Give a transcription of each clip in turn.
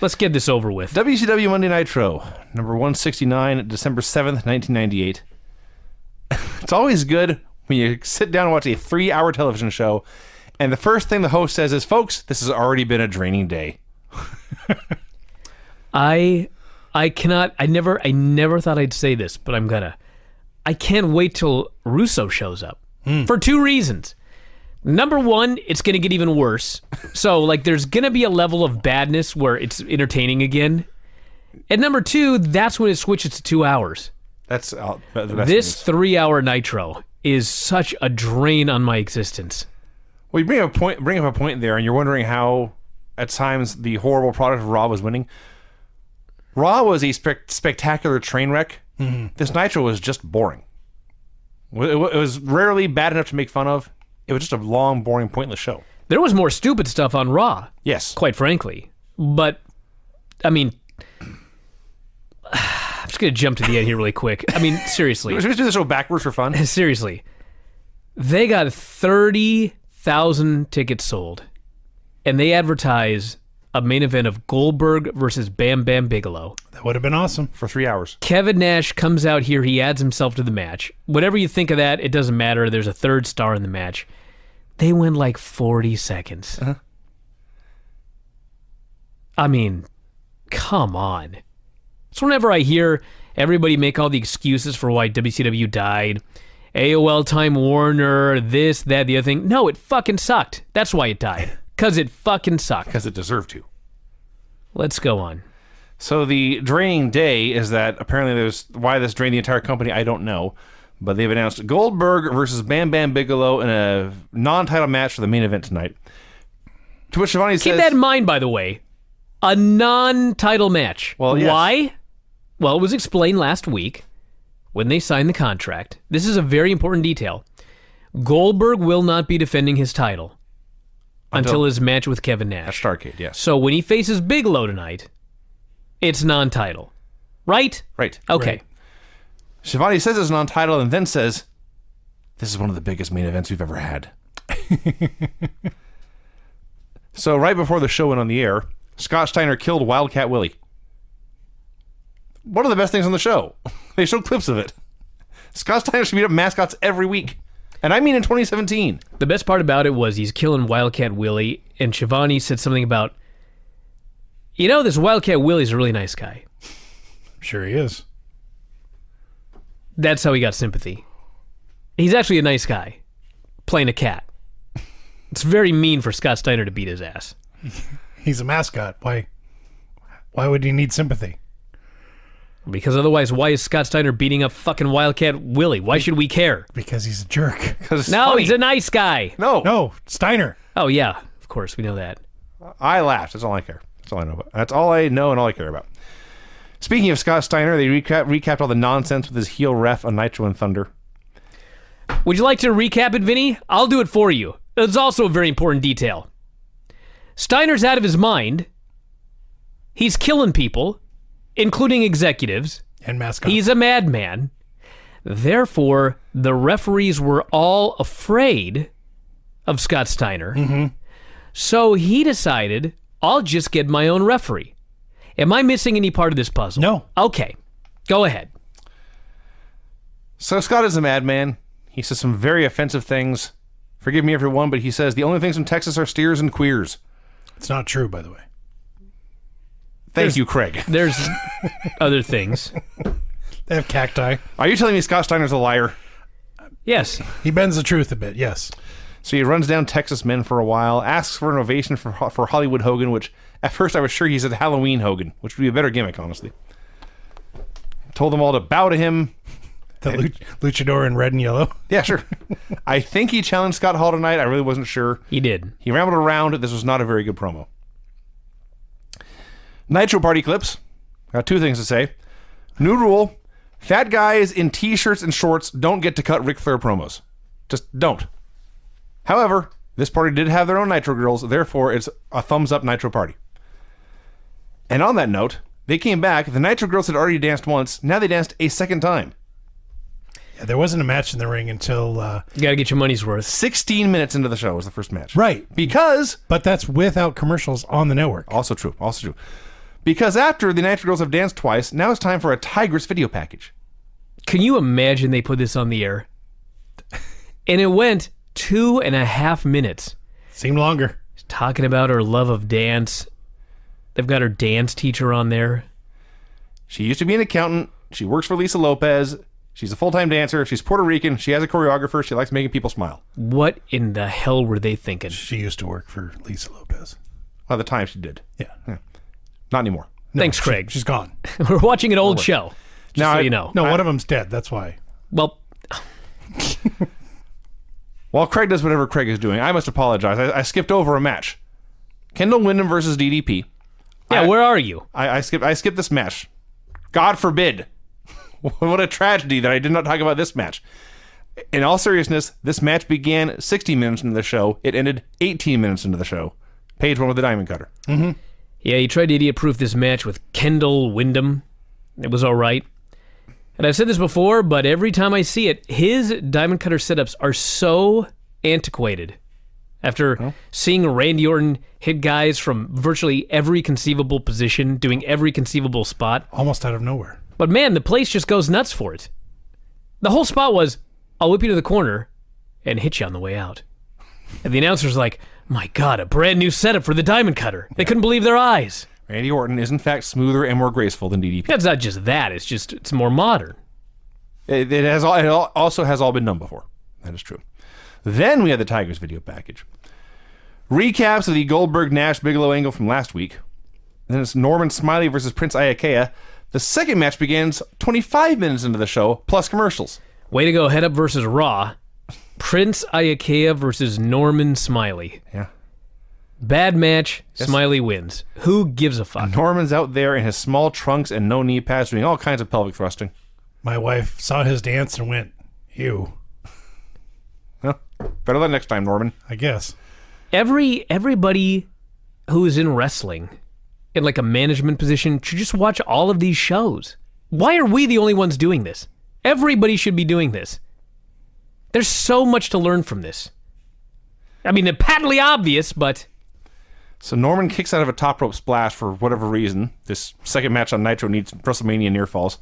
Let's get this over with. WCW Monday Nitro, number 169, December 7th, 1998. it's always good when you sit down and watch a three hour television show, and the first thing the host says is, folks, this has already been a draining day. I I cannot I never I never thought I'd say this, but I'm gonna. I can't wait till Russo shows up. Hmm. For two reasons. Number one, it's gonna get even worse. So like there's gonna be a level of badness where it's entertaining again. And number two, that's when it switches to two hours. That's uh, the best This news. three hour nitro is such a drain on my existence. Well, you bring up a point, bring up a point there, and you're wondering how, at times, the horrible product of Raw was winning. Raw was a spec- spectacular train wreck. This Nitro was just boring. It was rarely bad enough to make fun of. It was just a long, boring, pointless show. There was more stupid stuff on Raw. Yes. quite frankly. But I mean, I'm just gonna jump to the end here really quick. I mean, seriously, Should we just do the show backwards for fun? seriously, they got thirty thousand tickets sold, and they advertise a main event of Goldberg versus Bam Bam Bigelow. That would have been awesome. for three hours. Kevin Nash comes out here. He adds himself to the match. Whatever you think of that, it doesn't matter. There's a third star in the match. They went like 40 seconds. Uh-huh. I mean, come on. So whenever I hear everybody make all the excuses for why WCW died, AOL Time Warner, this, that, the other thing, no, it fucking sucked. That's why it died. Because it fucking sucked. Because it deserved to. Let's go on. So the draining day is that apparently there's why this drained the entire company. I don't know, but they've announced Goldberg versus Bam Bam Bigelow in a non-title match for the main event tonight. To which Schiavone Keep says, that in mind, by the way. A non-title match. Well, yes. why? Well, it was explained last week when they signed the contract. This is a very important detail. Goldberg will not be defending his title until, Until- his match with Kevin Nash. at Nash. Starcade, yes, So when he faces Bigelow tonight, it's non-title, right? right. Okay. Right. Schiavone says it's non-title and then says, "This is one of the biggest main events we've ever had." so right before the show went on the air, Scott Steiner killed Wildcat Willie. One of the best things on the show. They showed clips of it. Scott Steiner should meet up mascots every week, and I mean in 2017. The best part about it was he's killing Wildcat Willie, and Schiavone said something about, you know, this Wildcat Willie's a really nice guy. Sure he is. That's how he got sympathy. He's actually a nice guy, playing a cat. It's very mean for Scott Steiner to beat his ass. He's a mascot. Why? Why would he need sympathy? Because otherwise, why is Scott Steiner beating up fucking Wildcat Willie? Why should we care? Because he's a jerk. 'Cause it's No, funny. he's a nice guy. no. No, Steiner. Oh yeah, of course we know that. I laughed. That's all I care. That's all I know about. That's all I know and all I care about. Speaking of Scott Steiner, they recap, recapped all the nonsense with his heel ref on Nitro and Thunder. Would you like to recap it, Vinny? I'll do it for you. It's also a very important detail. Steiner's out of his mind. He's killing people, including executives. And mascot. He's a madman. Therefore, the referees were all afraid of Scott Steiner. Mm-hmm. So he decided, I'll just get my own referee. Am I missing any part of this puzzle? No. Okay. Go ahead. So Scott is a madman. He says some very offensive things. Forgive me, everyone, but he says the only things in Texas are steers and queers. it's not true, by the way. Thank you, Craig. There's other things. They have cacti. Are you telling me Scott Steiner's a liar? Yes. He bends the truth a bit. Yes. So he runs down Texas men for a while, asks for an ovation for, for Hollywood Hogan, which at first I was sure he said Halloween Hogan, which would be a better gimmick, honestly. Told them all to bow to him. The luch- luchador in red and yellow. Yeah, sure. I think he challenged Scott Hall tonight. I really wasn't sure. He did. He rambled around. This was not a very good promo. Nitro Party clips. Got two things to say. New rule fat guys in t shirts and shorts don't get to cut Ric Flair promos. Just don't. However, this party did have their own Nitro girls, therefore, it's a thumbs up Nitro Party. And on that note, they came back. The Nitro girls had already danced once. Now they danced a second time. Yeah, there wasn't a match in the ring until. Uh, You got to get your money's worth. 16 minutes into the show was the first match. right. Because But that's without commercials on the network. Also true. Also true. Because after the Nitro Girls have danced twice, now it's time for a Tigress video package. Can you imagine they put this on the air? And it went two and a half minutes Seemed longer. talking about her love of dance. They've got her dance teacher on there. She used to be an accountant. She works for Lisa Lopez. She's a full time dancer. She's Puerto Rican. She has a choreographer. She likes making people smile. What in the hell were they thinking? She used to work for Lisa Lopez. Well, at the time she did. Yeah. Not anymore. Thanks, She- Craig. she's gone. We're watching an old show. Just Now so I- you know. No, one of them's dead. That's why. Well, While Craig does whatever Craig is doing, I must apologize. I, I skipped over a match. Kendall Windham versus DDP. yeah, I- where are you? I, I skipped. I skipped this match. God forbid. what a tragedy that I did not talk about this match. In all seriousness, this match began 60 minutes into the show. It ended 18 minutes into the show. Page one with the diamond cutter. Mm-hmm. Yeah, he tried to idiot proof this match with Kendall Windham. It was all right. And I've said this before, but every time I see it, his diamond cutter setups are so antiquated. After seeing Randy Orton hit guys from virtually every conceivable position, doing every conceivable spot. Almost out of nowhere. But man, the place just goes nuts for it. The whole spot was, I'll whip you to the corner and hit you on the way out. And the announcer's like, my God, a brand new setup for the diamond cutter. They couldn't believe their eyes. Randy Orton is in fact smoother and more graceful than DDP. It's not just that; it's just it's more modern. It, it has all, it al- also has all been done before. That is true. Then we had the Tigress video package. Recaps of the Goldberg Nash Bigelow angle from last week. Then it's Norman Smiley versus Prince Iaukea. The second match begins 25 minutes into the show, plus commercials. Way to go! Head up versus Raw. Prince Iaukea versus Norman Smiley. Yeah. Bad match. Smiley wins. Who gives a fuck? Norman's out there in his small trunks and no knee pads doing all kinds of pelvic thrusting. My wife saw his dance and went, "Ew." Well, better luck next time, Norman. I guess. Every everybody who is in wrestling in like a management position should just watch all of these shows. Why are we the only ones doing this? Everybody should be doing this. There's so much to learn from this. I mean, they're patently obvious, but So Norman kicks out of a top rope splash for whatever reason. This second match on Nitro needs WrestleMania near falls.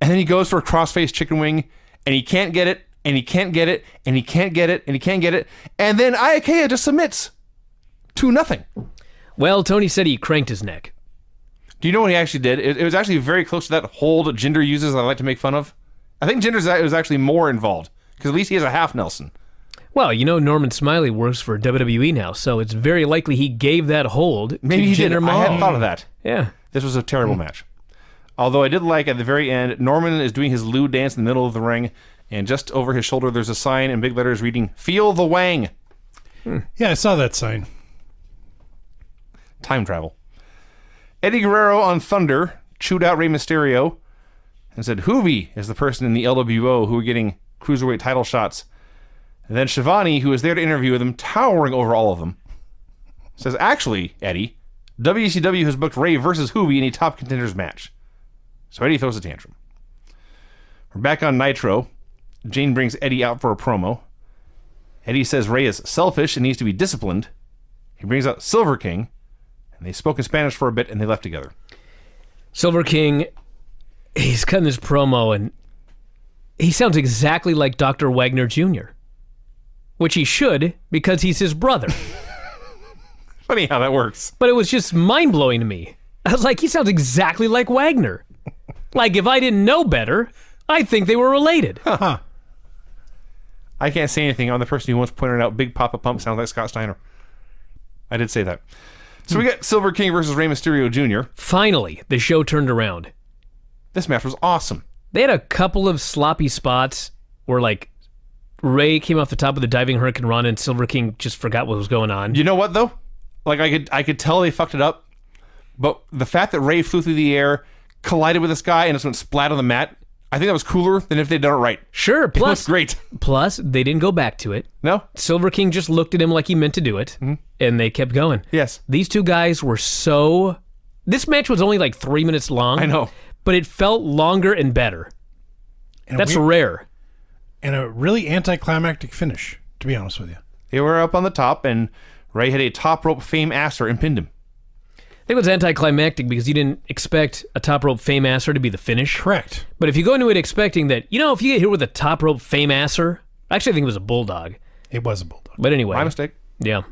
And then he goes for a crossface chicken wing, and he can't get it, and he can't get it, and he can't get it, and he can't get it. And then Iaukea just submits to nothing. well, Tony said he cranked his neck. Do you know what he actually did? It, it was actually very close to that hold Jinder uses that I like to make fun of. I think it was actually more involved because at least he has a half Nelson. Well, you know Norman Smiley works for WWE now, so it's very likely he gave that hold Maybe to he did. Jinder I hadn't thought of that. Yeah. This was a terrible hmm. match. Although I did like at the very end, Norman is doing his Lou dance in the middle of the ring, and just over his shoulder there's a sign in big letters reading "Feel the Wang." Hmm. Yeah, I saw that sign. Time travel. Eddie Guerrero on Thunder chewed out Rey Mysterio and said Juvi is the person in the LWO who are getting cruiserweight title shots. And then Schiavone, who was there to interview with them, towering over all of them, says, Actually, Eddie, WCW has booked Ray versus Juvi in a top contenders match. So Eddie throws a tantrum. We're back on Nitro. Jane brings Eddie out for a promo. Eddie says Ray is selfish and needs to be disciplined. He brings out Silver King, and they spoke in Spanish for a bit and they left together. Silver King, he's cutting this promo and he sounds exactly like Dr. Wagner Jr., which he should because he's his brother. Funny how that works. but it was just mind blowing to me. I was like, he sounds exactly like Wagner. Like, if I didn't know better, I think they were related. I can't say anything. I'm the person who once pointed out Big Papa Pump sounds like Scott Steiner. I did say that. So we hmm. got Silver King versus Rey Mysterio Jr. Finally, the show turned around. This match was awesome. They had a couple of sloppy spots where, like, Ray came off the top of the diving Hurricane Run and Silver King just forgot what was going on. You know what though? Like I could I could tell they fucked it up, but the fact that Ray flew through the air, collided with this guy, and just went splat on the mat, I think that was cooler than if they'd done it right. Sure, plus, great. plus, they didn't go back to it. No? Silver King just looked at him like he meant to do it, mm-hmm. and they kept going. Yes. These two guys were so. This match was only like three minutes long. I know. But it felt longer and better. And That's weird- rare. and a really anticlimactic finish, to be honest with you. They were up on the top, and Ray had a top rope Fameasser and pinned him. I think it was anticlimactic because you didn't expect a top rope Fameasser to be the finish. Correct. But if you go into it expecting that, you know, if you get hit with a top rope Fameasser, actually I think it was a bulldog. It was a bulldog. But anyway, My mistake. yeah, It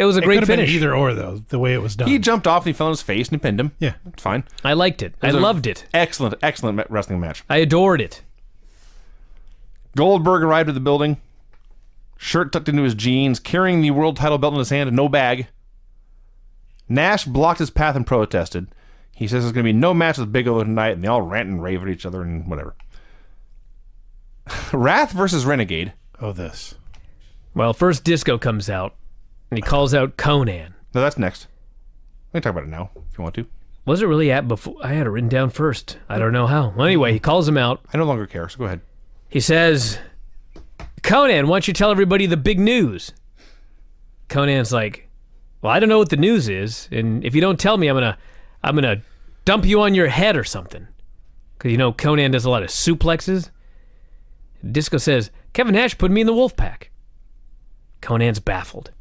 that was a it great could have been finish. either or though. The way it was done. He jumped off and he fell on his face and he pinned him. yeah. It's fine. I liked it. I loved it. Excellent, excellent wrestling match. I adored it. Goldberg arrived at the building, shirt tucked into his jeans, carrying the world title belt in his hand and no bag. Nash blocked his path and protested. He says there's going to be no match with Big O tonight, and they all rant and rave at each other and whatever. Wrath versus Renegade. Oh, this. Well, first Disco comes out and he calls out Konnan. No, that's next. We can talk about it now if you want to. Was it really at before? I had it written down first. I don't know how. Well, anyway, he calls him out. I no longer care, so go ahead. He says, Konnan, why don't you tell everybody the big news? Konnan's like, Well, I don't know what the news is, and if you don't tell me, I'm gonna, I'm gonna dump you on your head or something. Because you know Konnan does a lot of suplexes. Disco says, Kevin Nash put me in the wolf pack. Konnan's baffled.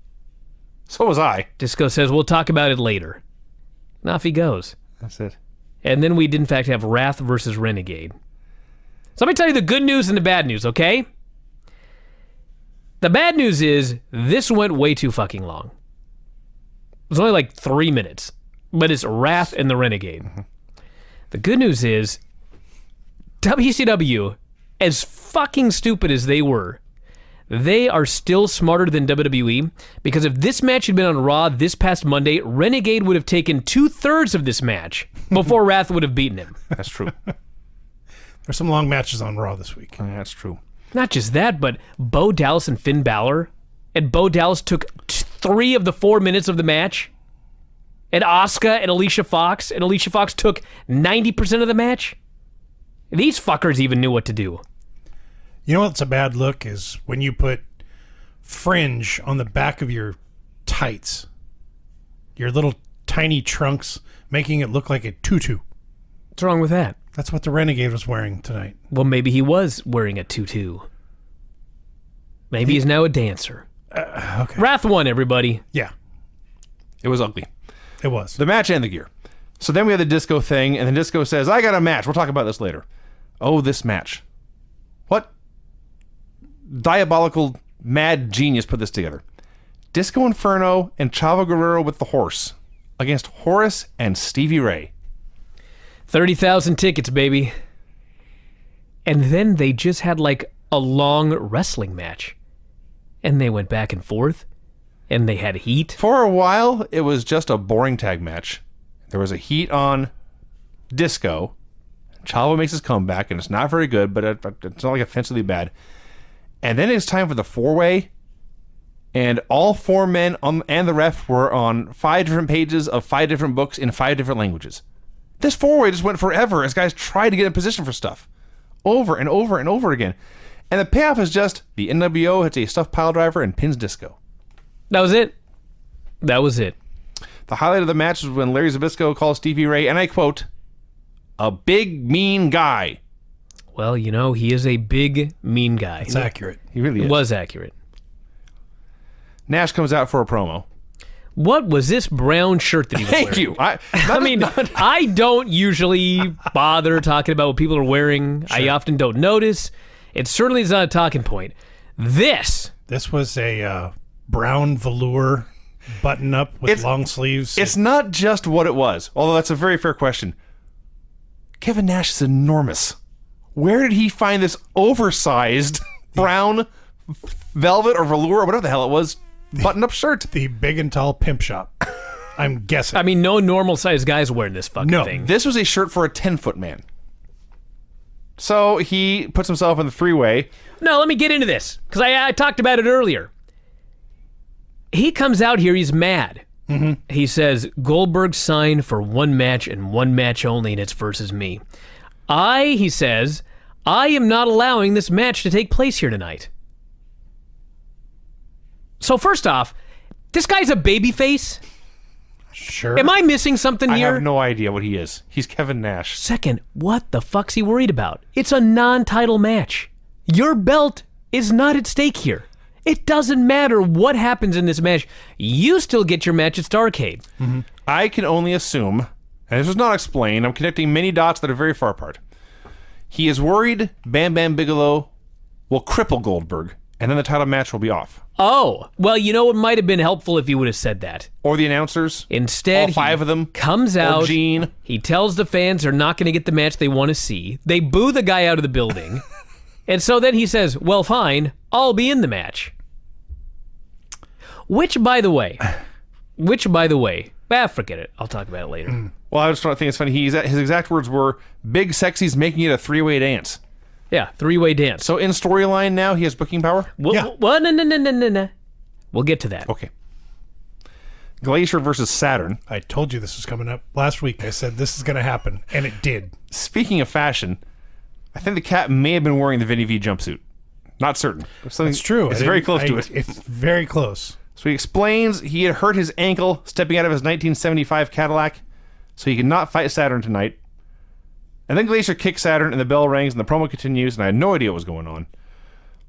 So was I. Disco says, We'll talk about it later. And off he goes. That's it. And then we did, in fact, have Wrath versus Renegade. So let me tell you the good news and the bad news, okay? The bad news is this went way too fucking long. It was only like three minutes, but it's Wrath and the Renegade. Mm-hmm. The good news is WCW, as fucking stupid as they were, they are still smarter than WWE because if this match had been on Raw this past Monday, Renegade would have taken two thirds of this match before Wrath would have beaten him. That's true. There's some long matches on Raw this week. That's true. Not just that, but Bo Dallas and Finn Balor, and Bo Dallas took t- three of the four minutes of the match, and Asuka and Alicia Fox, and Alicia Fox took ninety percent of the match. These fuckers even knew what to do. You know what's a bad look is when you put fringe on the back of your tights, your little tiny trunks, making it look like a tutu. What's wrong with that? That's what the Renegade was wearing tonight. Well, maybe he was wearing a tutu. Maybe he's now a dancer. Uh, okay. Wrath won, everybody. Yeah, It was ugly. it was. The match and the gear. So then we had the disco thing, and the disco says, I got a match. We'll talk about this later. Oh, this match. Diabolical mad genius put this together? Disco Inferno and Chavo Guerrero with the horse against Horace and Stevie Ray. 30,000 tickets, baby. And then they just had like a long wrestling match. And they went back and forth. And they had heat. For a while, it was just a boring tag match. There was a heat on Disco. Chavo makes his comeback, and it's not very good, but it's not like offensively bad. And then it's time for the four way, and all four men on and the ref were on five different pages of five different books in five different languages. This four way just went forever as guys tried to get in position for stuff, over and over and over again. And the payoff is just the NWO hits a stuffed pile driver and pins Disco. That was it. That was it. The highlight of the match was when Larry Zbyszko calls Stevie Ray, and I quote, a big mean guy. Well, you know, he is a big, mean guy. It's accurate. He really is. was accurate. Nash comes out for a promo. What was this brown shirt that he was Thank wearing? you. I, I mean, I don't usually bother talking about what people are wearing. I often don't notice. It certainly is not a talking point. This, This was a uh, brown velour button up with It's- long sleeves. it's not just what it was, although that's a very fair question. Kevin Nash is enormous. Where did he find this oversized brown velvet or velour or whatever the hell it was button up shirt? the big and tall pimp shop. I'm guessing. I mean, no normal sized guy's wearing this fucking No, thing. This was a shirt for a 10 foot man. So he puts himself in the three way. No, let me get into this because I, I talked about it earlier. He comes out here, he's mad. Mm-hmm. He says Goldberg signed for one match and one match only, and it's versus me. I, he says, I am not allowing this match to take place here tonight. So first off, this guy's a babyface. sure. Am I missing something here? I have no idea what he is. He's Kevin Nash. Second, what the fuck's he worried about? It's a non title match. Your belt is not at stake here. It doesn't matter what happens in this match. You still get your match at Starcade. Mm-hmm. I can only assume, and this was not explained, I'm connecting many dots that are very far apart. He is worried Bam Bam Bigelow will cripple Goldberg, and then the title match will be off. Oh, well, you know, it might have been helpful if you would have said that. Or the announcers, Instead, all five he of them, comes or out. Gene. He tells the fans they're not going to get the match they want to see. They boo the guy out of the building. and so then he says, Well, fine, I'll be in the match. Which, by the way, which, by the way, ah, forget it. I'll talk about it later. Well, I just think it's funny. He's, his exact words were, Big Sexy's making it a three way dance. Yeah, three way dance. So in storyline now, he has booking power? Well, Yeah. well, no, no, no, no, no, no. We'll get to that. Okay. Glacier versus Saturn. I told you this was coming up last week. I said this is going to happen, and it did. Speaking of fashion, I think the cat may have been wearing the Vinny V jumpsuit. Not certain. Something- It's true. It's I very didn't- close to it. It's very close. So he explains he had hurt his ankle stepping out of his 1975 Cadillac, so he could not fight Saturn tonight. And then Glacier kicks Saturn, and the bell rings, and the promo continues, and I had no idea what was going on.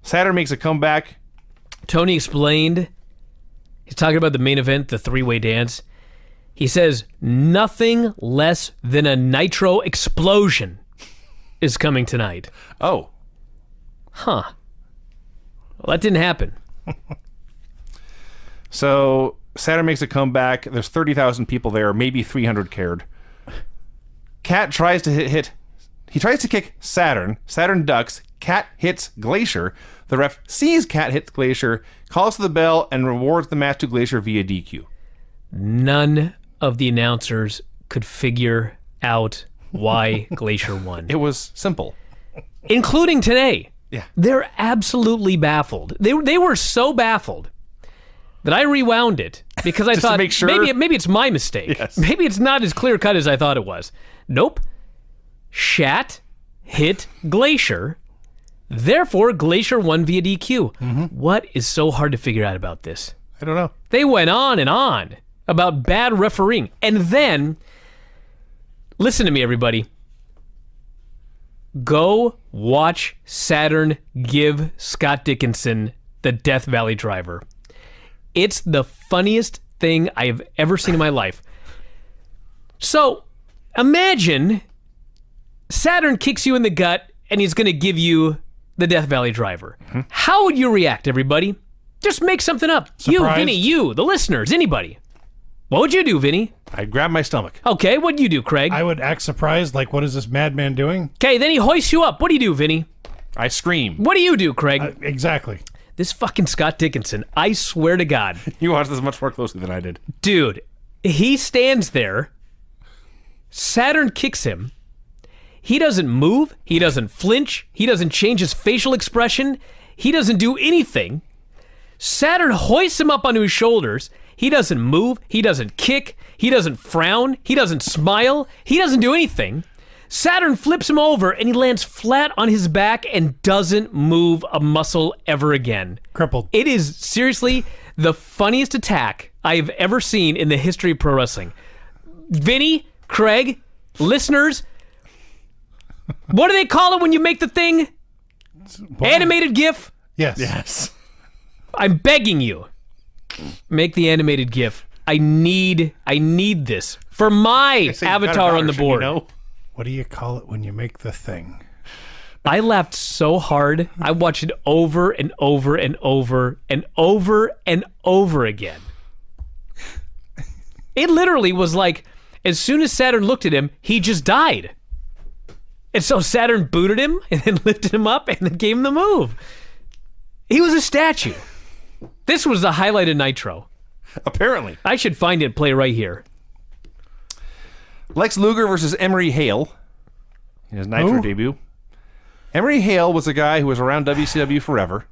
Saturn makes a comeback. Tony explained. He's talking about the main event, the three way dance. He says nothing less than a nitro explosion is coming tonight. Oh, Huh. Well, that didn't happen. so Saturn makes a comeback. There's 30,000 people there, maybe 300 cared. Cat tries to hit, hit. He tries to kick Saturn. Saturn ducks. Cat hits Glacier. The ref sees Cat hit Glacier, calls to the bell, and rewards the match to Glacier via DQ. None of the announcers could figure out why Glacier won, It was simple. including today. Yeah. They're absolutely baffled. They, they were so baffled that I rewound it because I thought make sure? maybe maybe it's my mistake. Yes. Maybe it's not as clear cut as I thought it was. Nope. Shat hit Glacier. Therefore, Glacier won via DQ. Mm-hmm. What is so hard to figure out about this? I don't know. They went on and on about bad refereeing. And then, listen to me, everybody. Go watch Saturn give Scott Dickinson the Death Valley driver. It's the funniest thing I have ever seen in my life. So, imagine Saturn kicks you in the gut and he's going to give you the Death Valley driver. How would you react, everybody? Just make something up. You, Vinny, you, the listeners, anybody. What would you do, Vinny? I'd grab my stomach. Okay, what'd you do, Craig? I would act surprised, like, what is this madman doing? Okay, then he hoists you up. What do you do, Vinny? I scream. What do you do, Craig? Uh, exactly. This fucking Scott Dickinson, I swear to God, You watched this much more closely than I did. dude, he stands there. Saturn kicks him. He doesn't move. He doesn't flinch. He doesn't change his facial expression. He doesn't do anything. Saturn hoists him up onto his shoulders. He doesn't move. He doesn't kick. He doesn't frown. He doesn't smile. He doesn't do anything. Saturn flips him over and he lands flat on his back and doesn't move a muscle ever again. Crippled. It is seriously the funniest attack I've ever seen in the history of pro wrestling. Vinny, Craig, listeners, what do they call it when you make the thing? Animated GIF? Yes. Yes. I'm begging you. Make the animated GIF. I need I need this for my avatar on the board. You know? What do you call it when you make the thing? I laughed so hard. I watched it over and over and over and over and over again. It literally was like as soon as Saturn looked at him, he just died. And so Saturn booted him and then lifted him up and then gave him the move. He was a statue. This was the highlight of Nitro. Apparently. I should find it play right here. Lex Luger versus Emery Hale in his Nitro Who? debut. Emery Hale was a guy who was around WCW forever.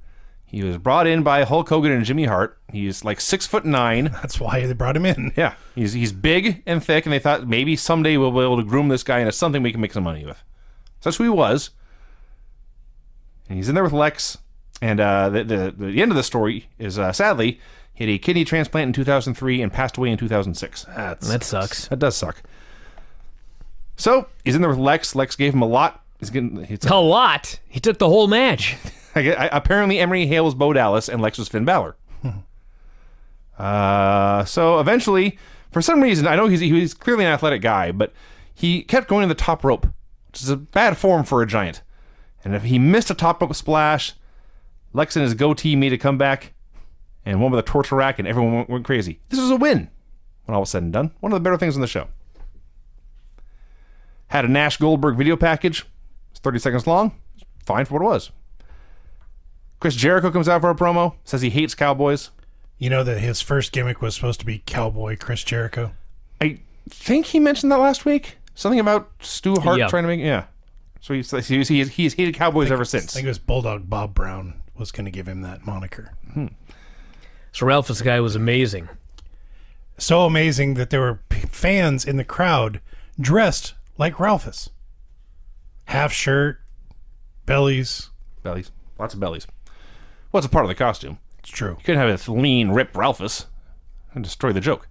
He was brought in by Hulk Hogan and Jimmy Hart. He's like six foot nine. That's why they brought him in. Yeah, he's he's big and thick, and they thought maybe someday we'll be able to groom this guy into something we can make some money with. So that's who he was. And he's in there with Lex. And uh, the, the the end of the story is uh, sadly he had a kidney transplant in 2003 and passed away in 2006. That's That sucks. That does suck. So he's in there with Lex. Lex gave him a lot. He's getting. It's, A lot. He took the whole match. I, get- I, apparently, Emery Hale was Bo Dallas and Lex was Finn Balor. uh, so eventually, For some reason, I know he's he's clearly an athletic guy, but he kept going to the top rope, which is a bad form for a giant. And if he missed a top rope splash, Lex and his goatee made a comeback and one with a torture rack, and everyone went, went crazy. This was a win when all was said and done. One of the better things on the show. Had a Nash Goldberg video package. It's 30 seconds long. Fine for what it was. Chris Jericho comes out for a promo, says he hates cowboys. You know that his first gimmick was supposed to be cowboy Chris Jericho. I think he mentioned that last week. Something about Stu Hart Yeah. trying to make yeah. So he's he's, he's, he's hated Cowboys ever since. I think it was Bulldog Bob Brown was going to give him that moniker. Hmm. So Ralph, this guy was amazing. So amazing that there were fans in the crowd dressed like Ralphus. Half shirt, bellies. Bellies, lots of bellies. Well, it's a part of the costume. It's true. You couldn't have a lean, ripped Ralphus and destroy the joke.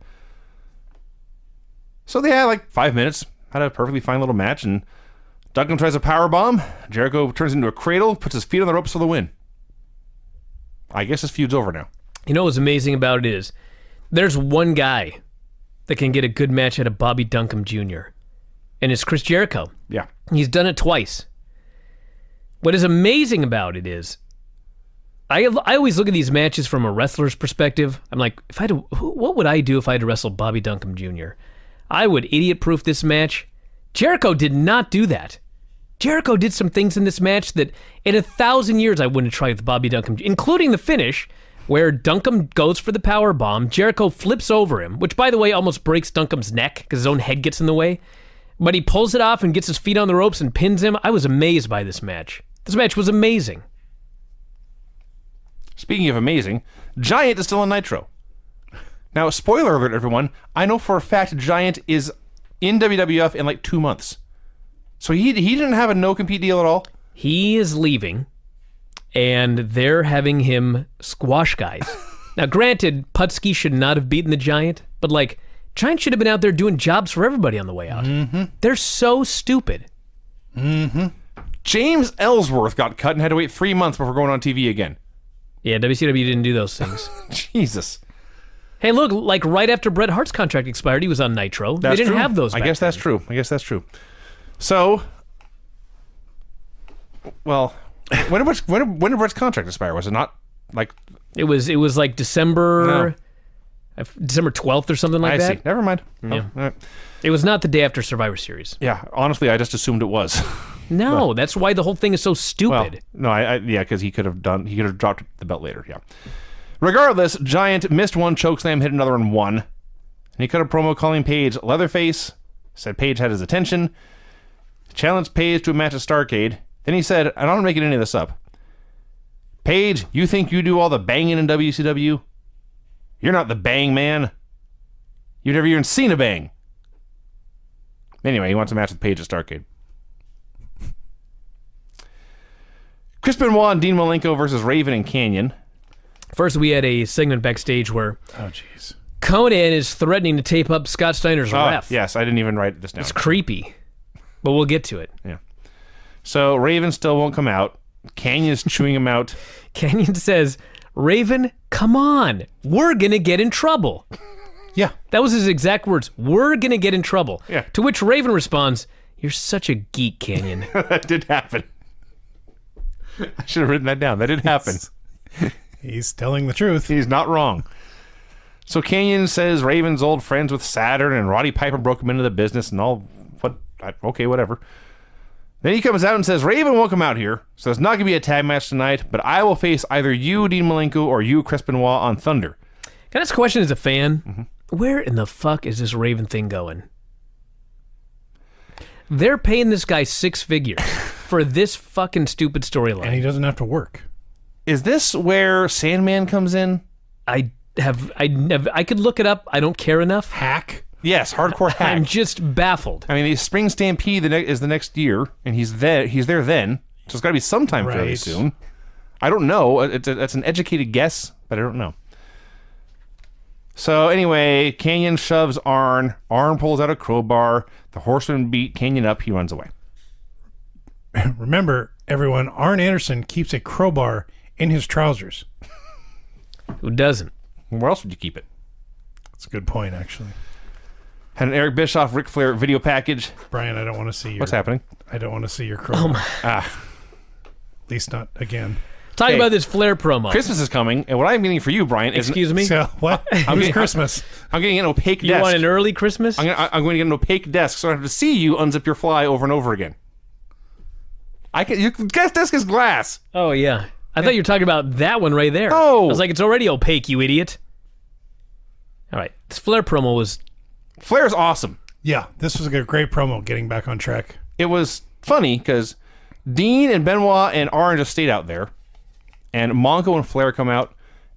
So they had like five minutes, had a perfectly fine little match, and Duncum tries a power bomb. Jericho turns into a cradle, puts his feet on the ropes for the win. I guess this feud's over now. You know what's amazing about it is there's one guy that can get a good match out of Bobby Duncum Jr. and it's Chris Jericho. Yeah. He's done it twice. What is amazing about it is, I I always look at these matches from a wrestler's perspective. I'm like, if I had, to, who, what would I do if I had to wrestle Bobby Duncum Jr. I would idiot proof this match. Jericho did not do that. Jericho did some things in this match that in a thousand years I wouldn't have tried with Bobby Duncum, including the finish where Duncum goes for the power bomb. Jericho flips over him, which by the way almost breaks Duncum's neck because his own head gets in the way. But he pulls it off and gets his feet on the ropes and pins him. I was amazed by this match. This match was amazing. Speaking of amazing, Giant is still on Nitro. Now, spoiler alert, everyone. I know for a fact Giant is in WWF in like two months. So he, he didn't have a no compete deal at all. He is leaving, and they're having him squash guys. now, granted, Putski should not have beaten the Giant, but like, Giant should have been out there doing jobs for everybody on the way out. Mm-hmm. They're so stupid. Mm-hmm. James Ellsworth got cut and had to wait three months before going on TV again. Yeah, WCW didn't do those things. Jesus. hey, look, like right after Bret Hart's contract expired, he was on Nitro. That's they didn't true. have those. I guess that's true. I guess that's true. So, well, when did Bret's, when when did Bret's contract expire? Was it not like It was. It was like December, No. December twelfth or something like I that. see? Never mind. Yeah. Oh, right. It was not the day after Survivor Series. Yeah. Honestly, I just assumed it was. No, that's why the whole thing is so well, stupid. no, I, I yeah, because he could have done. He could have dropped the belt later. Yeah. Regardless, Giant missed one chokeslam, hit another and won. And he cut a promo calling Page Leatherface. Said Page had his attention. Challenged Page to a match at Starcade. Then he said, I'm not making any of this up. Page, you think you do all the banging in WCW? You're not the bang man. You've never even seen a bang. Anyway, he wants a match with Page at Starcade. Chris Benoit and Dean Malenko versus Raven and Kanyon. First, we had a segment backstage where Oh, jeez. Konnan is threatening to tape up Scott Steiner's Ah, ref. yes, I didn't even write this down. It's creepy, but we'll get to it. Yeah. So Raven still won't come out. Kanyon's chewing him out. Kanyon says, Raven, come on. We're going to get in trouble. Yeah. That was his exact words. We're going to get in trouble. Yeah. To which Raven responds, You're such a geek, Kanyon. that did happen. I should have written that down. That did happen. He's telling the truth. He's not wrong. So Kanyon says Raven's old friends with Saturn and Roddy Piper broke him into the business and all. What? Okay, whatever. Then he comes out and says Raven won't come out here, so it's not going to be a tag match tonight. But I will face either you, Dean Malenko, or you, Chris Benoit, on Thunder. Can I ask a question as a fan? Mm-hmm. Where in the fuck is this Raven thing going? They're paying this guy six figures for this fucking stupid storyline. And he doesn't have to work. Is this where Sandman comes in? I have, I never, I could look it up. I don't care enough. Hack. Yes, hardcore hack. I'm just baffled. I mean, the Spring Stampede the ne- is the next year, and he's there. He's there then, so it's got to be sometime fairly soon. I don't know. Uh, it's a, it's an educated guess, but I don't know. So anyway, Kanyon shoves Arn. Arn pulls out a crowbar. The Horseman beat Kanyon up. He runs away. Remember, everyone, Arn Anderson keeps a crowbar in his trousers. Who doesn't? Where else would you keep it? That's a good point, actually. Had an Eric Bischoff, Ric Flair video package. Bryan, I don't want to see your. What's happening? I don't want to see your chroma. Ah, At least not again. Talk Hey. about this Flair promo. Christmas is coming, and what I'm getting for you, Bryan, is Excuse me. So what? Who's getting- Christmas? I'm getting an opaque you desk. want an early Christmas? I'm, gonna, I'm going to get an opaque desk, so I don't have to see you unzip your fly over and over again. I can. Your guest desk is glass. oh yeah. I thought you were talking about that one right there. No. I was like, it's already opaque, you idiot. All right. This Flair promo was Flair's awesome. Yeah, this was a great promo. Getting back on track. It was funny because Dean and Benoit and Orange just stayed out there, and Mongo and Flair come out,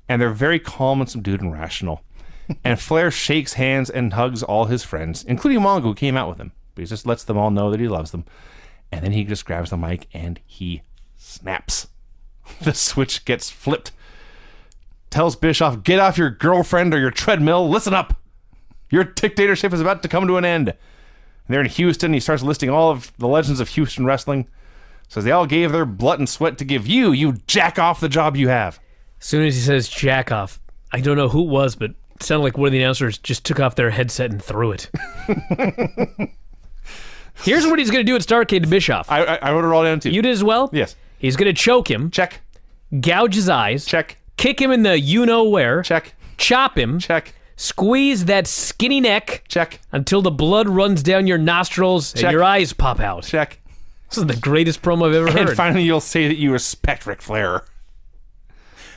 and they're very calm and subdued and rational. and Flair shakes hands and hugs all his friends, including Mongo, who came out with him. But he just lets them all know that he loves them. And then he just grabs the mic and he snaps. The switch gets flipped. Tells Bischoff, get off your girlfriend or your treadmill. Listen up. Your dictatorship is about to come to an end. And they're in Houston. He starts listing all of the legends of Houston wrestling. Says they all gave their blood and sweat to give you, you jack off the job you have. as soon as he says jack off, I don't know who it was, but it sounded like one of the announcers just took off their headset and threw it. Here's what he's gonna do at Starcade to Bischoff. I, I, I wrote it all down too. you did as well? yes. He's gonna choke him, Check. gouge his eyes, Check. kick him in the you know where, Check. chop him, Check. Squeeze that skinny neck Check. until the blood runs down your nostrils and your eyes pop out. Check. This is the greatest promo I've ever And heard. finally, you'll say that you respect Ric Flair.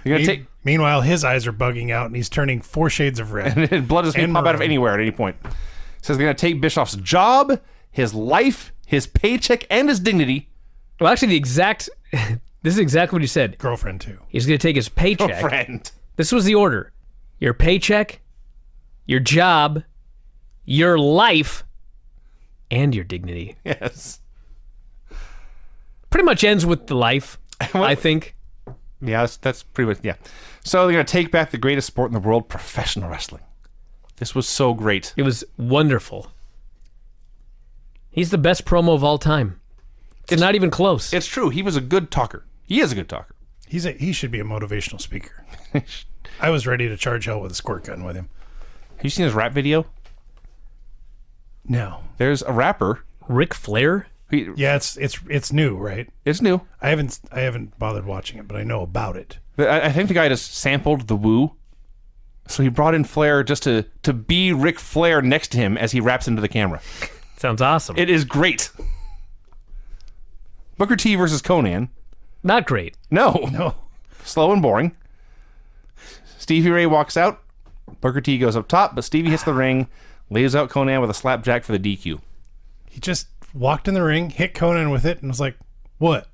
You're gonna Me- take meanwhile, his eyes are bugging out, and he's turning four shades of red. and blood doesn't And pop out of anywhere at any point. Says they're gonna take Bischoff's job, his life, his paycheck, and his dignity. well, actually, the exact. this is exactly what he said. Girlfriend too. He's going to take his paycheck. Friend. This was the order your paycheck, your job, your life, and your dignity. Yes. Pretty much ends with the life, I think. Yeah, that's, that's pretty much yeah. So they're gonna take back the greatest sport in the world, professional wrestling. This was so great. It was wonderful. He's the best promo of all time. It's, not even close. It's true. He was a good talker. He is a good talker. He's a he should be a motivational speaker. I was ready to charge hell with a squirt gun with him. Have you seen his rap video? No. There's a rapper. Ric Flair? He, Yeah, it's it's it's new, right? It's new. I haven't I haven't bothered watching it, but I know about it. I, I think the guy just sampled the woo. So he brought in Flair just to to be Ric Flair next to him as he raps into the camera. Sounds awesome. It is great. Booker T versus Konnan. not great. No, No. slow and boring. Stevie Ray walks out. Booker T goes up top, but Stevie hits the ring, lays out Konnan with a slapjack for the DQ. He just walked in the ring, hit Konnan with it, and was like, "What?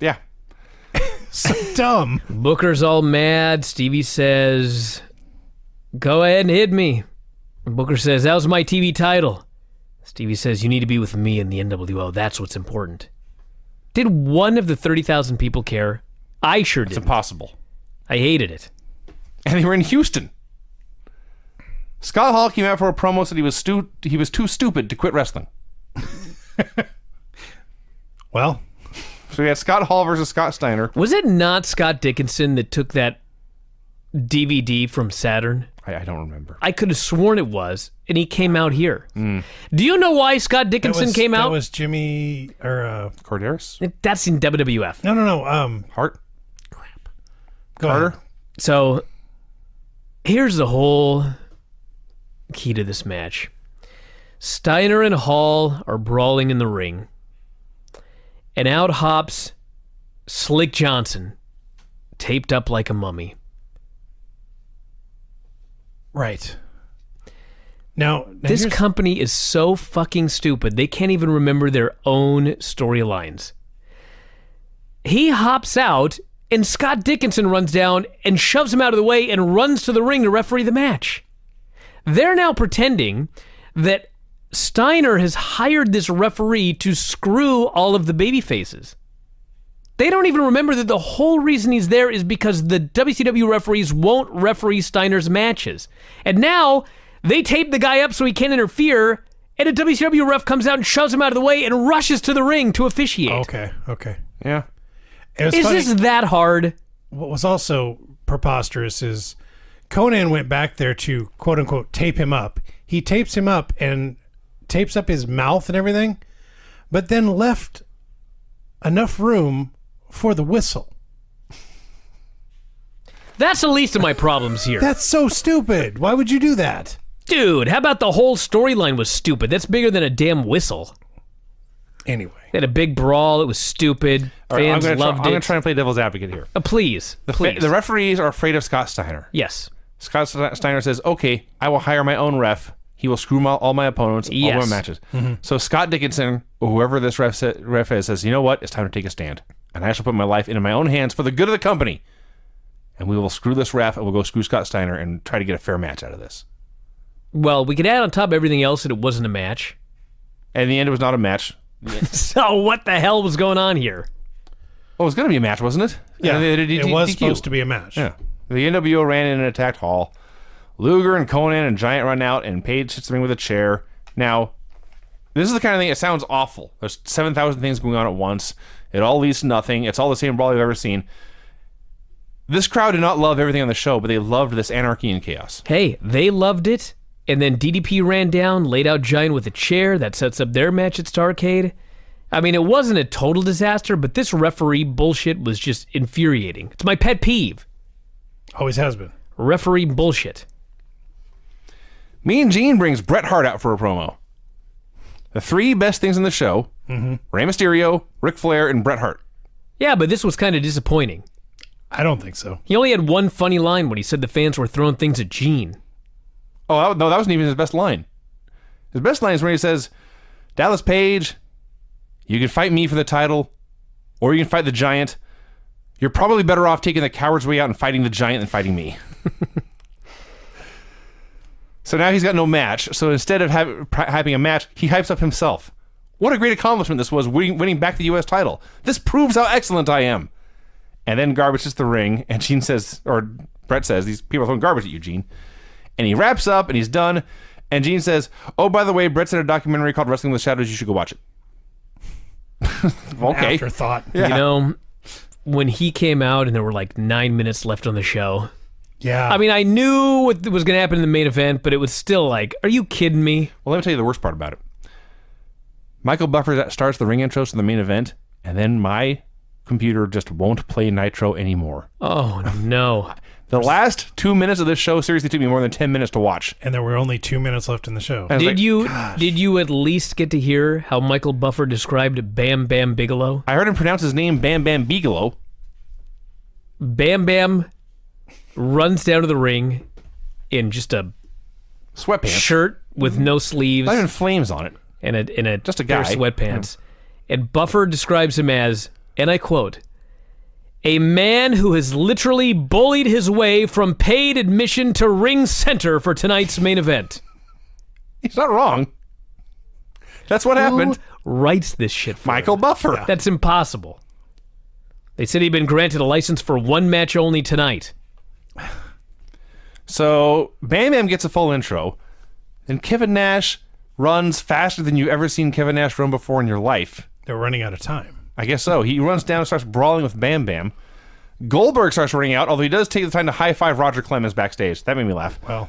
Yeah, So dumb." Booker's all mad. Stevie says, Go ahead and hit me. Booker says, That was my TV title. Stevie says, You need to be with me in the NWO. That's what's important. Did one of the 30,000 people care? I sure did. it's impossible. I hated it. And they were in Houston. Scott Hall came out for a promo said he was stu- he was too stupid to quit wrestling. Well, So we had Scott Hall versus Scott Steiner. Was it not Scott Dickinson that took that DVD from Saturn? I, I don't remember. I could have sworn it was, and he came out here. Do you know why Scott Dickinson was, came that out? was Jimmy or uh, Corderis, That's in WWF. no, no, no. Um, Hart, go Carter. ahead. So here's the whole key to this match. Steiner and Hall are brawling in the ring. And out hops Slick Johnson, taped up like a mummy. Right. Now, now This company is so fucking stupid. They can't even remember their own storylines. He hops out, and Scott Dickinson runs down and shoves him out of the way and runs to the ring to referee the match. They're now pretending that Steiner has hired this referee to screw all of the baby faces. They don't even remember that the whole reason he's there is because the WCW referees won't referee Steiner's matches. And now they tape the guy up so he can't interfere, and a WCW ref comes out and shoves him out of the way and rushes to the ring to officiate. okay, okay. Yeah, It Is funny. this that hard? what was also preposterous is Konnan went back there to quote unquote tape him up. he tapes him up and tapes up his mouth and everything, but then left enough room for the whistle. That's the least of my problems here. That's so stupid. Why would you do that? Dude, how about the whole storyline was stupid? That's bigger than a damn whistle. Anyway, They had a big brawl. It was stupid. All right, I'm Fans gonna try, loved I'm gonna try and play devil's advocate here. Uh, please, The, fa- please. the referees are afraid of Scott Steiner. yes. Scott Steiner says, "Okay, I will hire my own ref. He will screw my, all my opponents, all Yes. my matches." Mm-hmm. So Scott Dickinson, or whoever this ref, sa- ref is, says, "You know what? It's time to take a stand, and I shall put my life into my own hands for the good of the company. And we will screw this ref, and we'll go screw Scott Steiner, and try to get a fair match out of this." Well, we could add on top of everything else that it wasn't a match. And in the end, it was not a match. So what the hell was going on here? Well, it was going to be a match, wasn't it? yeah, And they did it was supposed to be a match. Yeah. The NWO ran in and attacked Hall. Luger and Konnan and Giant run out, and Page hits ring with a chair. Now, this is the kind of thing, it sounds awful. There's 7,000 things going on at once. It all leads to nothing. It's all the same brawl you've ever seen. This crowd did not love everything on the show, but they loved this anarchy and chaos. Hey, they loved it, and then DDP ran down, laid out Giant with a chair. That sets up their match at Starcade. I mean, it wasn't a total disaster, but this referee bullshit was just infuriating. It's my pet peeve. Always has been. Referee bullshit. Mean Gene brings Bret Hart out for a promo. The three best things in the show mm-hmm. Rey Mysterio, Ric Flair, and Bret Hart. Yeah, but this was kind of disappointing. I don't think so. He only had one funny line when he said the fans were throwing things at Gene. Oh, no, that wasn't even his best line. His best line is when he says, Dallas Page, you can fight me for the title, or you can fight the giant. You're probably better off taking the coward's way out and fighting the giant than fighting me. so now he's got no match. So instead of have, pri- hyping a match, he hypes up himself. What a great accomplishment this was, winning, winning back the U.S. title. This proves how excellent I am. And then garbage hits the ring, and Gene says, or Bret says, these people are throwing garbage at you, Gene. And he wraps up and he's done. And Gene says, Oh, by the way, Bret's in a documentary called Wrestling with Shadows. You should go watch it. okay. Afterthought. You know, when he came out and there were like nine minutes left on the show. Yeah. I mean, I knew what was going to happen in the main event, but it was still like, are you kidding me? Well, let me tell you the worst part about it. Michael Buffer starts the ring intros to the main event, and then my computer just won't play Nitro anymore. Oh, no. The last two minutes of this show seriously took me more than 10 minutes to watch. and there were only two minutes left in the show. Did like, you did you at least get to hear how Michael Buffer described Bam Bam Bigelow? I heard him pronounce his name Bam Bam Bigelow. Bam Bam runs down to the ring in just a Sweatpants. shirt with no sleeves Not even flames on it. and a in a Just a pair of guy. sweatpants. And Buffer describes him as, and I quote, a man who has literally bullied his way from paid admission to ring center for tonight's main event. He's not wrong. That's what happened. Writes this shit for Michael him? Buffer. That's impossible. They said he'd been granted a license for one match only tonight. So Bam Bam gets a full intro, and Kevin Nash runs faster than you've ever seen Kevin Nash run before in your life. They're running out of time. I guess so. He runs down and starts brawling with Bam Bam. Goldberg starts running out, although he does take the time to high five Roger Clemens backstage. That made me laugh. Well,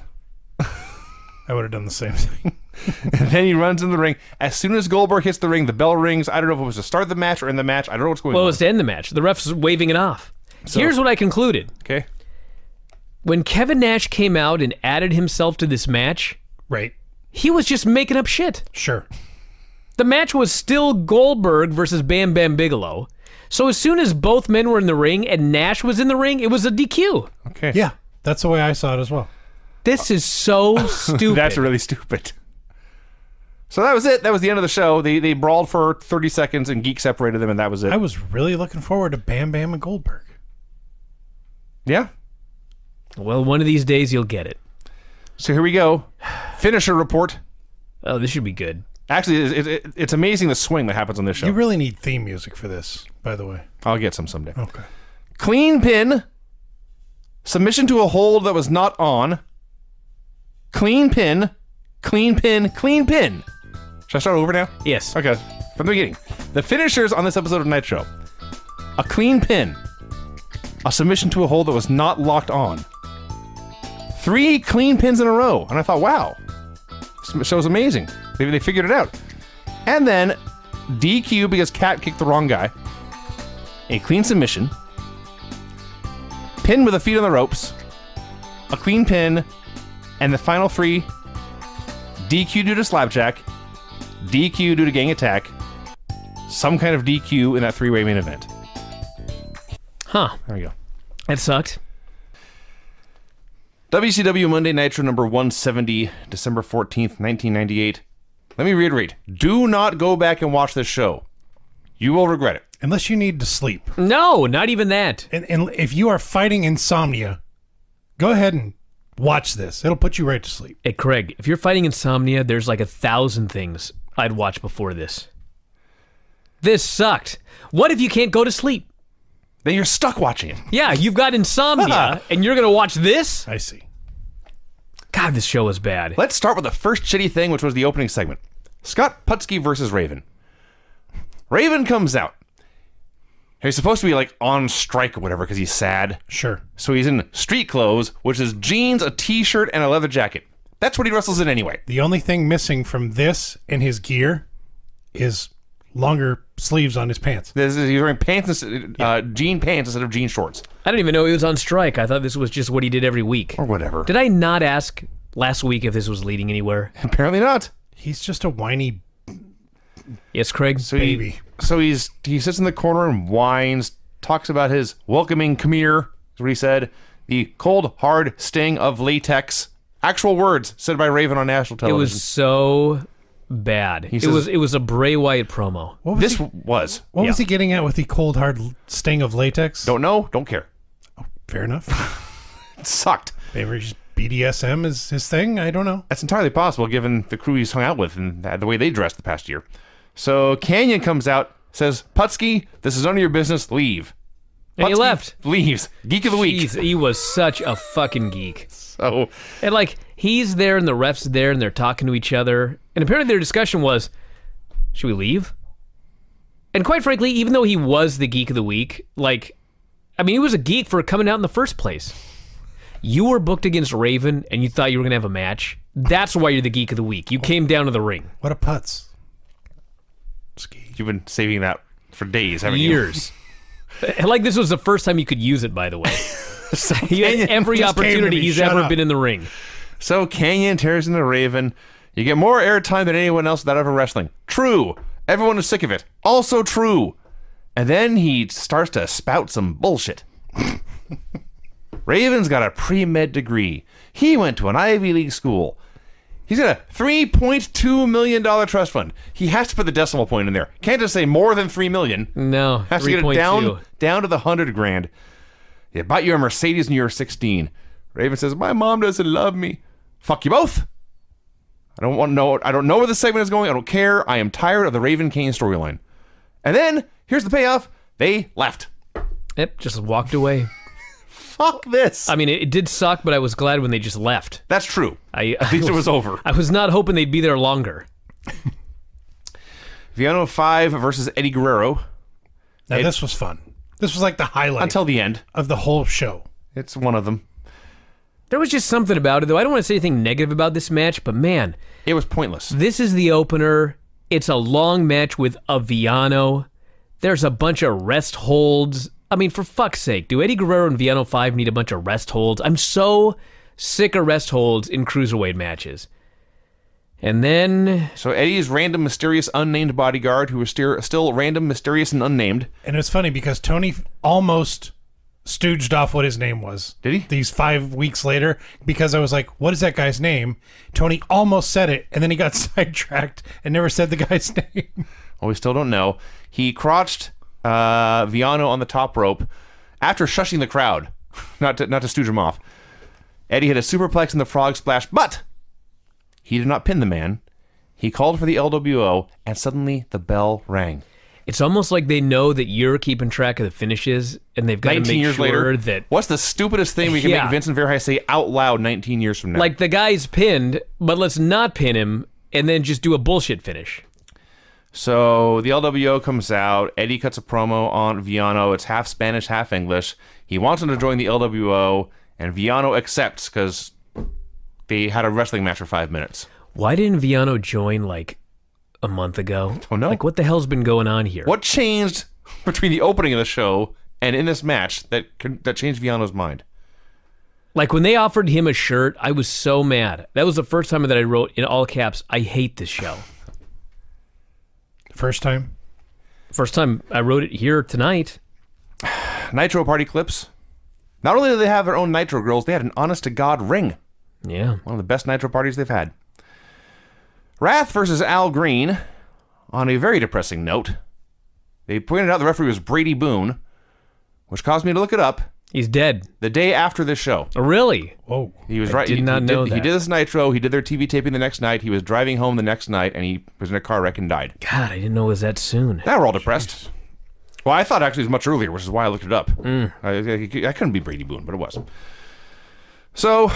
I would have done the same thing. And then he runs in the ring. As soon as Goldberg hits the ring, the bell rings. I don't know if it was to start the match or in the match. I don't know what's going on. Well, it was to end the match. The ref's waving it off. Here's what I concluded. Okay. When Kevin Nash came out and added himself to this match, Right. he was just making up shit. Sure. The match was still Goldberg versus Bam Bam Bigelow. So as soon as both men were in the ring and Nash was in the ring, it was a DQ. Okay. Yeah. That's the way I saw it as well. This is so stupid. That's really stupid. So that was it. That was the end of the show. They they brawled for 30 seconds and Geek separated them, and that was it. I was really looking forward to Bam Bam and Goldberg. yeah. well, one of these days you'll get it. So here we go. Finisher report. Oh, this should be good. Actually, it, it, it's amazing the swing that happens on this show. You really need theme music for this, by the way. I'll get some someday. Okay. Clean pin. Submission to a hold that was not on. Clean pin. Clean pin. Clean pin. Should I start over now? Yes. Okay, from the beginning. The finishers on this episode of Nitro a clean pin, a submission to a hold that was not locked on, three clean pins in a row. And I thought, wow, This show's amazing. They, they figured it out. And then DQ because Cat kicked the wrong guy. A clean submission. Pin with a feet on the ropes. A clean pin. And the final three DQ due to slapjack. DQ due to gang attack. Some kind of DQ in that three way main event. Huh. There we go. It sucked. WCW Monday Nitro number 170, December 14th, 1998. Let me reiterate do not go back and watch this show. You will regret it. Unless you need to sleep. No, not even that. And, and if you are fighting insomnia, go ahead and watch this. It'll put you right to sleep. Hey, Craig, if you're fighting insomnia, there's like a thousand things I'd watch before this. This sucked. What if you can't go to sleep? Then you're stuck watching it. Yeah, you've got insomnia, and you're gonna watch this? I see. God, this show is bad. Let's start with the first shitty thing, which was the opening segment Scott Putski versus Raven. Raven comes out. He's supposed to be like on strike or whatever because he's sad. Sure. So he's in street clothes, which is jeans, a t shirt, and a leather jacket. That's what he wrestles in anyway. The only thing missing from this and his gear is longer sleeves on his pants. This is, he's wearing pants, instead- uh, jean pants instead of jean shorts I didn't even know he was on strike. I thought this was just what he did every week. or whatever. Did I not ask last week if this was leading anywhere? Apparently not. He's just a whiny Yes, Craig. So Baby. He, so he's he sits in the corner and whines, talks about his welcoming come here, is what he said. The cold, hard sting of latex. Actual words said by Raven on national television. it was so bad. it says- was it was a Bray Wyatt promo. What was this he, was. what was he getting at with the cold hard sting of latex? Don't know, don't care. Oh, fair enough. It sucked. Maybe just BDSM is his thing. I don't know. That's entirely possible given the crew he's hung out with and the way they dressed the past year. So Kanyon comes out, says, Putski, this is none of your business, leave. And he left. Leaves. Geek of the week. Jeez, he was such a fucking geek. So And like he's there and the refs there and they're talking to each other. And apparently their discussion was, should we leave? And quite frankly, even though he was the geek of the week, like I mean he was a geek for coming out in the first place. You were booked against Raven and you thought you were gonna have a match. That's why you're the geek of the week. You came down to the ring. What a putz. You've been saving that for days, haven't you? Years. Like this was the first time you could use it, by the way. He had every just came to opportunity he's shut ever up. been in the ring. So Kanyon tears into Raven. You get more airtime than anyone else without ever wrestling. True. Everyone is sick of it. Also true. And then he starts to spout some bullshit. Raven's got a pre med degree. He went to an Ivy League school. He's got a $3.2 million trust fund. He has to put the decimal point in there. Can't just say more than 3 million. No, Has to get it 3.2. down down to the hundred grand. You bought you a Mercedes when you were sixteen. Raven says, "My mom doesn't love me. Fuck you both. I don't want to know. I don't know where the segment is going. I don't care. I am tired of the Raven Kane storyline." And then here's the payoff. They left. Yep, just walked away. Fuck this. I mean, it, it did suck, but I was glad when they just left. That's true. I, At least it was over. I was not hoping they'd be there longer. Villano five versus Eddie Guerrero Now It- this was fun. This was like the highlight until the end. of the whole show. It's one of them. There was just something about it, though. I don't want to say anything negative about this match, but man, It was pointless. this is the opener. It's a long match with a Villano. There's a bunch of rest holds. I mean, for fuck's sake, do Eddie Guerrero and Villano 5 need a bunch of rest holds? I'm so sick of rest holds in cruiserweight matches. And then, So Eddie's random, mysterious, unnamed bodyguard, who was still still random, mysterious, and unnamed. And it's funny because Tony almost stooged off what his name was. Did he? These five weeks later, because I was like, what is that guy's name? Tony almost said it, and then he got sidetracked and never said the guy's name. Well, we still don't know. He crotched uh, Villano on the top rope after shushing the crowd, not to, not to stooge him off. Eddie hit a superplex in the frog splash, but he did not pin the man. He called for the LWO, and suddenly the bell rang. it's almost like they know that you're keeping track of the finishes, and they've got to 19 make years sure later, that what's the stupidest thing we can Yeah. make Vincent Verhei say out loud 19 years from now? like the guy's pinned, but let's not pin him and then just do a bullshit finish. So the LWO comes out. Eddie cuts a promo on Villano. It's half Spanish, half English. He wants him to join the LWO, and Villano accepts because they had a wrestling match for five minutes. Why didn't Villano join like a month ago? Oh, Don't know. Like, what the hell's been going on here? What changed between the opening of the show and in this match that that changed Villano's mind? Like when they offered him a shirt, I was so mad. That was the first time that I wrote in all caps, "I hate this show." First time. First time I wrote it here tonight. Nitro party clips. Not only did they have their own Nitro girls, they had an honest to God ring. Yeah. One of the best Nitro parties they've had. Wrath versus Al Green. On a very depressing note, they pointed out the referee was Brady Boone, which caused me to look it up. He's dead. The day after this show, Oh, really? Whoa. he was I right. did he, not he know did, He did this Nitro. He did their TV taping the next night. He was driving home the next night, and he was in a car wreck and died. God, I didn't know it was that soon. Now we're all depressed. Well, I thought actually it was much earlier, which is why I looked it up. Mm. I, I, I couldn't be Brady Boone, but it was. So,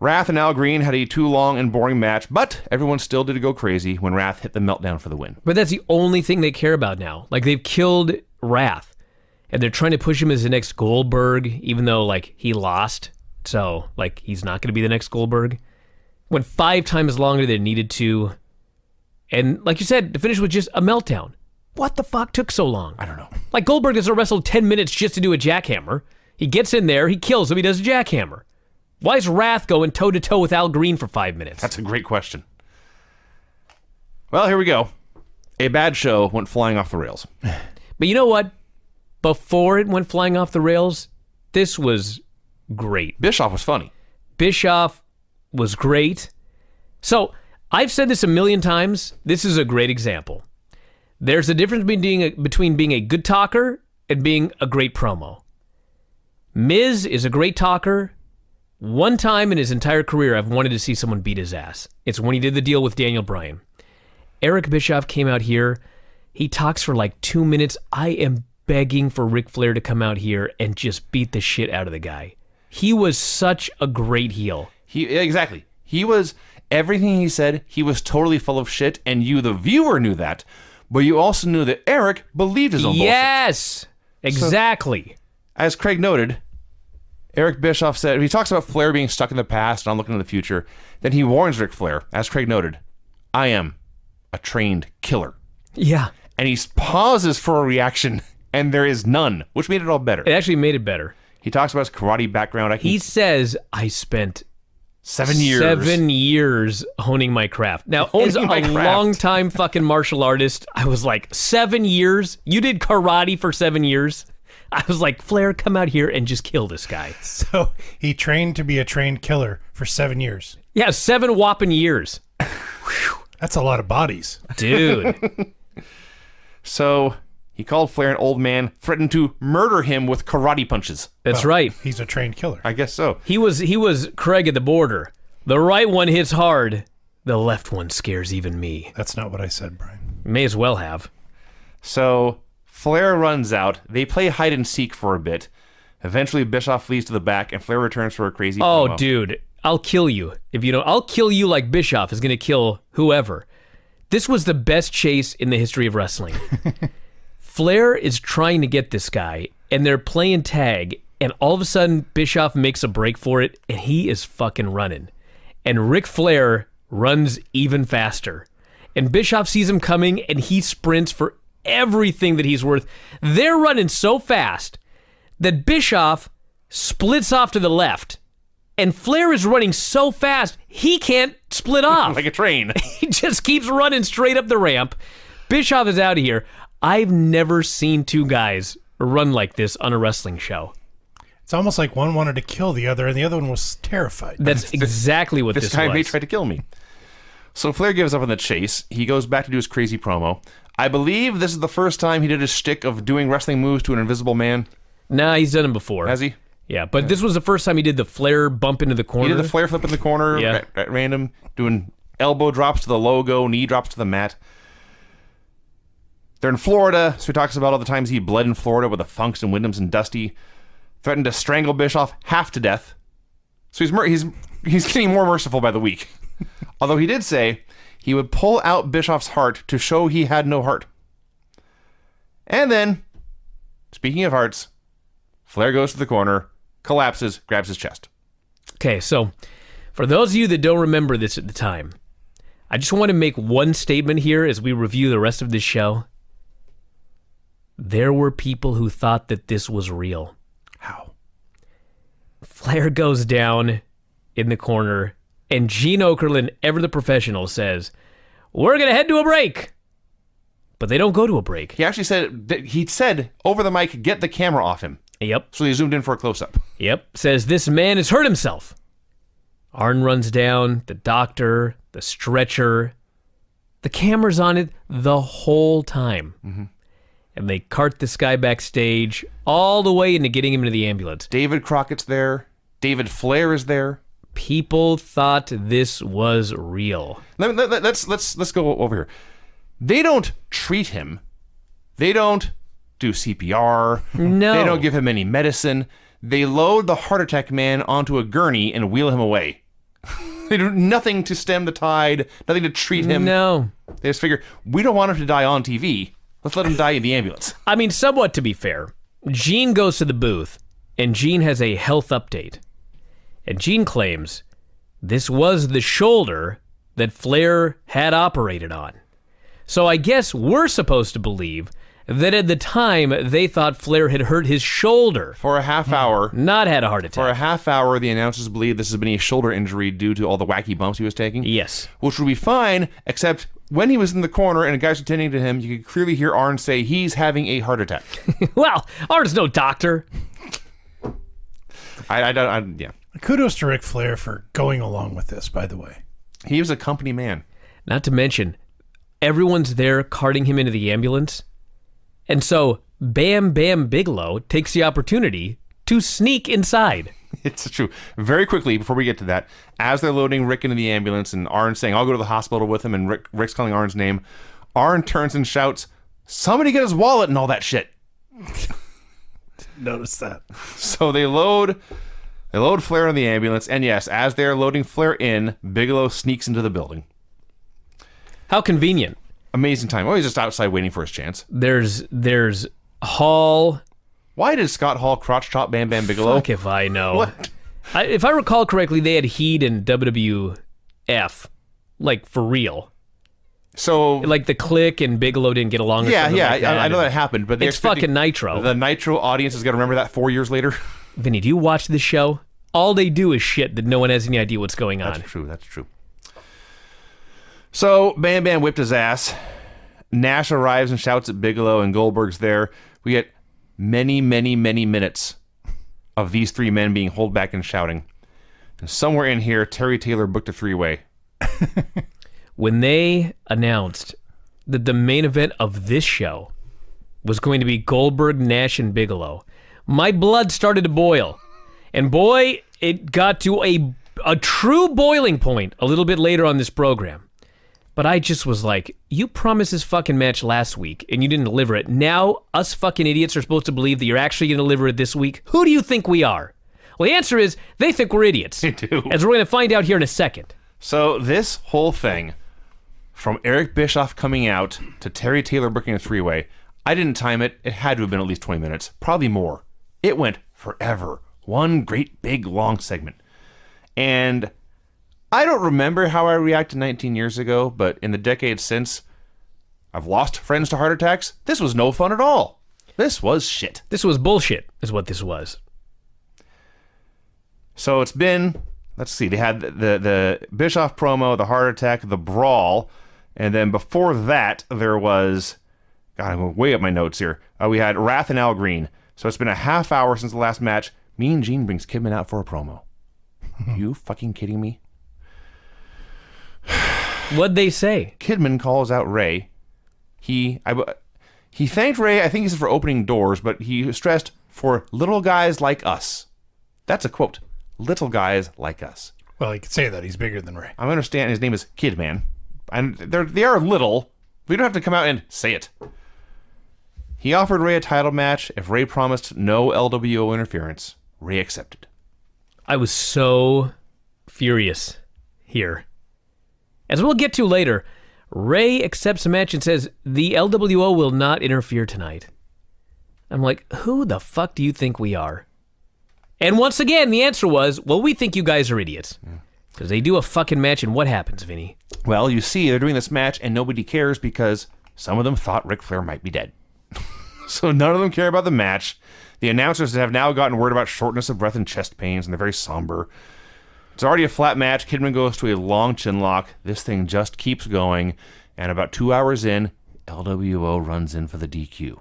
Wrath and Al Green had a too long and boring match, but everyone still did go crazy when Wrath hit the meltdown for the win. But that's the only thing they care about now. Like they've killed Wrath, and they're trying to push him as the next Goldberg, even though like he lost. So like he's not going to be the next Goldberg. Went five times longer than it needed to, and like you said, the finish was just a meltdown. What the fuck took so long? I don't know. Like Goldberg has wrestled ten minutes just to do a jackhammer. He gets in there, he kills him, he does a jackhammer. Why is Wrath going toe to toe with Al Green for five minutes? That's a great question. Well, here we go. A bad show went flying off the rails. But you know what? Before it went flying off the rails, this was great. Bischoff was funny. Bischoff was great. So I've said this a million times. This is a great example. There's a difference between being a, between being a good talker and being a great promo. Miz is a great talker. One time in his entire career, I've wanted to see someone beat his ass. It's when he did the deal with Daniel Bryan. Eric Bischoff came out here. He talks for like two minutes. I am begging for Ric Flair to come out here and just beat the shit out of the guy. He was such a great heel. He exactly. He was everything he said. He was totally full of shit, and you, the viewer, knew that. But you also knew that Eric believed his own bullshit. Yes, exactly. As Craig noted, Eric Bischoff said he talks about Flair being stuck in the past and I'm looking to the future. Then he warns Ric Flair, as Craig noted, "I am a trained killer." yeah, And he pauses for a reaction, and there is none, which made it all better. it actually made it better. He talks about his karate background. I can, He says, "I spent seven years. seven years honing my craft." Now, Honing as a my craft. long-time fucking martial artist, I was like, seven years? You did karate for seven years? I was like, Flair, come out here and just kill this guy. So he trained to be a trained killer for seven years. Yeah, seven whopping years, That's a lot of bodies. dude. So he called Flair an old man, threatened to murder him with karate punches. That's right. He's a trained killer. I guess so. He was he was Craig at the border. The right one hits hard. The left one scares even me. That's not what I said, Bryan. May as well have. So Flair runs out. They play hide and seek for a bit. Eventually, Bischoff flees to the back, and Flair returns for a crazy. Oh, promo. dude, I'll kill you if you don't. I'll kill you like Bischoff is going to kill whoever. This was the best chase in the history of wrestling. Flair is trying to get this guy, and they're playing tag, and all of a sudden Bischoff makes a break for it, and he is fucking running, and Ric Flair runs even faster, and Bischoff sees him coming, and he sprints for everything that he's worth. They're running so fast that Bischoff splits off to the left, and Flair is running so fast he can't split off. like a train. he just keeps running straight up the ramp. Bischoff is out of here. I've never seen two guys run like this on a wrestling show. It's almost like one wanted to kill the other, and the other one was terrified. That's exactly what this this, time was. they tried to kill me. So Flair gives up on the chase. He goes back to do his crazy promo. I believe this is the first time he did his shtick of doing wrestling moves to an invisible man. nah, he's done it before. Has he? Yeah, but this was the first time he did the Flair bump into the corner. He did the Flair flip in the corner Yeah. at, at random, doing elbow drops to the logo, knee drops to the mat. They're in Florida, so he talks about all the times he bled in Florida with the Funks and Windhams and Dusty. Threatened to strangle Bischoff half to death. So he's he's he's getting more merciful by the week. Although he did say he would pull out Bischoff's heart to show he had no heart. And then, speaking of hearts, Flair goes to the corner, collapses, grabs his chest. Okay, so for those of you that don't remember this at the time, I just want to make one statement here as we review the rest of this show. There were people who thought that this was real. How? Flair goes down in the corner, and Gene Okerlund, ever the professional, says, We're going to head to a break. But they don't go to a break. He actually said he said over the mic, "Get the camera off him." Yep. So he zoomed in for a close up. Yep. Says this man has hurt himself. Arn runs down, the doctor, the stretcher. The camera's on it the whole time. Mm-hmm. And they cart this guy backstage all the way into getting him into the ambulance. David Crockett's there. David Flair is there. People thought this was real. Let, let, let, let's let's let's go over here. They don't treat him. They don't do CPR. No. They don't give him any medicine. They load the heart attack man onto a gurney and wheel him away. they do nothing to stem the tide, nothing to treat him. No. They just figure we don't want him to die on TV. Let's let him die in the ambulance. I mean, somewhat to be fair, Gene goes to the booth, and Gene has a health update. And Gene claims this was the shoulder that Flair had operated on. So I guess we're supposed to believe that at the time they thought Flair had hurt his shoulder, For a half hour, not had a heart attack. for a half hour, the announcers believe this has been a shoulder injury due to all the wacky bumps he was taking. Yes. which would be fine, except when he was in the corner and a guy's attending to him, you could clearly hear Arn say he's having a heart attack. Well, Arn's no doctor. I, I don't, I, yeah. Kudos to Ric Flair for going along with this, by the way. He was a company man. Not to mention, everyone's there carting him into the ambulance. And so Bam Bam Bigelow takes the opportunity to sneak inside. It's true. Very quickly, before we get to that, as they're loading Rick into the ambulance and Arn saying, I'll go to the hospital with him, and Rick, Rick's calling Arn's name, Arn turns and shouts, Somebody get his wallet and all that shit. Notice that. So they load they load Flair in the ambulance, and yes, as they're loading Flair in, Bigelow sneaks into the building. How convenient. Amazing time. Oh, he's just outside waiting for his chance. There's there's Hall. Why did Scott Hall crotch chop Bam Bam Bigelow? Fuck if I know. What? I, if I recall correctly, they had Heat and WWF, like for real. So Like the Kliq and Bigelow didn't get along. Or yeah, something yeah, like I, I know that happened, but It's fucking Nitro. The Nitro audience is going to remember that four years later. Vinny, do you watch this show? All they do is shit that no one has any idea what's going on. That's true. That's true. So Bam Bam whipped his ass. Nash arrives and shouts at Bigelow, and Goldberg's there. We get many, many, many minutes of these three men being held back and shouting. And somewhere in here, Terry Taylor booked a three-way. when they announced that the main event of this show was going to be Goldberg, Nash, and Bigelow, my blood started to boil. And boy, it got to a, a true boiling point a little bit later on this program. But I just was like, you promised this fucking match last week and you didn't deliver it. Now, us fucking idiots are supposed to believe that you're actually going to deliver it this week. Who do you think we are? Well, the answer is they think we're idiots. They do. As we're going to find out here in a second. So this whole thing, from Eric Bischoff coming out to Terry Taylor booking a three-way, I didn't time it. It had to have been at least 20 minutes, probably more. It went forever. One great big long segment. And I don't remember how I reacted 19 years ago, but in the decades since, I've lost friends to heart attacks. This was no fun at all. This was shit. This was bullshit, is what this was. So it's been, let's see, they had the, the, the Bischoff promo, the heart attack, the brawl, and then before that, there was, God, I'm way up my notes here. Uh, we had Wrath and Al Green. So it's been a half hour since the last match. Mean Gene brings Kidman out for a promo. you fucking kidding me? What'd they say? Kidman calls out Rey. He I, he thanked Rey. I think he said for opening doors, but he stressed for little guys like us. That's a quote. Little guys like us. Well, he could say that. He's bigger than Rey. I understand his name is Kidman, and they're they are little. We don't have to come out and say it. He offered Rey a title match if Rey promised no LWO interference. Rey accepted. I was so furious here. As we'll get to later, Rey accepts a match and says the LWO will not interfere tonight. I'm like, who the fuck do you think we are? And once again, the answer was, well, we think you guys are idiots. Because they do a fucking match, and what happens, Vinny? Well, you see, they're doing this match and nobody cares because some of them thought Ric Flair might be dead. so none of them care about the match. The announcers have now gotten word about shortness of breath and chest pains, and they're very somber. It's already a flat match. Kidman goes to a long chin lock. This thing just keeps going. And about two hours in, LWO runs in for the DQ.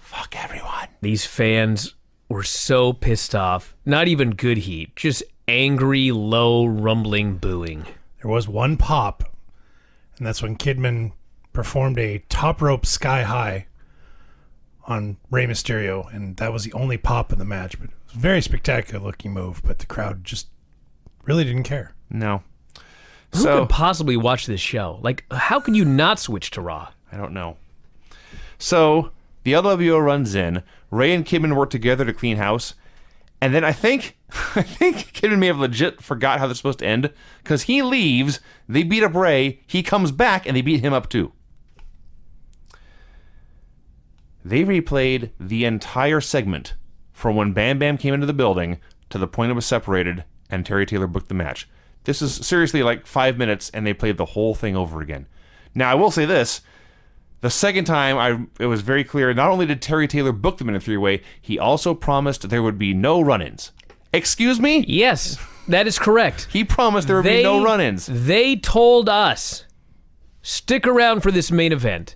Fuck everyone. These fans were so pissed off. Not even good heat, just angry, low, rumbling booing. There was one pop, and that's when Kidman performed a top rope sky high on Rey Mysterio, and that was the only pop in the match. But it was a very spectacular looking move, but the crowd just really didn't care. No. Who So could possibly watch this show? Like, how can you not switch to Raw? I don't know. So the LWO runs in. Rey and Kidman work together to clean house, and then I think I think Kidman may have legit forgot how they're supposed to end because he leaves. They beat up Rey. He comes back and they beat him up too. They replayed the entire segment from when Bam Bam came into the building to the point it was separated and Terry Taylor booked the match. This is seriously like five minutes, and they played the whole thing over again. Now, I will say this. The second time, I it was very clear. Not only did Terry Taylor book them in a three-way, he also promised there would be no run-ins. Excuse me? Yes, that is correct. He promised there would be no run-ins. They told us, stick around for this main event.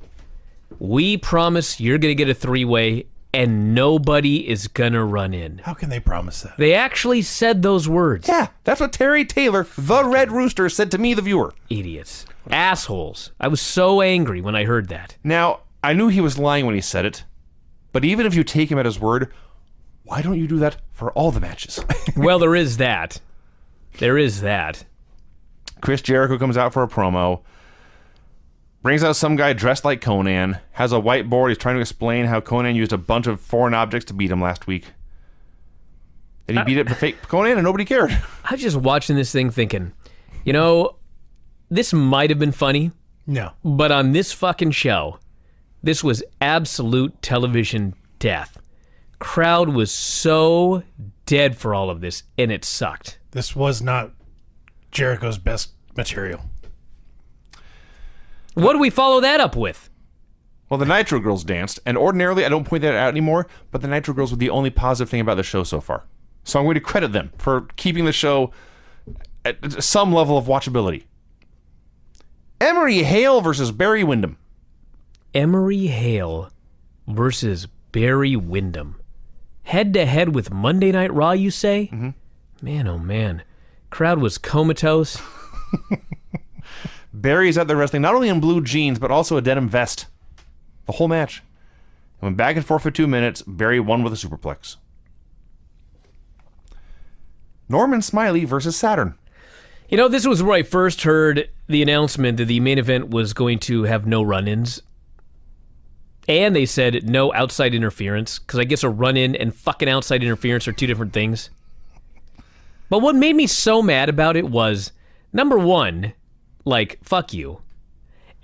We promise you're going to get a three way and nobody is to run in. How can they promise that? They actually said those words. Yeah, that's what Terry Taylor, the Red Rooster, said to me, the viewer. Idiots. Assholes. I was so angry when I heard that. Now, I knew he was lying when he said it, but even if you take him at his word, why don't you do that for all the matches? well, there is that. There is that. Chris Jericho comes out for a promo, brings out some guy dressed like Konnan, has a whiteboard. He's trying to explain how Konnan used a bunch of foreign objects to beat him last week. And he beat it to fake Konnan, and nobody cared. I was just watching this thing thinking, you know, this might have been funny, No. but on this fucking show, this was absolute television death. Crowd was so dead for all of this, and it sucked. This was not Jericho's best material. What do we follow that up with? Well, the Nitro Girls danced, and ordinarily I don't point that out anymore, but the Nitro Girls were the only positive thing about the show so far. So I'm going to credit them for keeping the show at some level of watchability. Emory Hale versus Barry Windham. Emory Hale versus Barry Windham. Head to head with Monday Night Raw, you say? Mm-hmm. Man, oh man. Crowd was comatose. Barry's out there wrestling not only in blue jeans, but also a denim vest. The whole match. It went back and forth for two minutes. Barry won with a superplex. Norman Smiley versus Saturn. You know, this was where I first heard the announcement that the main event was going to have no run ins. And they said no outside interference, because I guess a run in and fucking outside interference are two different things. But what made me so mad about it was number one, like, fuck you.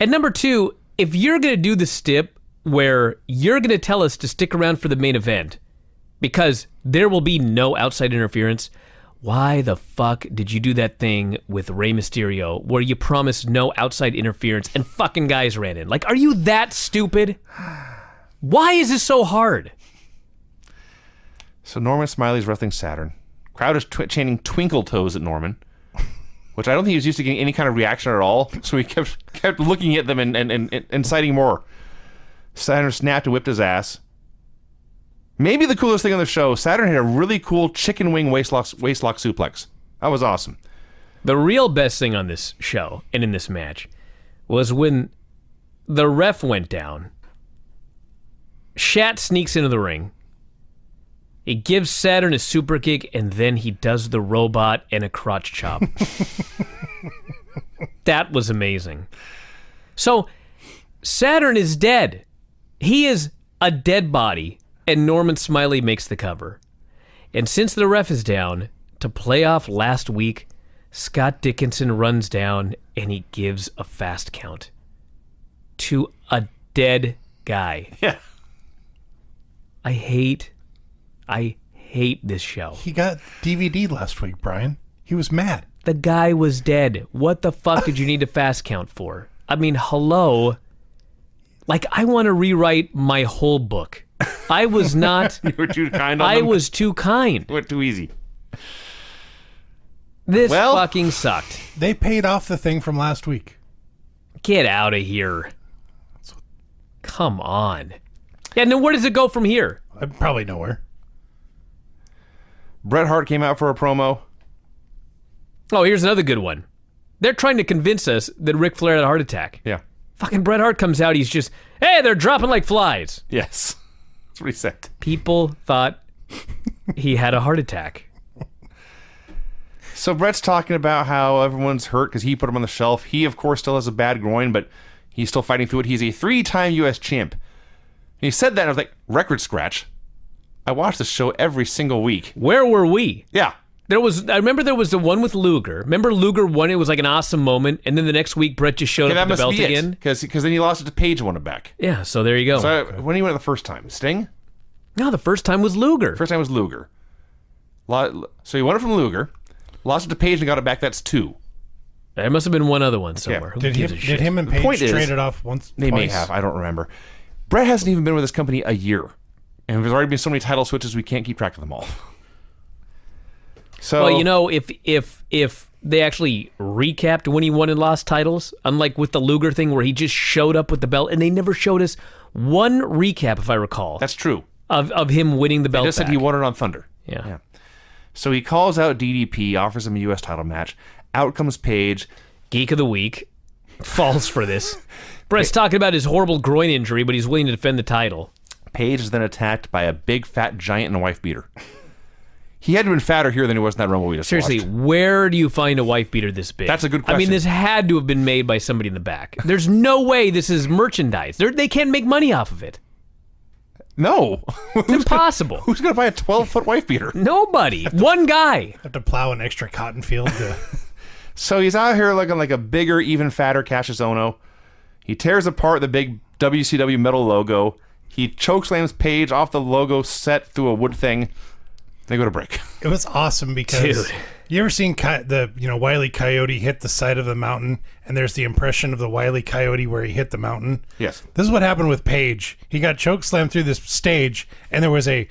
And number two, if you're to do the stip where you're to tell us to stick around for the main event because there will be no outside interference, why the fuck did you do that thing with Rey Mysterio where you promised no outside interference and fucking guys ran in? Like, are you that stupid? Why is this so hard? So Norman Smiley's wrestling Saturn. Crowd is tw- chanting twinkle toes at Norman, which I don't think he was used to getting any kind of reaction at all. So he kept kept looking at them and, and, and, and inciting more. Saturn snapped and whipped his ass. Maybe the coolest thing on the show, Saturn had a really cool chicken wing waistlock, waistlock suplex. That was awesome. The real best thing on this show and in this match was when the ref went down. Shat sneaks into the ring. He gives Saturn a super kick and then he does the robot and a crotch chop. that was amazing. So Saturn is dead. He is a dead body, and Norman Smiley makes the cover. And since the ref is down, to play off last week, Scott Dickinson runs down and he gives a fast count to a dead guy. Yeah. I hate, I hate this show. He got DVD last week, Bryan. He was mad. The guy was dead. What the fuck did you need to fast count for? I mean, hello. Like, I want to rewrite my whole book. I was not. You were too kind on I them. was too kind. Went too easy. This Well- fucking sucked. They paid off the thing from last week. Get out of here. Come on. Yeah, now where does it go from here? Probably nowhere. Bret Hart came out for a promo. Oh, here's another good one. They're trying to convince us that Ric Flair had a heart attack. Yeah. Fucking Bret Hart comes out, he's just, hey, they're dropping like flies. Yes. That's what he said. People thought he had a heart attack. So Bret's talking about how everyone's hurt because he put him on the shelf. He, of course, still has a bad groin, but he's still fighting through it. He's a three-time U.S. champ. And he said that, and I was like, record scratch. I watch the show every single week. Where were we? Yeah. There was, I remember there was the one with Luger. Remember Luger won? It was like an awesome moment, and then the next week Bret just showed Yeah, up that with the must belt be again. it. Because then he lost it to Page and won it back. Yeah, so there you go. So when he went the first time? Sting? no, the first time was Luger. First time was Luger. Lo- So he won it from Luger, lost it to Page and got it back. That's two. There must have been one other one somewhere. Who Did him, gives a did shit? him and point Page is- trade it off once? They may twice? have. I don't remember. Bret hasn't even been with this company a year. And there's already been so many title switches, we can't keep track of them all. So, Well, you know, if if if they actually recapped when he won and lost titles, unlike with the Luger thing where he just showed up with the belt, and they never showed us one recap, if I recall, that's true. of of him winning the belt. They Just said he won it on Thunder. Yeah. Yeah. So he calls out DDP, offers him a U.S. title match. Out comes Page, Geek of the week falls for this. Bret's talking about his horrible groin injury, but he's willing to defend the title. Page is then attacked by a big fat giant and a wife beater. He had to been fatter here than he was in that Rumble we just Seriously, watched. where do you find a wife beater this big? That's a good I mean, this had to have been made by somebody in the back. There's no way this is merchandise. They're, they can't make money off of it. No. It's impossible. Who's going to buy a 12 foot wife beater? Nobody. One guy. Have to plow an extra cotton field to. So he's out here looking like a bigger, even fatter Kassius Ohno. He tears apart the big WCW metal logo. He chokeslams Page off the logo set through a wood thing. They go to break. It was awesome because Dude. you ever seen Coy- the you know Wiley Coyote hit the side of the mountain, and there's the impression of the Wiley Coyote where he hit the mountain. Yes. This is what happened with Page. He got choke slammed through this stage, and there was a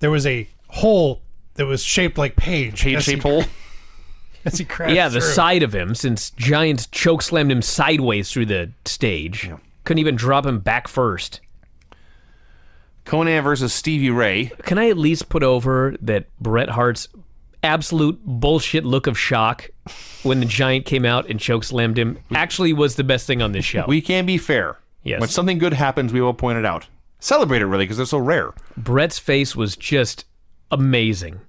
there was a hole that was shaped like Page. Page shaped hole. As he crashed Yeah, the through. side of him, since Giants choke slammed him sideways through the stage. Couldn't even drop him back first. Konnan versus Stevie Ray. Can I at least put over that Bret Hart's absolute bullshit look of shock when the Giant came out and choke slammed him actually was the best thing on this show? We can be fair. Yes. When something good happens, we will point it out. Celebrate it, really, because they're so rare. Bret's face was just amazing.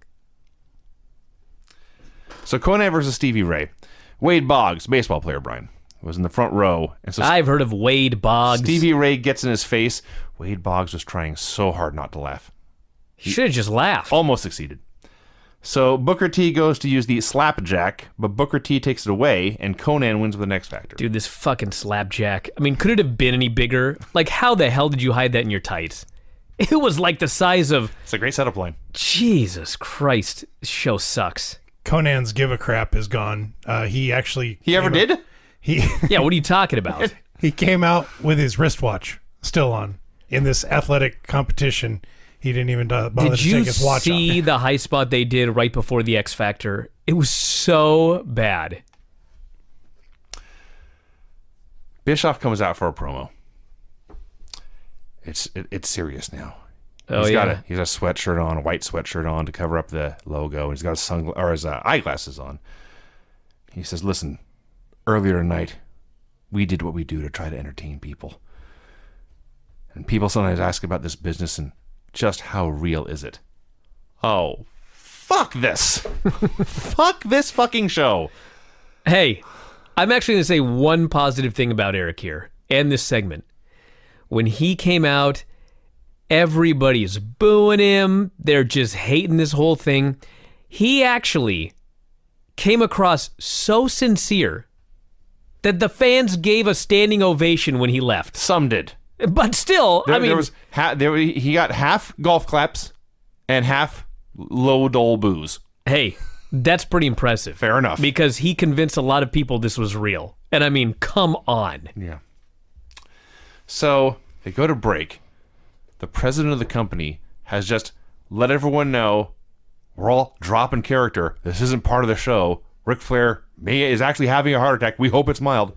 So Konnan versus Stevie Ray. Wade Boggs, baseball player, Bryan, was in the front row. And so I've heard of Wade Boggs. Stevie Ray gets in his face. Wade Boggs was trying so hard not to laugh. He should have just laughed. Almost succeeded. So Booker T goes to use the slapjack, but Booker T takes it away, and Konnan wins with the X Factor. Dude, this fucking slapjack. I mean, could it have been any bigger? Like, how the hell did you hide that in your tights? It was like the size of It's a great setup line. Jesus Christ. This show sucks. Konnan's give a crap is gone. Uh, he actually He ever did? out- he Yeah, what are you talking about? he came out with his wristwatch still on in this athletic competition. He didn't even bother Did to take his watch off. Did you see off. the high spot they did right before the X Factor? It was so bad. Bischoff comes out for a promo. It's it, it's serious now. Oh he's yeah. got a he's got a sweatshirt on, a white sweatshirt on to cover up the logo, and he's got his sun or his uh, eyeglasses on. He says, "Listen, earlier tonight, we did what we do to try to entertain people, and people sometimes ask about this business and just how real is it? Oh, fuck this, fuck this fucking show. Hey, I'm actually going to say one positive thing about Eric here and this segment. When he came out, everybody's booing him. They're just hating this whole thing. He actually came across so sincere that the fans gave a standing ovation when he left. Some did." But still, There, I mean, there was ha- there he got half golf claps and half low dole booze. hey, That's pretty impressive. Fair enough. Because he convinced a lot of people this was real. And I mean, come on. Yeah. So they go to break. The president of the company has just let everyone know we're all dropping character. This isn't part of the show. Ric Flair may is actually having a heart attack. We hope it's mild.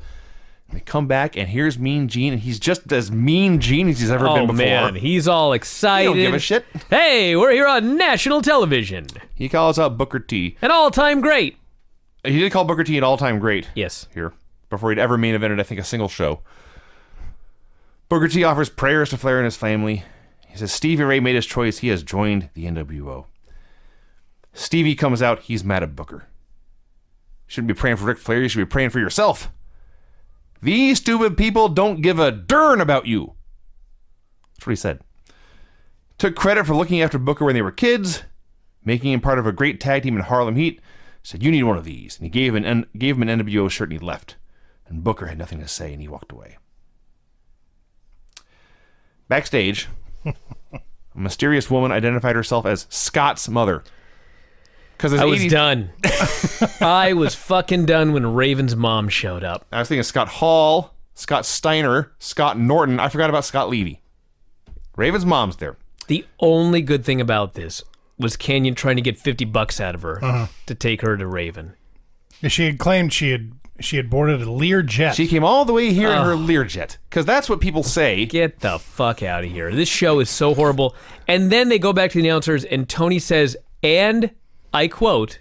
And they come back and here's Mean Gene, and he's just as Mean Gene as he's ever Oh been before. man, he's all excited. don't give a shit. Hey, we're here on national television. He calls out Booker T. An all-time great. He did call Booker T an all-time great. Yes. here before he'd ever main evented, I think, a single show. Booker T offers prayers to Flair and his family. He says Stevie Ray made his choice. He has joined the NWO. Stevie comes out. He's mad at Booker. Shouldn't be praying for Ric Flair. You should be praying for yourself. These stupid people don't give a darn about you. That's what he said. Took credit for looking after Booker when they were kids, making him part of a great tag team in Harlem Heat. Said, "You need one of these," and he gave an gave him an NWO shirt, and he left. And Booker had nothing to say, and he walked away. Backstage, a mysterious woman identified herself as Scott's mother. Because I was done. I was fucking done when Raven's mom showed up. I was thinking Scott Hall, Scott Steiner, Scott Norton. I forgot about Scott Levy. Raven's mom's there. The only good thing about this was Kanyon trying to get 50 bucks out of her Uh-huh. to take her to Raven. She had claimed she had she had boarded a Lear jet. She came all the way here in her Learjet. Because that's what people say. Get the fuck out of here. This show is so horrible. And then they go back to the announcers, and Tony says, and I quote,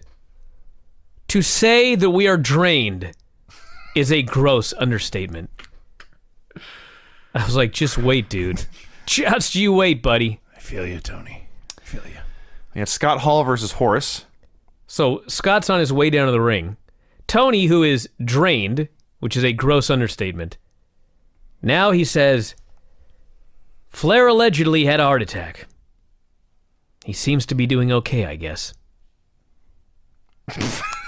to say that we are drained is a gross understatement. I was like, just wait, dude. Just you wait, buddy. I feel you, Tony. I feel you. We have Scott Hall versus Horace. So Scott's on his way down to the ring. Tony, who is drained, which is a gross understatement, now he says, Flair allegedly had a heart attack. He seems to be doing okay, I guess.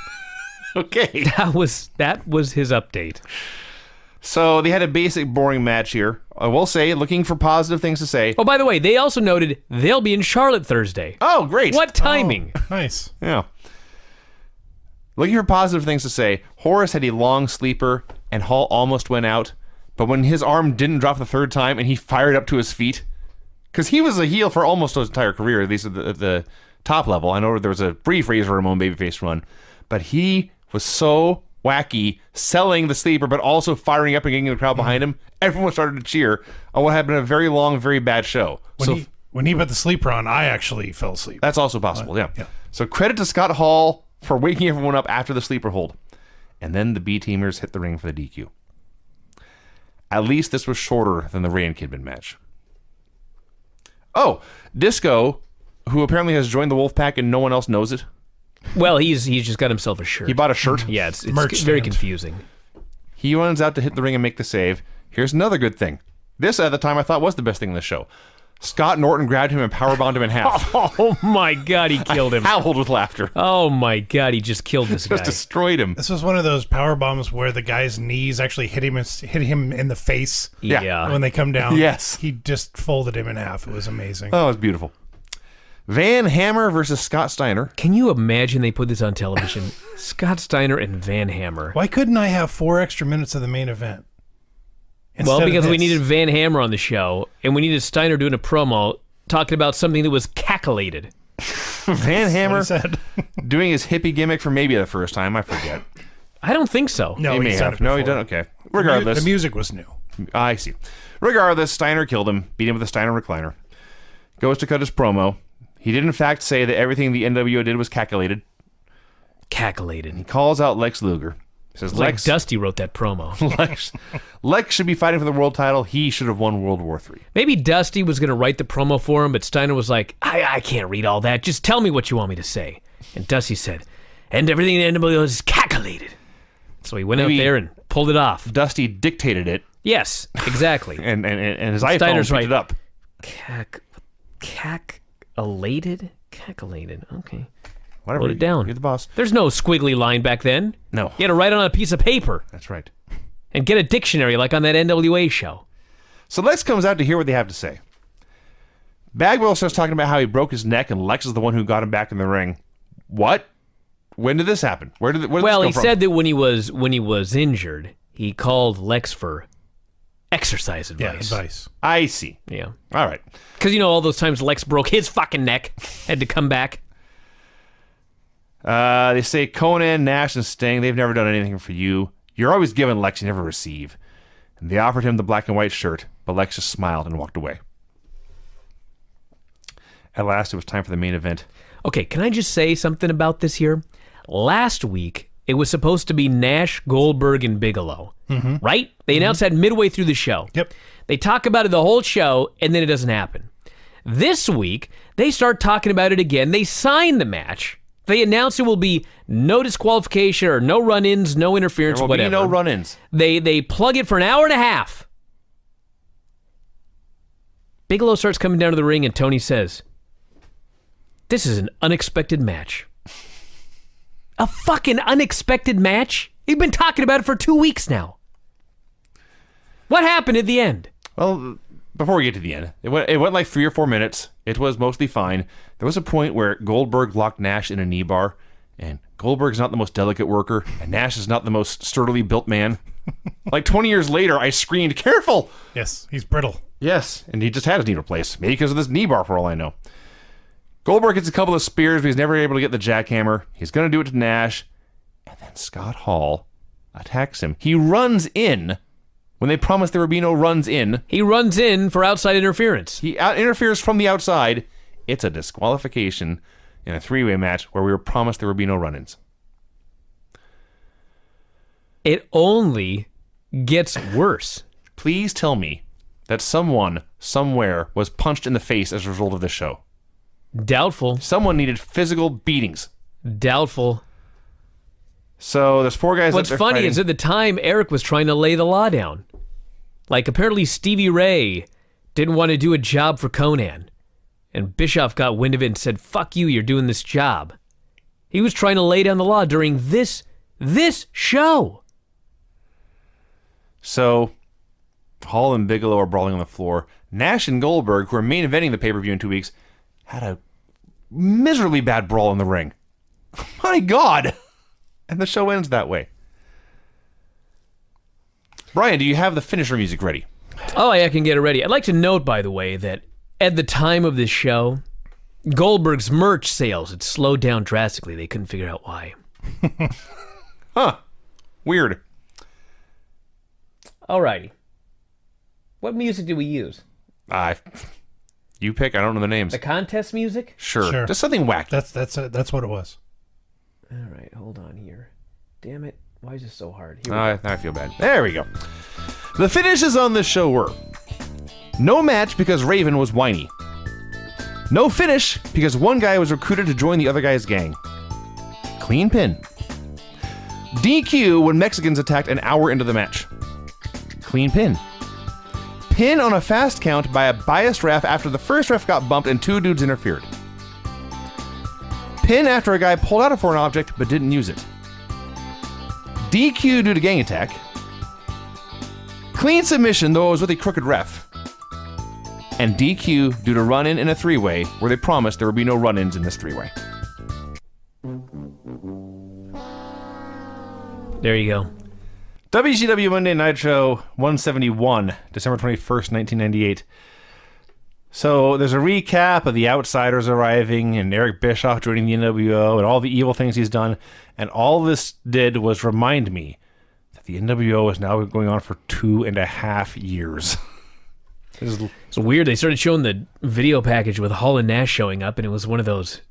Okay. That was that was his update. So they had a basic boring match here. I will say, looking for positive things to say. Oh, by the way, they also noted they'll be in Charlotte Thursday. Oh, great. What oh, timing? Nice. Yeah. Looking for positive things to say. Horace had a long sleeper, and Hall almost went out. But when his arm didn't drop the third time, and he fired up to his feet, because he was a heel for almost his entire career, at least at the, the top level. I know there was a brief Razor Ramon babyface run, but he was so wacky, selling the sleeper, but also firing up and getting the crowd mm-hmm. behind him. Everyone started to cheer on what had been a very long, very bad show. When so he when he put the sleeper on, I actually fell asleep. that's also possible, yeah. yeah. So credit to Scott Hall for waking everyone up after the sleeper hold. And then the B teamers hit the ring for the DQ. At least this was shorter than the Rey and Kidman match. Oh, Disco, who apparently has joined the wolf pack and no one else knows it. Well, he's he's just got himself a shirt. He bought a shirt. yeah, it's, it's Merch very stand. confusing. He runs out to hit the ring and make the save. Here's another good thing. This at the time I thought was the best thing in the show. Scott Norton grabbed him and powerbombed him in half. Oh my god, he killed him. Howled with laughter. Oh my god, he just killed this guy. Just destroyed him. This was one of those power bombs where the guy's knees actually hit him hit him in the face Yeah. yeah. when they come down. Yes. he just folded him in half. It was amazing. Oh, it was beautiful. Van Hammer versus Scott Steiner. Can you imagine they put this on television? Scott Steiner and Van Hammer. Why couldn't I have four extra minutes of the main event? Well, because we needed Van Hammer on the show, and we needed Steiner doing a promo talking about something that was cackulated. Van Hammer said. doing his hippie gimmick for maybe the first time. I forget. I don't think so. no, he may have. No, he before. didn't. Okay. Regardless, the music was new. I see. Regardless, Steiner killed him, beat him with a Steiner recliner. Goes to cut his promo. He did in fact say that everything the NWO did was calculated. Calculated. He calls out Lex Luger. He says Like Lex, Dusty wrote that promo. Lex, Lex should be fighting for the world title. He should have won World War Three. Maybe Dusty was going to write the promo for him, but Steiner was like, I, I can't read all that. Just tell me what you want me to say. And Dusty said, and everything in the NWO is cackulated. So he went Maybe- out there and pulled it off. Dusty dictated it, Yes, exactly. and and, and his Steiner's iPhone picked right. it up. Cack, cack-elated? Cackulated. Okay. Whatever. Wrote it down. You're the boss. There's no squiggly line back then. No, You had to write it on a piece of paper that's right. and get a dictionary like on that NWA show. So Lex comes out to hear what they have to say. Bagwell starts talking about how he broke his neck and Lex is the one who got him back in the ring. What? when did this happen? Where did it, where did Well, he come said that when he was when he was injured, he called Lex for exercise advice. Yeah, advice. advice. from? I see. Yeah. All right. Because you know all those times Lex broke his fucking neck, had to come back. Uh, they say Konnan, Nash, and Sting, they've never done anything for you. You're always giving Lex, you never receive. And they offered him the black and white shirt, but Lex just smiled and walked away. At last, it was time for the main event. Okay, can I just say something about this here? Last week, it was supposed to be Nash, Goldberg, and Bigelow. Mm-hmm. Right? They mm-hmm. announced that midway through the show. Yep. They talk about it the whole show, and then it doesn't happen. This week, they start talking about it again. They sign the match. They announce it will be no disqualification or no run-ins, no interference, There will whatever. be no run-ins. They they plug it for an hour and a half. Bigelow starts coming down to the ring, and Tony says, "This is an unexpected match. A fucking unexpected match. You've been talking about it for two weeks now. What happened at the end? Well, before we get to the end, it went, it went like three or four minutes. It was mostly fine. There was a point where Goldberg locked Nash in a knee bar, and Goldberg's not the most delicate worker, and Nash is not the most sturdily built man. like 20 years later, I screamed, Careful! Yes, he's brittle. Yes, and he just had his knee replaced. Maybe because of this knee bar, for all I know. Goldberg gets a couple of spears, but he's never able to get the jackhammer. He's going to do it to Nash. And then Scott Hall attacks him. He runs in when they promised there would be no runs in. He runs in for outside interference. He out- interferes from the outside. It's a disqualification in a three way match where we were promised there would be no run ins. It only gets worse. Please tell me that someone somewhere was punched in the face as a result of this show. Doubtful. Someone needed physical beatings. Doubtful. So there's four guys. What's funny fighting. is at the time Eric was trying to lay the law down. Like apparently Stevie Ray didn't want to do a job for Konnan. And Bischoff got wind of it and said, Fuck you, you're doing this job. He was trying to lay down the law during this this show. So Hall and Bigelow are brawling on the floor. Nash and Goldberg, who are main eventing the pay per view in two weeks, had a miserably bad brawl in the ring. My God! And the show ends that way. Bryan, do you have the finisher music ready? Oh, yeah, I can get it ready. I'd like to note, by the way, that at the time of this show, Goldberg's merch sales had slowed down drastically. They couldn't figure out why. Huh. Weird. Alrighty. What music do we use? I, you pick. I don't know the names. The contest music? Sure. Sure. Just something wacky. That's that's uh, that's what it was. All right, hold on here. Damn it. Why is this so hard? Here Uh, I feel bad. There we go. The finishes on this show were no match because Raven was whiny. No finish because one guy was recruited to join the other guy's gang. Clean pin. DQ when Mexicans attacked an hour into the match. Clean pin. Pin on a fast count by a biased ref after the first ref got bumped and two dudes interfered. Pin after a guy pulled out a foreign object but didn't use it. DQ due to gang attack. Clean submission, though it was with a crooked ref. And DQ due to run in in a three way, where they promised there would be no run ins in this three way. There you go. WCW Monday Nitro 171, December 21st, 1998. So there's a recap of the outsiders arriving and Eric Bischoff joining the NWO and all the evil things he's done. And all this did was remind me that the NWO is now going on for two and a half years. This It's weird. They started showing the video package with Hall and Nash showing up, and it was one of those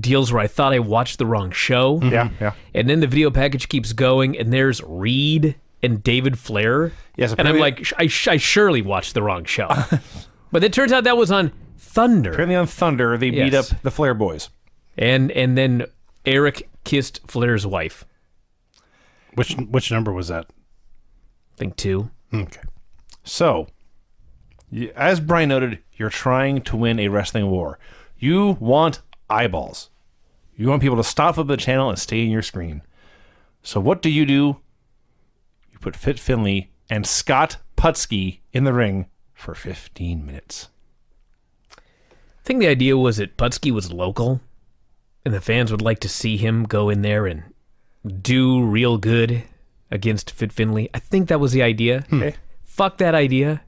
deals where I thought I watched the wrong show. Mm-hmm. yeah, yeah. And then the video package keeps going, and there's Reed and David Flair. Yes, and I'm like, I, sh- I surely watched the wrong show. but it turns out that was on Thunder. Apparently on Thunder, they beat up the Flair boys. And and then Eric kissed Flair's wife. Which which number was that? I think two. Okay. So, as Bryan noted, you're trying to win a wrestling war. You want eyeballs. You want people to stop up the channel and stay in your screen. So, what do you do? You put Fit Finlay and Scott Putski in the ring for 15 minutes. I think the idea was that Putski was local, and the fans would like to see him go in there and do real good against Fit Finlay. I think that was the idea. Hmm. Okay. Fuck that idea.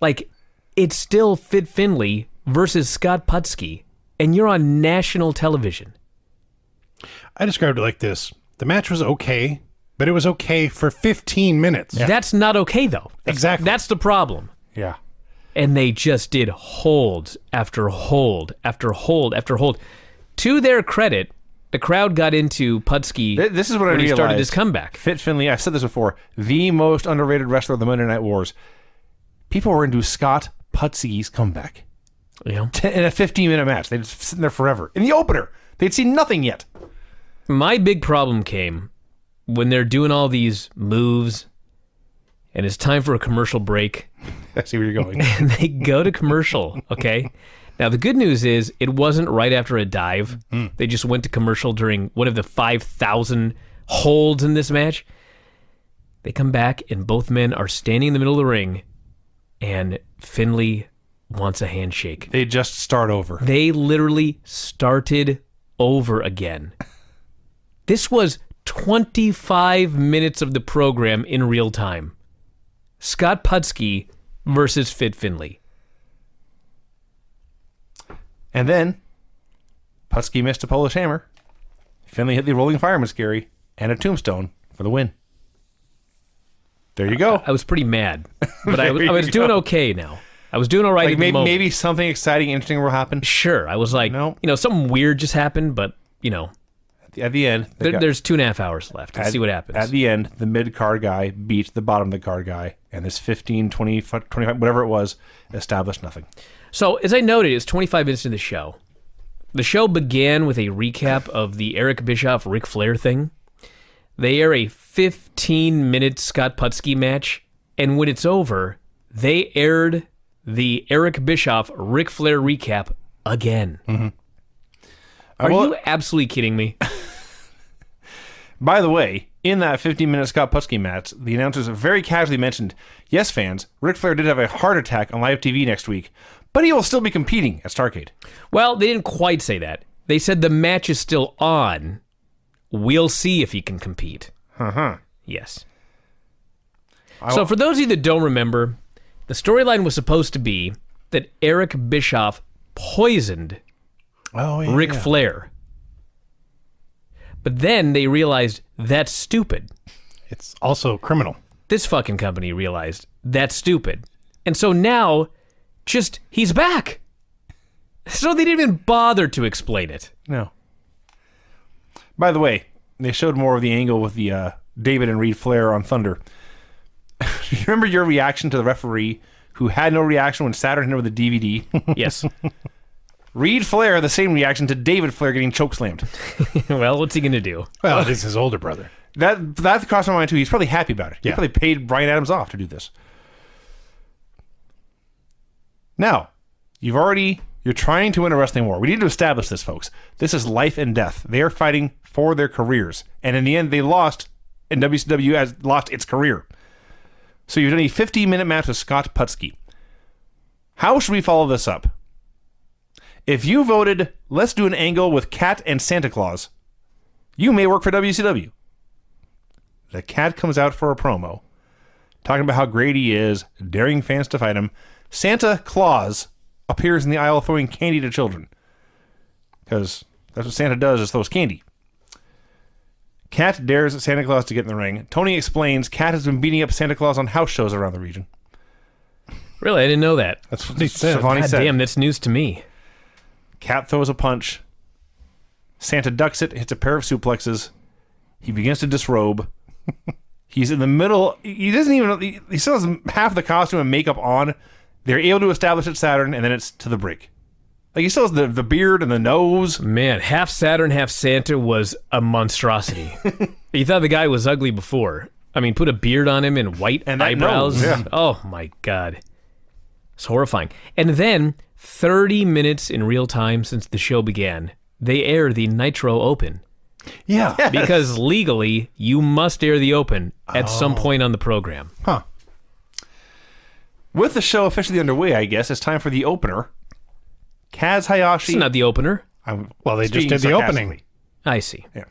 Like, it's still Fit Finlay versus Scott Putski, and you're on national television. I described it like this: the match was okay, but it was okay for 15 minutes. That's not okay, though. Exactly. That's the problem. Yeah. and they just did hold after hold after hold after hold. To their credit, the crowd got into Putski. This is what I when he started his comeback. Fit Finlay, I've said this before, the most underrated wrestler of the Monday Night Wars. People were into Scott Putski's comeback. You know, T- in a 15 minute match. They'd just sitting there forever. In the opener, they'd seen nothing yet. my big problem came when they're doing all these moves, and it's time for a commercial break, I see where you're going. and they go to commercial. Okay. Now the good news is it wasn't right after a dive. Hmm. They just went to commercial during one of the five thousand holds in this match. They come back and both men are standing in the middle of the ring, and Finlay wants a handshake. they just start over. They literally started over again. This was 25 minutes of the program in real time. Scott Putski versus Fit Finlay. And then, Putski missed a Polish hammer. Finlay hit the rolling fireman's carry and a tombstone for the win. There you go. I was pretty mad, but I, was- I was you doing okay now. I was doing all right. Like maybe, maybe something exciting, interesting will happen. sure. I was like, No. you know, something weird just happened, but you know, At the end, they there, got- there's two and a half hours left. Let's at- see what happens. At the end, the mid card guy beat the bottom of the card guy, and this 15, 20, 25, whatever it was, established nothing. So, as I noted, it's 25 minutes into the show. The show began with a recap of the Eric Bischoff Ric Flair thing. They air a 15 minute Scott Putski match, and when it's over, they aired the Eric Bischoff Ric Flair recap again. Are well- you absolutely kidding me? By the way, in that 15 minute Scott Putski match, the announcers very casually mentioned, yes, fans, Ric Flair did have a heart attack on live TV next week, but he will still be competing at Starcade. Well, they didn't quite say that. They said the match is still on. We'll see if he can compete. Uh huh. Yes. so, for those of you that don't remember, the storyline was supposed to be that Eric Bischoff poisoned Oh, yeah. Ric yeah. Flair. But then they realized that's stupid. It's also criminal. This fucking company realized that's stupid. And so now, just, he's back. So they didn't even bother to explain it. No. By the way, they showed more of the angle with the uh, David and Reed Flair on Thunder. you remember your reaction to the referee who had no reaction when Saturn hit him with the DVD? Yes. Reed Flair had the same reaction to David Flair getting chokeslammed. well, what's he going to do? Well, it is his older brother. That that crossed my mind too. He's probably happy about it. He Yeah. probably paid Brian Adams off to do this. Now, you've already you're trying to win a wrestling war. We need to establish this, folks. This is life and death. They are fighting for their careers, and in the end, they lost, and WCW has lost its career. So you've done a 15 minute match with Scott Putski. How should we follow this up? If you voted, let's do an angle with Cat and Santa Claus, you may work for WCW the cat comes out for a promo talking about how great he is, daring fans to fight him. Santa Claus appears in the aisle throwing candy to children. Because that's what Santa does is throws candy. Cat dares Santa Claus to get in the ring. Tony explains Cat has been beating up Santa Claus on house shows around the region. Really? I didn't know that. That's what they said. God said. damn, that's news to me. Cat throws a punch. Santa ducks it, hits a pair of suplexes. He begins to disrobe. He's in the middle. He doesn't even. He he still has half the costume and makeup on. They're able to establish it's Saturn, and then it's to the break. Like he still has the, the beard and the nose. Man, half Saturn, half Santa was a monstrosity. you thought the guy was ugly before. I mean, put a beard on him and white And eyebrows. nose, yeah. Oh my god. It's horrifying. And then 30 minutes in real time since the show began, they air the Nitro Open. Yeah. Because legally, you must air the Open at some oh. point on the program. Huh. With the show officially underway, I guess it's time for the opener. Kaz Hayashi. It's Hayashi. not the opener. I'm Well, they just did the opening. I see. Yeah.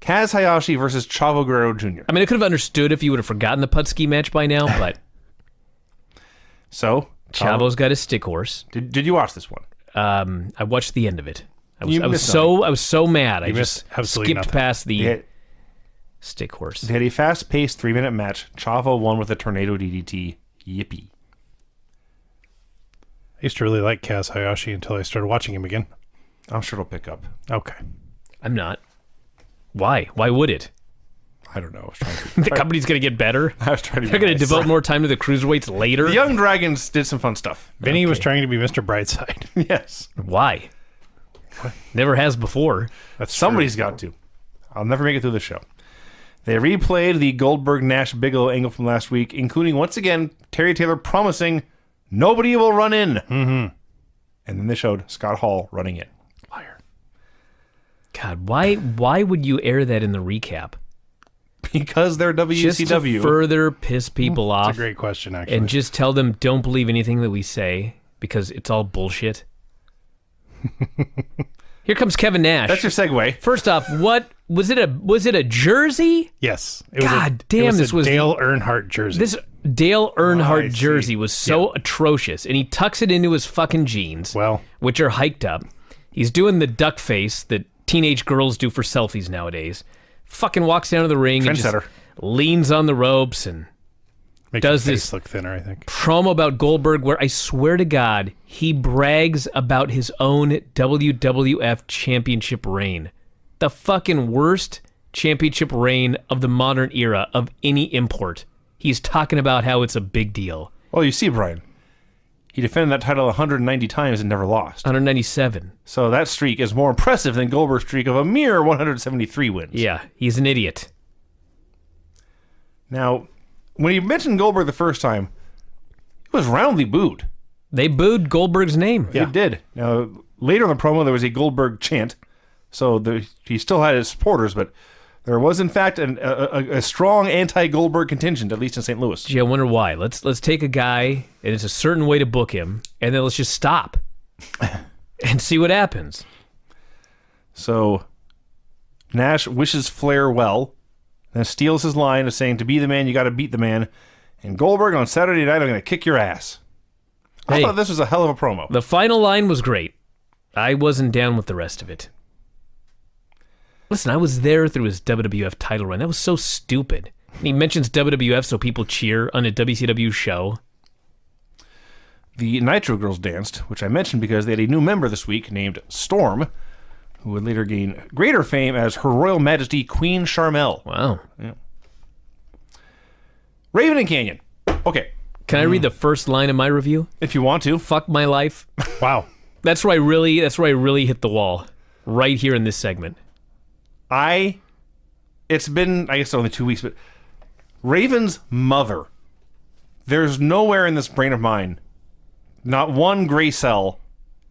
Kaz Hayashi versus Chavo Guerrero Jr. I mean, I could have understood if you would have forgotten the Putski match by now, but So, Chavo's got his stick horse. did, did you watch this one? Um, I watched the end of it. I was, You I was so I was so mad. I just skipped nothing. past the had, stick horse. they had a fast paced three minute match. Chavo won with a tornado DDT. Yippee. I used to really like Kaz Hayashi until I started watching him again. I'm sure it'll pick up. Okay. I'm not. Why? Why would it? I don't know. I was trying to. The company's gonna get better. I was trying to. They're be gonna devote more time to the cruiserweights later. The Young Dragons did some fun stuff. Vinny was trying to be Mr. Brightside. yes. Why? Never has before. That's Somebody's got to. I'll never make it through the show. They replayed the Goldberg Nash Bigelow angle from last week, including once again Terry Taylor promising nobody will run in. Mm-hmm. And then they showed Scott Hall running in. Liar. God, why? Why would you air that in the recap? Because they're WCW. Just to further piss people off. That's off a great question, actually. and just tell them don't believe anything that we say because it's all bullshit. Here comes Kevin Nash. That's your segue. First off, what was it? A was it a jersey? yes. It was God a, damn, it was this a was- Dale Earnhardt jersey. This Dale Earnhardt see. jersey was so atrocious, and he tucks it into his fucking jeans, well, which are hiked up. He's doing the duck face that teenage girls do for selfies nowadays. Fucking walks down to the ring and just leans on the ropes and makes does this- look thinner, I think. promo about Goldberg where I swear to God, he brags about his own WWF championship reign. The fucking worst championship reign of the modern era of any import. He's talking about how it's a big deal. Well, you see, Bryan. He defended that title 190 times and never lost. 197. So that streak is more impressive than Goldberg's streak of a mere 173 wins. Yeah, he's an idiot. Now, when he mentioned Goldberg the first time, he was roundly booed. They booed Goldberg's name. It did. Now, later in the promo, there was a Goldberg chant. So the, he still had his supporters, but there was, in fact, an, a, a, a strong anti Goldberg contingent, at least in St. Louis. Gee, I wonder why. Let's let's take a guy and it's a certain way to book him, and then let's just stop and see what happens. So Nash wishes Flair well, then steals his line of saying, To be the man, you got to beat the man. And Goldberg on Saturday night, I'm going to kick your ass. I Hey. thought this was a hell of a promo. The final line was great. I wasn't down with the rest of it. Listen, I was there through his WWF title run. That was so stupid. He mentions WWF so people cheer on a WCW show. The Nitro Girls danced, which I mentioned because they had a new member this week named Storm, who would later gain greater fame as Her Royal Majesty Queen Charmell. Wow. Raven and Kanyon. Okay, Can I read the first line of my review? if you want to. Fuck my life. Wow. That's where I really that's where I really hit the wall. Right here in this segment. I, it's been, I guess only two weeks, but Raven's mother. There's nowhere in this brain of mine, not one gray cell,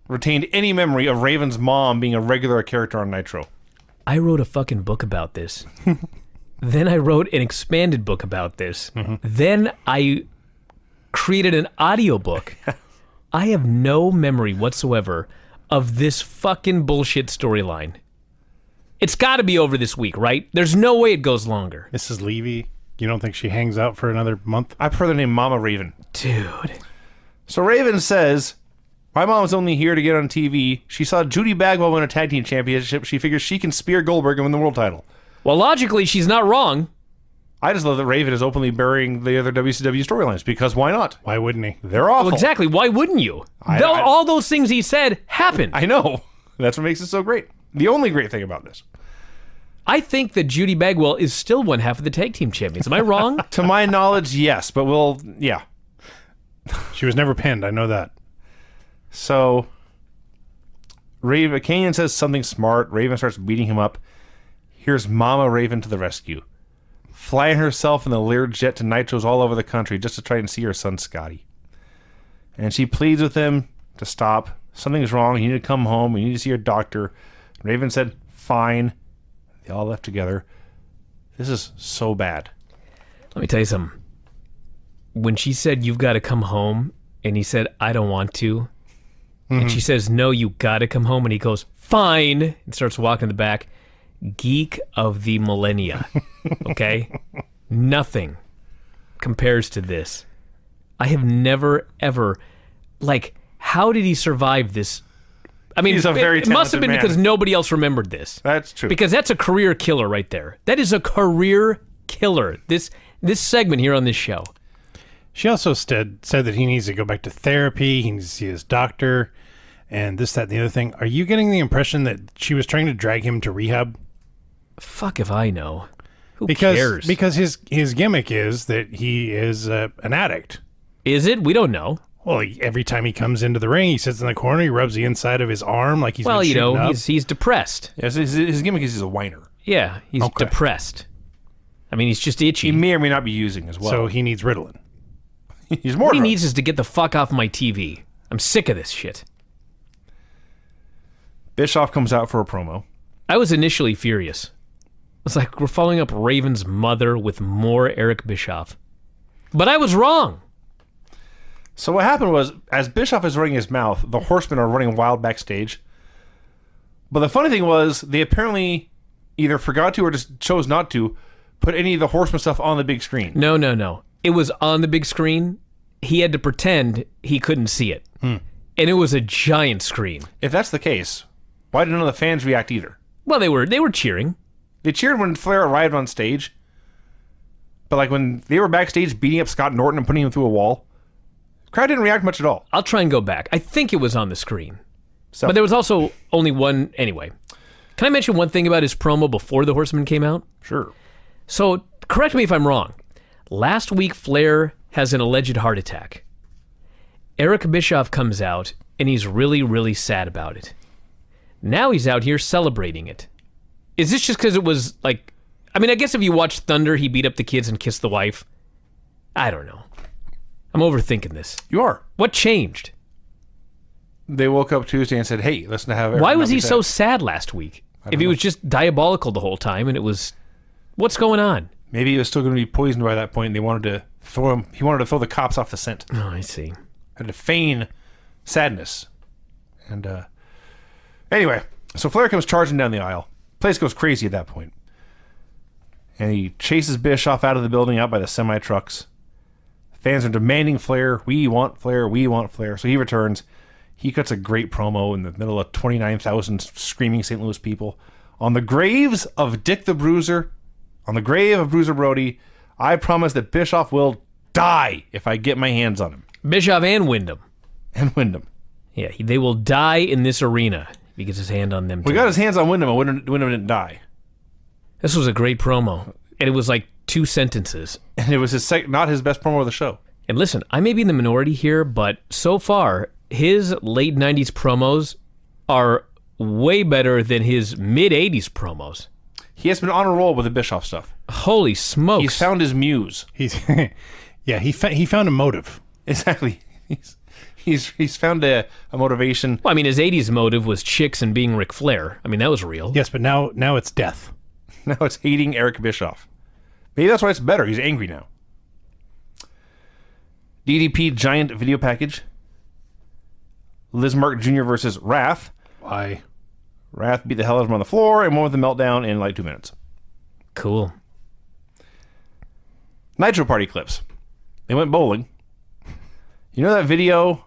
retained any memory of Raven's mom being a regular character on Nitro. I wrote a fucking book about this. then I wrote an expanded book about this. Mm-hmm. Then I created an audiobook. I have no memory whatsoever of this fucking bullshit storyline. It's got to be over this week, right? There's no way it goes longer. Mrs. Levy, you don't think she hangs out for another month? I prefer the name Mama Raven. Dude. So Raven says, My mom's only here to get on TV. She saw Judy Bagwell win a tag team championship. She figures she can spear Goldberg and win the world title. Well, logically, she's not wrong. I just love that Raven is openly burying the other WCW storylines because why not? Why wouldn't he? They're awful. Well, exactly. Why wouldn't you? I- Though I- all those things he said happened. I, I know. That's what makes it so great. The only great thing about this, I think that Judy Bagwell is still one half of the tag team champions. Am I wrong? to my knowledge, yes, but we'll, yeah. She was never pinned. I know that. So Raven Kanyon says something smart. Raven starts beating him up. Here's Mama Raven to the rescue, flying herself in the Learjet to Nitros all over the country just to try and see her son Scotty. And she pleads with him to stop. Something's wrong. You need to come home. You need to see your doctor. Raven said, "Fine." They all left together. This is so bad. Let me tell you something. When she said, You've got to come home, and he said, I don't want to, And she mm-hmm. says, No, you gotta come home. And he goes, Fine. And starts walking in the back. Geek of the millennia. Okay? Nothing compares to this. I have never, ever, like, how did he survive this? I mean, He's a very it, it must have been talented because nobody else remembered this. That's true. Because that's a career killer right there. That is a career killer. This this segment here on this show. She also said said that he needs to go back to therapy. He needs to see his doctor, and this, that, and the other thing. Are you getting the impression that she was trying to drag him to rehab? Fuck if I know. Who Because cares? because his his gimmick is that he is uh, an addict. is it? We don't know. Well, he, every time he comes into the ring, he sits in the corner. He rubs the inside of his arm like he's well, been you know, up. he's he's depressed. Yes, his, his gimmick is he's a whiner. Yeah, he's Okay. depressed. I mean, he's just itchy. He may or may not be using as well. so he needs Ritalin. he's more. what he needs is to get the fuck off my TV. I'm sick of this shit. Bischoff comes out for a promo. I was initially furious. It's like we're following up Raven's mother with more Eric Bischoff. But I was wrong. So what happened was, as Bischoff is running his mouth, the Horsemen are running wild backstage. But the funny thing was, they apparently either forgot to or just chose not to put any of the Horseman stuff on the big screen. No, no, no. It was on the big screen. He had to pretend he couldn't see it. Hmm. And it was a giant screen. If that's the case, why did none of the fans react either? Well, they were they were cheering. They cheered when Flair arrived on stage, but like when they were backstage beating up Scott Norton and putting him through a wall, crowd didn't react much at all. I'll try and go back. I think it was on the screen. So But there was also only one anyway. Can I mention one thing about his promo before the Horseman came out? sure, So, correct me if I'm wrong. Last week, Flair has an alleged heart attack. Eric Bischoff comes out and he's really, really sad about it. Now he's out here celebrating it. Is this just because it was like. I mean, I guess if you watch Thunder, he beat up the kids and kissed the wife. I don't know. I'm overthinking this. you are. What changed? They woke up Tuesday and said, "Hey, let's not have." Why was he sad." so sad last week? If he was just diabolical the whole time and it was. What's going on? Maybe he was still going to be poisoned by that point. And they wanted to throw him. He wanted to throw the cops off the scent. Oh, I see. Had to feign sadness. And uh anyway, so Flair comes charging down the aisle. Place goes crazy at that point. And he chases Bischoff out of the building, out by the semi trucks. Fans are demanding Flair. We want Flair. We want Flair. So he returns. He cuts a great promo in the middle of 29,000 screaming St. Louis people. On the graves of Dick the Bruiser, on the grave of Bruiser Brody, I promise that Bischoff will die if I get my hands on him Bischoff and Windham. and Windham. Yeah, he, they will die in this arena if he gets his hand on them. We too. got his hands on Windham, and Windham, Windham didn't die. This was a great promo, and it was like two sentences. And it was his sec- not his best promo of the show. And listen, I may be in the minority here, but so far his late '90s promos are way better than his mid '80s promos. He has been on a roll with the Bischoff stuff. Holy smokes! He's found his muse. He's yeah. He fa- he found a motive. Exactly. He's he's he's found a, a motivation. well, I mean, his '80s motive was chicks and being Ric Flair. I mean, that was real. Yes, but now now it's death. Now it's hating Eric Bischoff. Maybe that's why it's better. He's angry now. DDP giant video package. Lizmark Jr. versus Wrath. Why? Wrath beat the hell out of him on the floor and won with the meltdown in like two minutes. Cool. Nitro Party clips. They went bowling. You know that video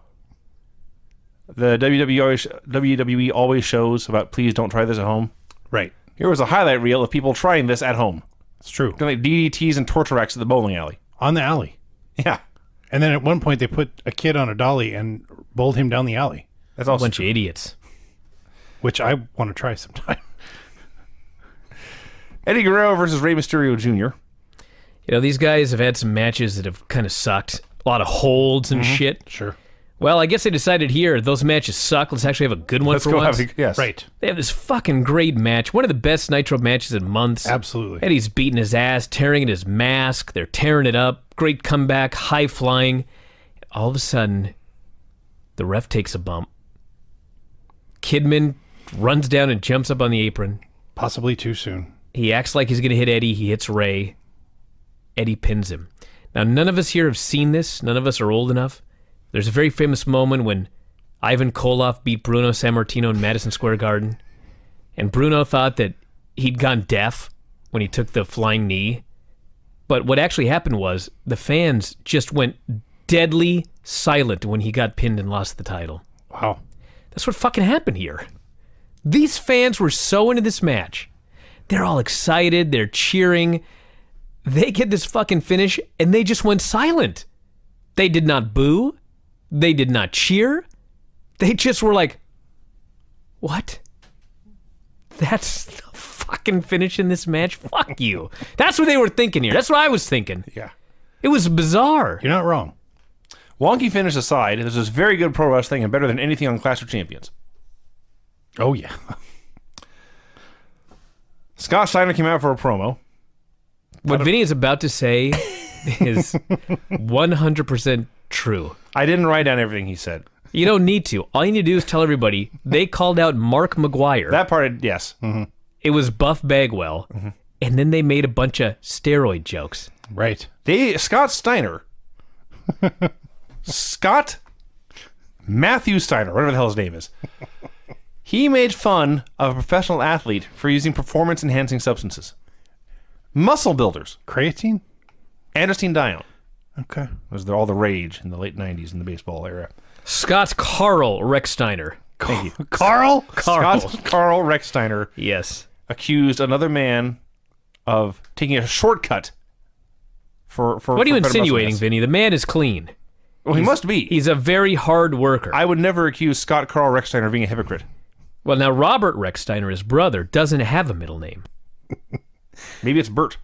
the WWE always, WWE always shows about please don't try this at home? Right. Here was a highlight reel of people trying this at home. It's true. Doing like DDTs and torture racks at the bowling alley. On the alley. Yeah. And then at one point they put a kid on a dolly and bowled him down the alley, That's A bunch true. of idiots. Which I want to try sometime. Eddie Guerrero versus Rey Mysterio Jr. You know, these guys have had some matches that have kind of sucked. A lot of holds and mm-hmm. shit. Sure. Well, I guess they decided here those matches suck. Let's actually have a good one Let's for go once. have a, yes. Right. They have this fucking great match. One of the best Nitro matches in months. Absolutely. Eddie's beating his ass, tearing at his mask. They're tearing it up. Great comeback, high flying. All of a sudden, the ref takes a bump. Kidman runs down and jumps up on the apron. Possibly too soon. He acts like he's going to hit Eddie. He hits Rey. Eddie pins him. Now, none of us here have seen this. None of us are old enough. There's a very famous moment when Ivan Koloff beat Bruno Sammartino in Madison Square Garden, and Bruno thought that he'd gone deaf when he took the flying knee. But what actually happened was the fans just went deadly silent when he got pinned and lost the title. Wow. That's what fucking happened here. These fans were so into this match. They're all excited, they're cheering. They get this fucking finish and they just went silent. They did not boo. They did not cheer. They just were like, what? That's the fucking finish in this match? Fuck you. That's what they were thinking here. That's what I was thinking. Yeah. It was bizarre. You're not wrong. Wonky finish aside, this was very good pro wrestling and better than anything on Clash of Champions. Oh yeah. Scott Steiner came out for a promo. What Vinny is about to say is 100% true. I didn't write down everything he said. You don't need to. All you need to do is tell everybody they called out Mark McGwire. That part, yes. Mm-hmm. it was Buff Bagwell. Mm-hmm. And then they made a bunch of steroid jokes. Right. They Scott Steiner, Scott Matthew Steiner, whatever the hell his name is. He made fun of a professional athlete for using performance enhancing substances. Muscle builders, Creatine? androstenedione Okay. was the, all the rage in the late '90s in the baseball era. Scott Carl Rechsteiner. Thank you. Carl? Carl. Scott Carl Rechsteiner Yes. accused another man of taking a shortcut for for. What are you for better muscle insinuating, mass. Vinny? The man is clean. Well, he must be. He's a very hard worker. I would never accuse Scott Carl Rechsteiner of being a hypocrite. Well, now Robert Rechsteiner, his brother, doesn't have a middle name. Maybe it's Bert.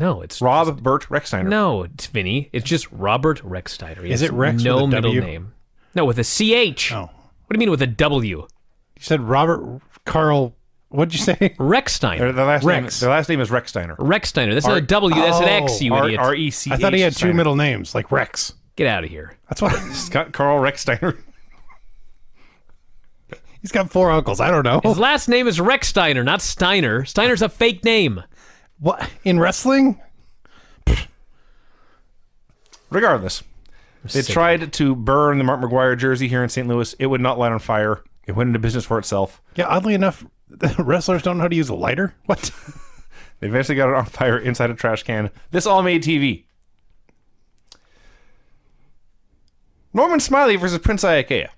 No, it's Rob Bert Rechsteiner. No, it's Vinny. It's just Robert Rechsteiner. He Is it Rex No with a middle W? name. No, with a CH. Oh. What do you mean with a W? You said Robert Carl. What'd you say? Rechsteiner. Their, their last name, Rex. their last name is Rechsteiner. Rechsteiner. That's not a W. That's an X, you oh, R idiot. R E C. I thought he had two Steiner. middle names, like Rex. Get out of here. That's what. Scott Carl Rechsteiner. He's got four uncles. I don't know. His last name is Rex Steiner, not Steiner. Steiner's a fake name. What in wrestling? Regardless, they Sick. tried to burn the Mark McGwire jersey here in St. Louis. It would not light on fire. It went into business for itself. Yeah, oddly enough, wrestlers don't know how to use a lighter. What? They eventually got it on fire inside a trash can. This all made TV. Norman Smiley versus Prince Iaukea.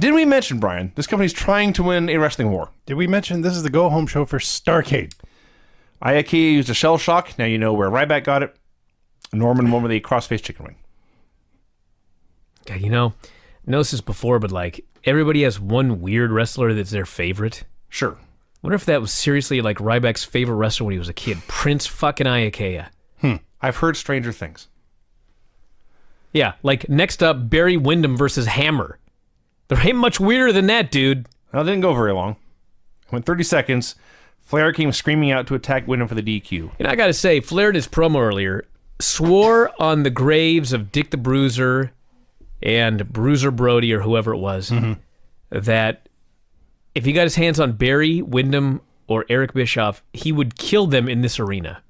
Did we mention, Bryan, this company's trying to win a wrestling war? Did we mention this is the go home show for Starcade? Iaukea used a shell shock. Now you know where Ryback got it. Norman won with a crossface chicken wing. God, you know, I noticed this before, but like everybody has one weird wrestler that's their favorite. Sure. wonder if that was seriously like Ryback's favorite wrestler when he was a kid, Prince fucking Iaukea. Hmm. I've heard stranger things. Yeah, like next up, Barry Windham versus Hammer. There ain't much weirder than that, dude. Well, it didn't go very long. It went 30 seconds. Flair came screaming out to attack Windham for the DQ. And I gotta say, Flair in his promo earlier swore on the graves of Dick the Bruiser and Bruiser Brody or whoever it was mm-hmm. that if he got his hands on Barry Windham or Eric Bischoff, he would kill them in this arena.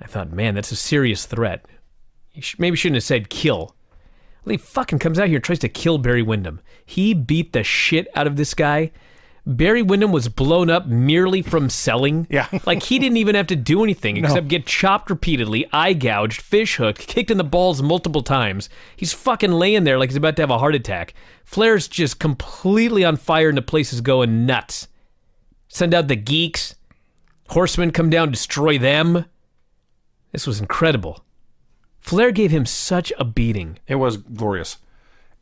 I thought, man, that's a serious threat. Maybe shouldn't have said kill. He fucking comes out here and tries to kill Barry Windham. He beat the shit out of this guy. Barry Windham was blown up merely from selling. Yeah. like he didn't even have to do anything except get chopped repeatedly, eye gouged, fish hooked, kicked in the balls multiple times. He's fucking laying there like he's about to have a heart attack. Flair's just completely on fire and the place is going nuts. Send out the geeks. Horsemen come down, destroy them. This was incredible. Flair gave him such a beating. It was glorious.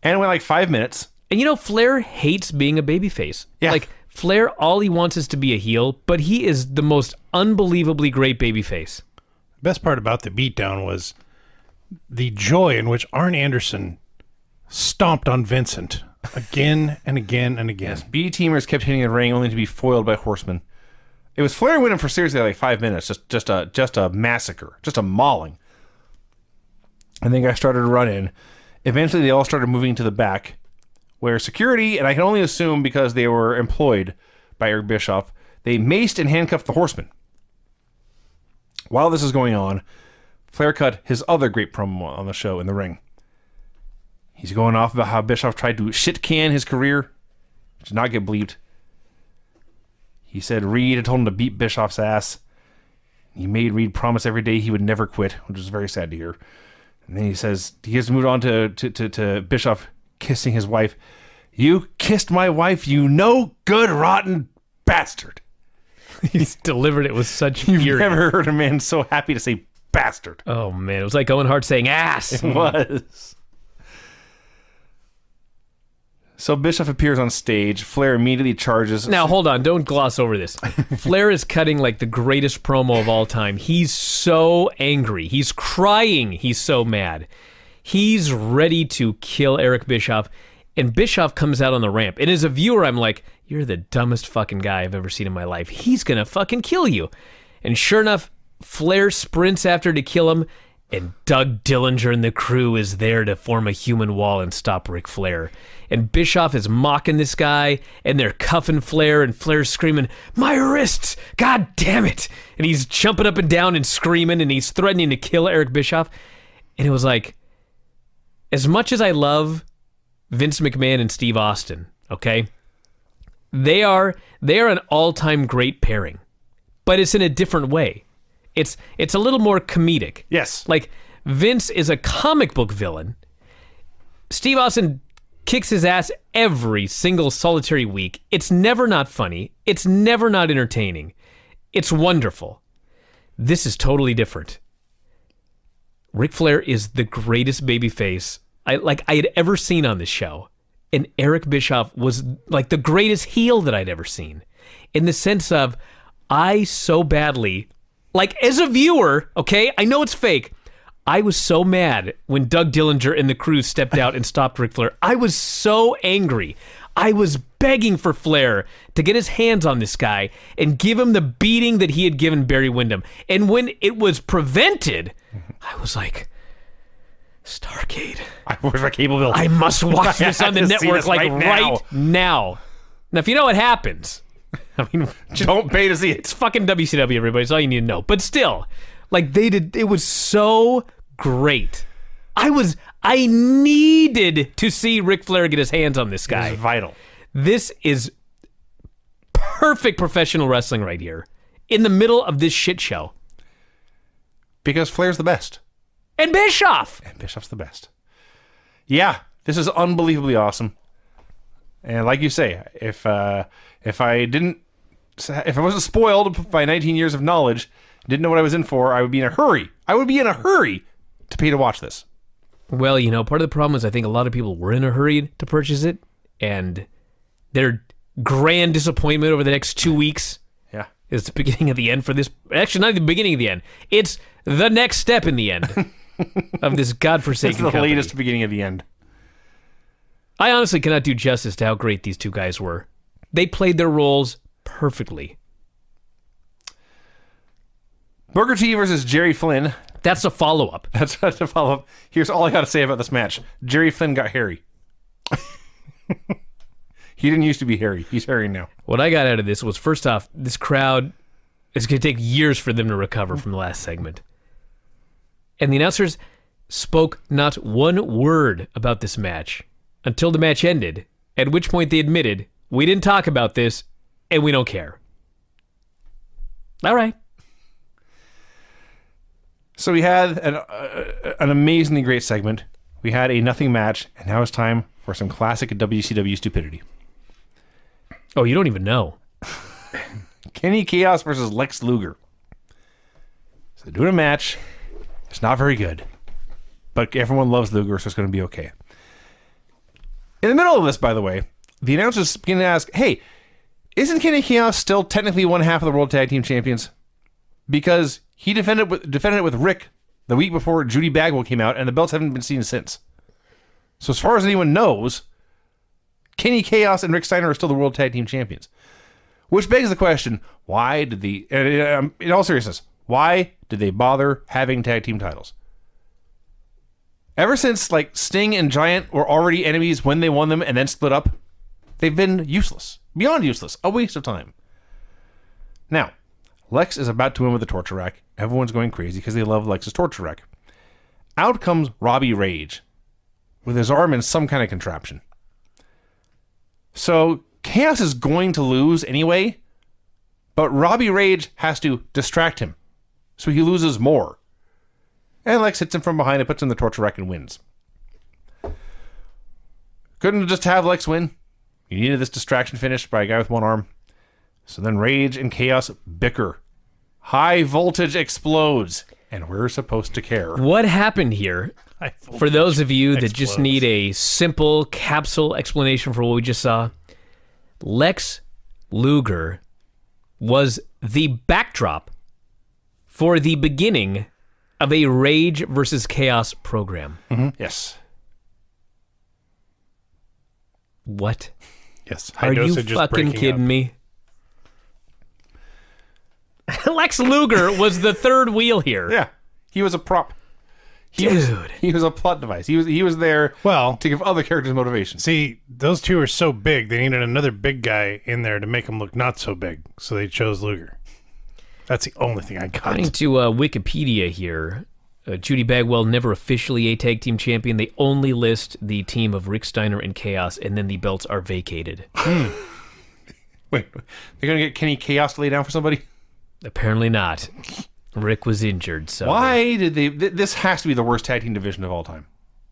And it went like five minutes. And you know, Flair hates being a babyface. Yeah. Like, Flair, all he wants is to be a heel, but he is the most unbelievably great babyface. The best part about the beatdown was the joy in which Arn Anderson stomped on Vincent again and again and again. Yes, B teamers kept hitting the ring only to be foiled by Horsemen. It was Flair winning for seriously like five minutes, just just a just a massacre, just a mauling. And then guys started to run in. Eventually, they all started moving to the back, where security, and I can only assume because they were employed by Eric Bischoff, they maced and handcuffed the Horsemen. While this is going on, Flair cut his other great promo on the show in the ring. He's going off about how Bischoff tried to shit can his career, did not get bleeped. He said Reed had told him to beat Bischoff's ass. He made Reed promise every day he would never quit, which was very sad to hear. And then he says he has moved on to, to, to, to Bischoff kissing his wife. You kissed my wife, you no good rotten bastard. He's delivered it with such You've fury. never heard a man so happy to say bastard. Oh man, it was like Owen Hart saying ass. It was. So Bischoff appears on stage. Flair immediately charges. Now hold on, don't gloss over this. Flair is cutting like the greatest promo of all time. He's so angry. He's crying. He's so mad. He's ready to kill Eric Bischoff. And Bischoff comes out on the ramp. And as a viewer, I'm like, you're the dumbest fucking guy I've ever seen in my life. He's gonna fucking kill you. And sure enough, Flair sprints after to kill him. And Doug Dillinger and the crew is there to form a human wall and stop Ric Flair. And Bischoff is mocking this guy, and they're cuffing Flair, and Flair's screaming, My wrists! God damn it! And he's jumping up and down and screaming, and he's threatening to kill Eric Bischoff. And it was like, as much as I love Vince McMahon and Steve Austin, okay? They are they are an all-time great pairing. But it's in a different way. It's it's a little more comedic. Yes. Like Vince is a comic book villain. Steve Austin kicks his ass every single solitary week. It's never not funny. It's never not entertaining. It's wonderful. This is totally different. Ric Flair is the greatest babyface I like I had ever seen on this show. And Eric Bischoff was like the greatest heel that I'd ever seen. In the sense of I so badly like as a viewer, okay, I know it's fake. I was so mad when Doug Dillinger and the crew stepped out and stopped Ric Flair. I was so angry. I was begging for Flair to get his hands on this guy and give him the beating that he had given Barry Windham. And when it was prevented, I was like, Starcade. I my cable bill? I must watch this on the have to see network like right right now. now. now. if you know what happens, I mean, Don't pay to see it. it's fucking WCW, everybody. It's all you need to know. But still, like they did, it was so great. I was, I needed to see Ric Flair get his hands on this guy. It's vital. This is perfect professional wrestling right here in the middle of this shit show. Because Flair's the best. And Bischoff. And Bischoff's the best. Yeah, this is unbelievably awesome. And like you say, if uh, if I didn't, if I wasn't spoiled by 19 years of knowledge, didn't know what I was in for, I would be in a hurry. I would be in a hurry to pay to watch this. Well, you know, part of the problem is I think a lot of people were in a hurry to purchase it, and their grand disappointment over the next two weeks Yeah. is the beginning of the end for this. Actually, not the beginning of the end. It's the next step in the end of this godforsaken It's the company. latest beginning of the end. I honestly cannot do justice to how great these two guys were. They played their roles perfectly. Booker T versus Jerry Flynn. That's a follow up. That's that's the follow up. Here's all I got to say about this match. Jerry Flynn got hairy. he didn't used to be hairy. He's hairy now. What I got out of this was first off, this crowd is going to take years for them to recover from the last segment. And the announcers spoke not one word about this match until the match ended, at which point they admitted, we didn't talk about this and we don't care. All right. So we had an, uh, an amazingly great segment. We had a nothing match, and now it's time for some classic WCW stupidity. Oh, you don't even know. Kenny Kaos versus Lex Luger. So they're doing a match. It's not very good, but everyone loves Luger, so it's going to be okay. In the middle of this, by the way, the announcers begin to ask, "Hey, isn't Kenny Kaos still technically one half of the World Tag Team Champions? Because he defended with, defended it with Rick the week before Judy Bagwell came out, and the belts haven't been seen since. So as far as anyone knows, Kenny Kaos and Rick Steiner are still the World Tag Team Champions." Which begs the question: Why did the, um, in all seriousness, why did they bother having tag team titles? Ever since like Sting and Giant were already enemies when they won them and then split up, they've been useless, beyond useless, a waste of time. Now, Lex is about to win with the torture rack. Everyone's going crazy because they love Lex's torture rack. Out comes Robbie Rage with his arm in some kind of contraption. So Kaos is going to lose anyway, but Robbie Rage has to distract him. So he loses more. And Lex hits him from behind and puts him in the torture rack and wins. Couldn't just have Lex win. You needed this distraction finish by a guy with one arm. So then Rage and Kaos bicker. High voltage explodes, and we're supposed to care. What happened here? For those of you that just need a simple capsule explanation for what we just saw, Lex Luger was the backdrop for the beginning of a Rage versus Kaos program. Mm-hmm. Yes. What? yes, high Are you fucking kidding up. me? Lex Luger was the third wheel here. Yeah. He was a prop. He was, Dude. he was a plot device. He was he was there Well, to give other characters motivation. see, those two are so big, they needed another big guy in there to make them look not so big. So they chose Luger. That's the only thing I got. According got. to uh, Wikipedia here, uh, Judy Bagwell never officially a tag team champion. They only list the team of Rick Steiner and Kaos, and then the belts are vacated. Wait, they're gonna get Kenny Kaos to lay down for somebody? Apparently not. Rick was injured, so Why did they? Th- this has to be the worst tag team division of all time.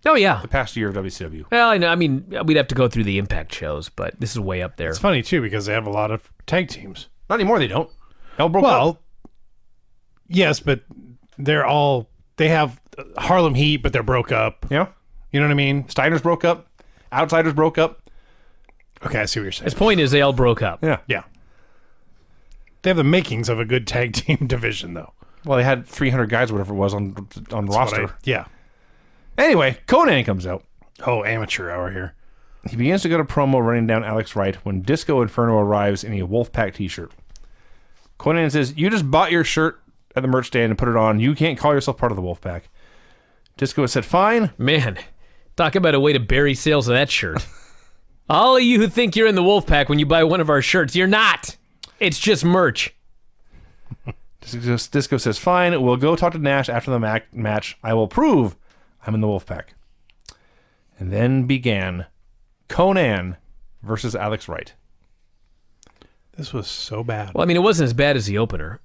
Oh yeah. The past year of WCW. Well, I know. I mean, we'd have to go through the Impact shows, but this is way up there. It's funny too because they have a lot of tag teams. Not anymore. They don't. Hell broke Well, up. yes, but they're all they have Harlem Heat, but they're broke up. You know, You know what I mean? Steiners broke up. Outsiders broke up. Okay, I see what you're saying. His point is they all broke up. Yeah. Yeah. They have the makings of a good tag team division, though. Well, they had 300 guys, whatever it was, on on That's roster. what I- yeah. Anyway, Konnan comes out. Oh, amateur hour here. He begins to go to promo running down Alex Wright when Disco Inferno arrives in a Wolfpack t-shirt. Konnan says, "You just bought your shirt at the merch stand and put it on. You can't call yourself part of the Wolfpack." Disco said, "Fine." Man, talk about a way to bury sales of that shirt. all of you who think you're in the Wolfpack when you buy one of our shirts, you're not. It's just merch. Disco, Disco says, "Fine. We'll go talk to Nash after the mac- match. I will prove I'm in the Wolfpack." And then began Konnan versus Alex Wright. This was so bad. Well, I mean, it wasn't as bad as the opener.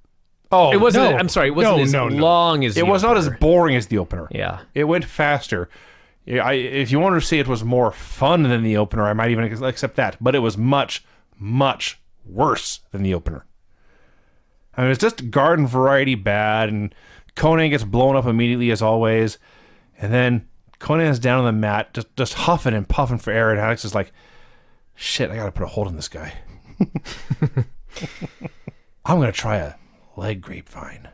Oh, It wasn't. no. I'm sorry. It wasn't No, as no, no. long as. It the was not as boring as the opener. Yeah. It went faster. Yeah, I, if you want to say it was more fun than the opener, I might even accept that. But it was much, much worse than the opener. I mean, it's just garden variety bad, and Konnan gets blown up immediately as always, and then Konnan is down on the mat, just just huffing and puffing for air, and Alex is like, "Shit, I got to put a hold on this guy. I'm gonna try a leg grapevine."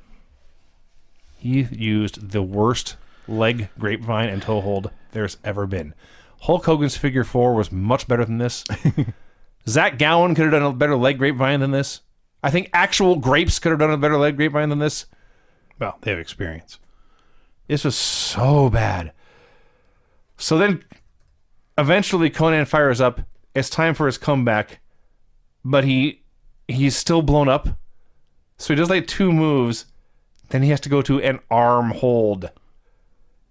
He used the worst leg grapevine and toe hold there's ever been. Hulk Hogan's figure four was much better than this. Zach Gowen could have done a better leg grapevine than this. I think actual grapes could have done a better leg grapevine than this. Well, they have experience. This was so bad. So then eventually Konnan fires up. It's time for his comeback. But he he's still blown up. So he does like two moves. Then he has to go to an arm hold.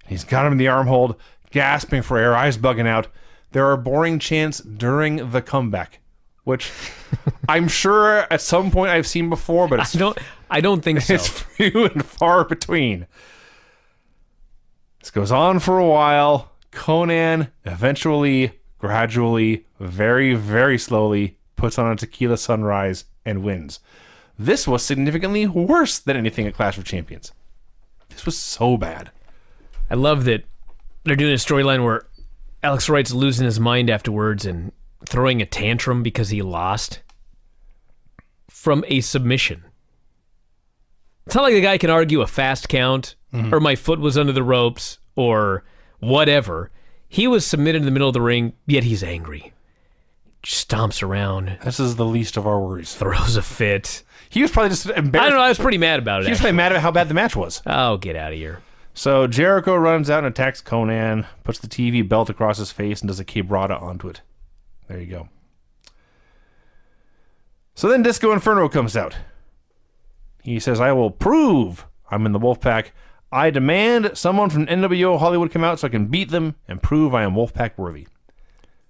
He's got him in the arm hold, gasping for air, eyes bugging out. There are boring chants during the comeback, which I'm sure at some point I've seen before, but it's I don't. I don't think so. it's few and far between. This goes on for a while. Konnan eventually, gradually, very, very slowly puts on a tequila sunrise and wins. This was significantly worse than anything at Clash of Champions. This was so bad. I love that they're doing a storyline where Alex Wright's losing his mind afterwards and throwing a tantrum because he lost from a submission. It's not like the guy can argue a fast count mm-hmm. or my foot was under the ropes or whatever. He was submitted in the middle of the ring, yet he's angry. Stomps around, This is the least of our worries. throws a fit. He was probably just I don't know. I was pretty mad about it. He was actually. probably mad about how bad the match was. Oh, get out of here. So Jericho runs out and attacks Konnan, puts the TV belt across his face, and does a quebrada onto it. There you go. So then Disco Inferno comes out. He says, I will prove I'm in the Wolfpack. I demand someone from NWO Hollywood come out so I can beat them and prove I am Wolfpack worthy.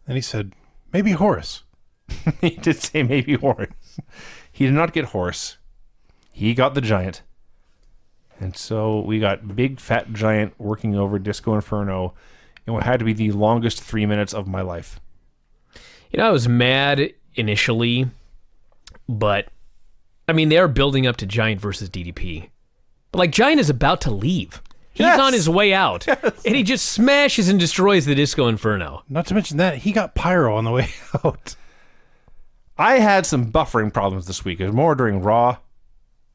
And he said, maybe Horace. he did say maybe Horace. He did not get Horse. He got the giant. And so we got big fat giant working over Disco Inferno in what had to be the longest three minutes of my life. You know, I was mad initially, but I mean, they are building up to Giant versus DDP. But like, Giant is about to leave. He's Yes. on his way out, and he just smashes and destroys the Disco Inferno. Not to mention that he got pyro on the way out. I had some buffering problems this week. It was more during Raw.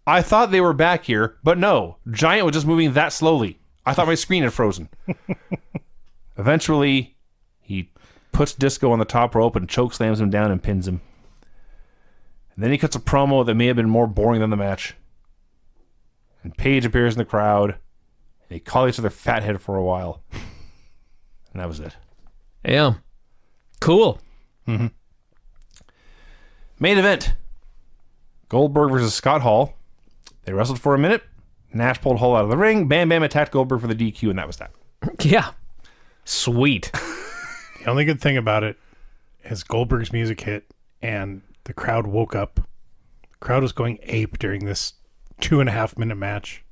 I thought they were back here, but no. Giant was just moving that slowly. I thought my screen had frozen. Eventually, he puts Disco on the top rope and choke slams him down and pins him. And then he cuts a promo that may have been more boring than the match. And Page appears in the crowd. And they call each other fathead for a while. And that was it. Yeah, cool. Mm-hmm. Main event Goldberg versus Scott Hall. They wrestled for a minute. Nash pulled Hall out of the ring. Bam Bam attacked Goldberg for the DQ, and that was that. Yeah, sweet. The only good thing about it is Goldberg's music hit and the crowd woke up. The crowd was going ape during this two and a half minute match.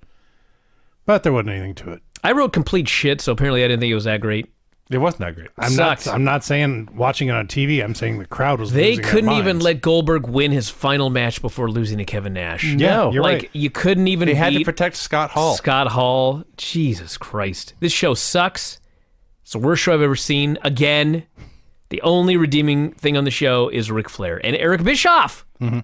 But there wasn't anything to it. I wrote complete shit, so apparently I didn't think it was that great. It wasn't that great. I'm Sucks. not I'm not saying watching it on TV, I'm saying the crowd was They losing couldn't even minds. let Goldberg win his final match before losing to Kevin Nash. Yeah, you're like right. you couldn't even They had to protect Scott Hall. Scott Hall. Jesus Christ. This show sucks. It's the worst show I've ever seen. Again, the only redeeming thing on the show is Ric Flair and Eric Bischoff. Mm-hmm.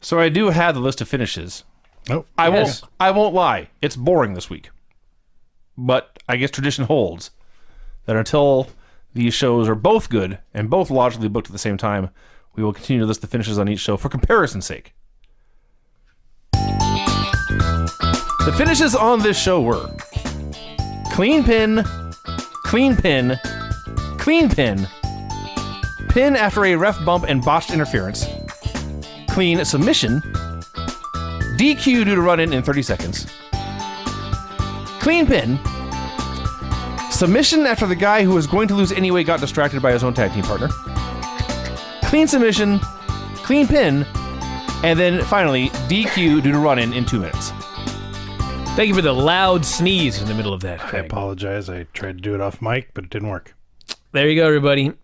So I do have the list of finishes. Nope. I Yes. won't. I won't lie. It's boring this week, but I guess tradition holds that until these shows are both good and both logically booked at the same time, we will continue to list the finishes on each show for comparison's sake. The finishes on this show were clean pin, clean pin, clean pin, pin after a ref bump and botched interference, clean submission, DQ due to run in in 30 seconds. Clean pin. Submission after the guy who was going to lose anyway got distracted by his own tag team partner. Clean submission. Clean pin. And then finally, DQ due to run in in two minutes. Thank you for the loud sneeze in the middle of that. I Craig. apologize. I tried to do it off mic, but it didn't work. There you go, everybody.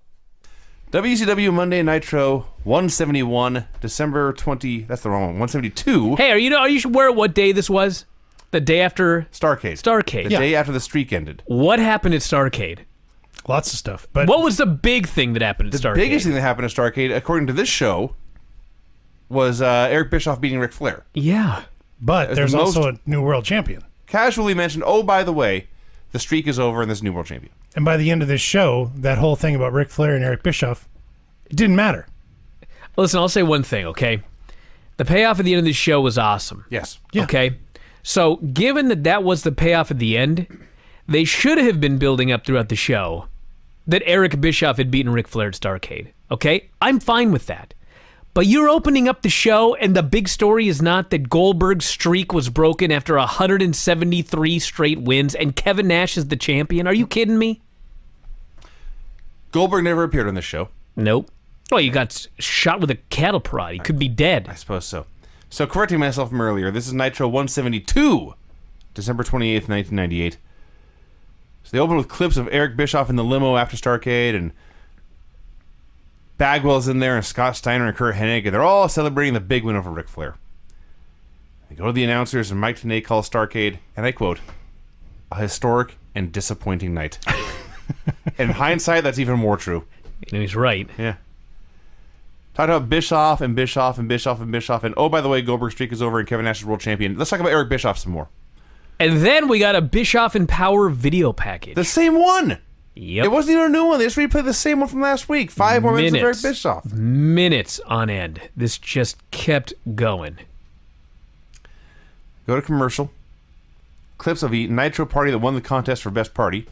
WCW Monday Nitro 171, December 20. That's the wrong one. 172. Hey, are you know are you aware what day this was? The day after Starcade. Starcade. The day after the streak ended. What happened at Starcade? Lots of stuff. But What was the big thing that happened at Starcade? The Starcade? biggest thing that happened at Starcade, according to this show, was uh, Eric Bischoff beating Ric Flair. yeah. but there's the most- also a new world champion. Casually mentioned, oh, by the way, the streak is over and there's a new world champion. And by the end of this show, that whole thing about Ric Flair and Eric Bischoff, it didn't matter. Listen, I'll say one thing, okay? The payoff at the end of the show was awesome. Yes. Yeah. Okay. So, given that that was the payoff at the end, they should have been building up throughout the show that Eric Bischoff had beaten Ric Flair at Starcade. Okay? I'm fine with that. But you're opening up the show, and the big story is not that Goldberg's streak was broken after 173 straight wins and Kevin Nash is the champion. Are you kidding me? Goldberg never appeared on this show. Nope. Well, you got shot with a cattle prod. He could be dead. I suppose so. So, correcting myself from earlier, this is Nitro 172, December 28th, 1998. So, they open with clips of Eric Bischoff in the limo after Starcade, and Bagwell's in there, and Scott Steiner and Curt Hennig, and they're all celebrating the big win over Ric Flair. They go to the announcers, and Mike Tenay calls Starcade, and I quote, a historic and disappointing night. in hindsight, that's even more true. And he's right. Yeah. Talked about Bischoff and Bischoff and Bischoff and Bischoff, and oh, by the way, Goldberg streak is over and Kevin Nash is world champion. Let's talk about Eric Bischoff some more. And then we got a Bischoff and Power video package. The same one. yep. It wasn't even a new one. They just replayed the same one from last week. Five more minutes of Eric Bischoff. minutes on end. This just kept going. Go to commercial. Clips of the Nitro party that won the contest for best party.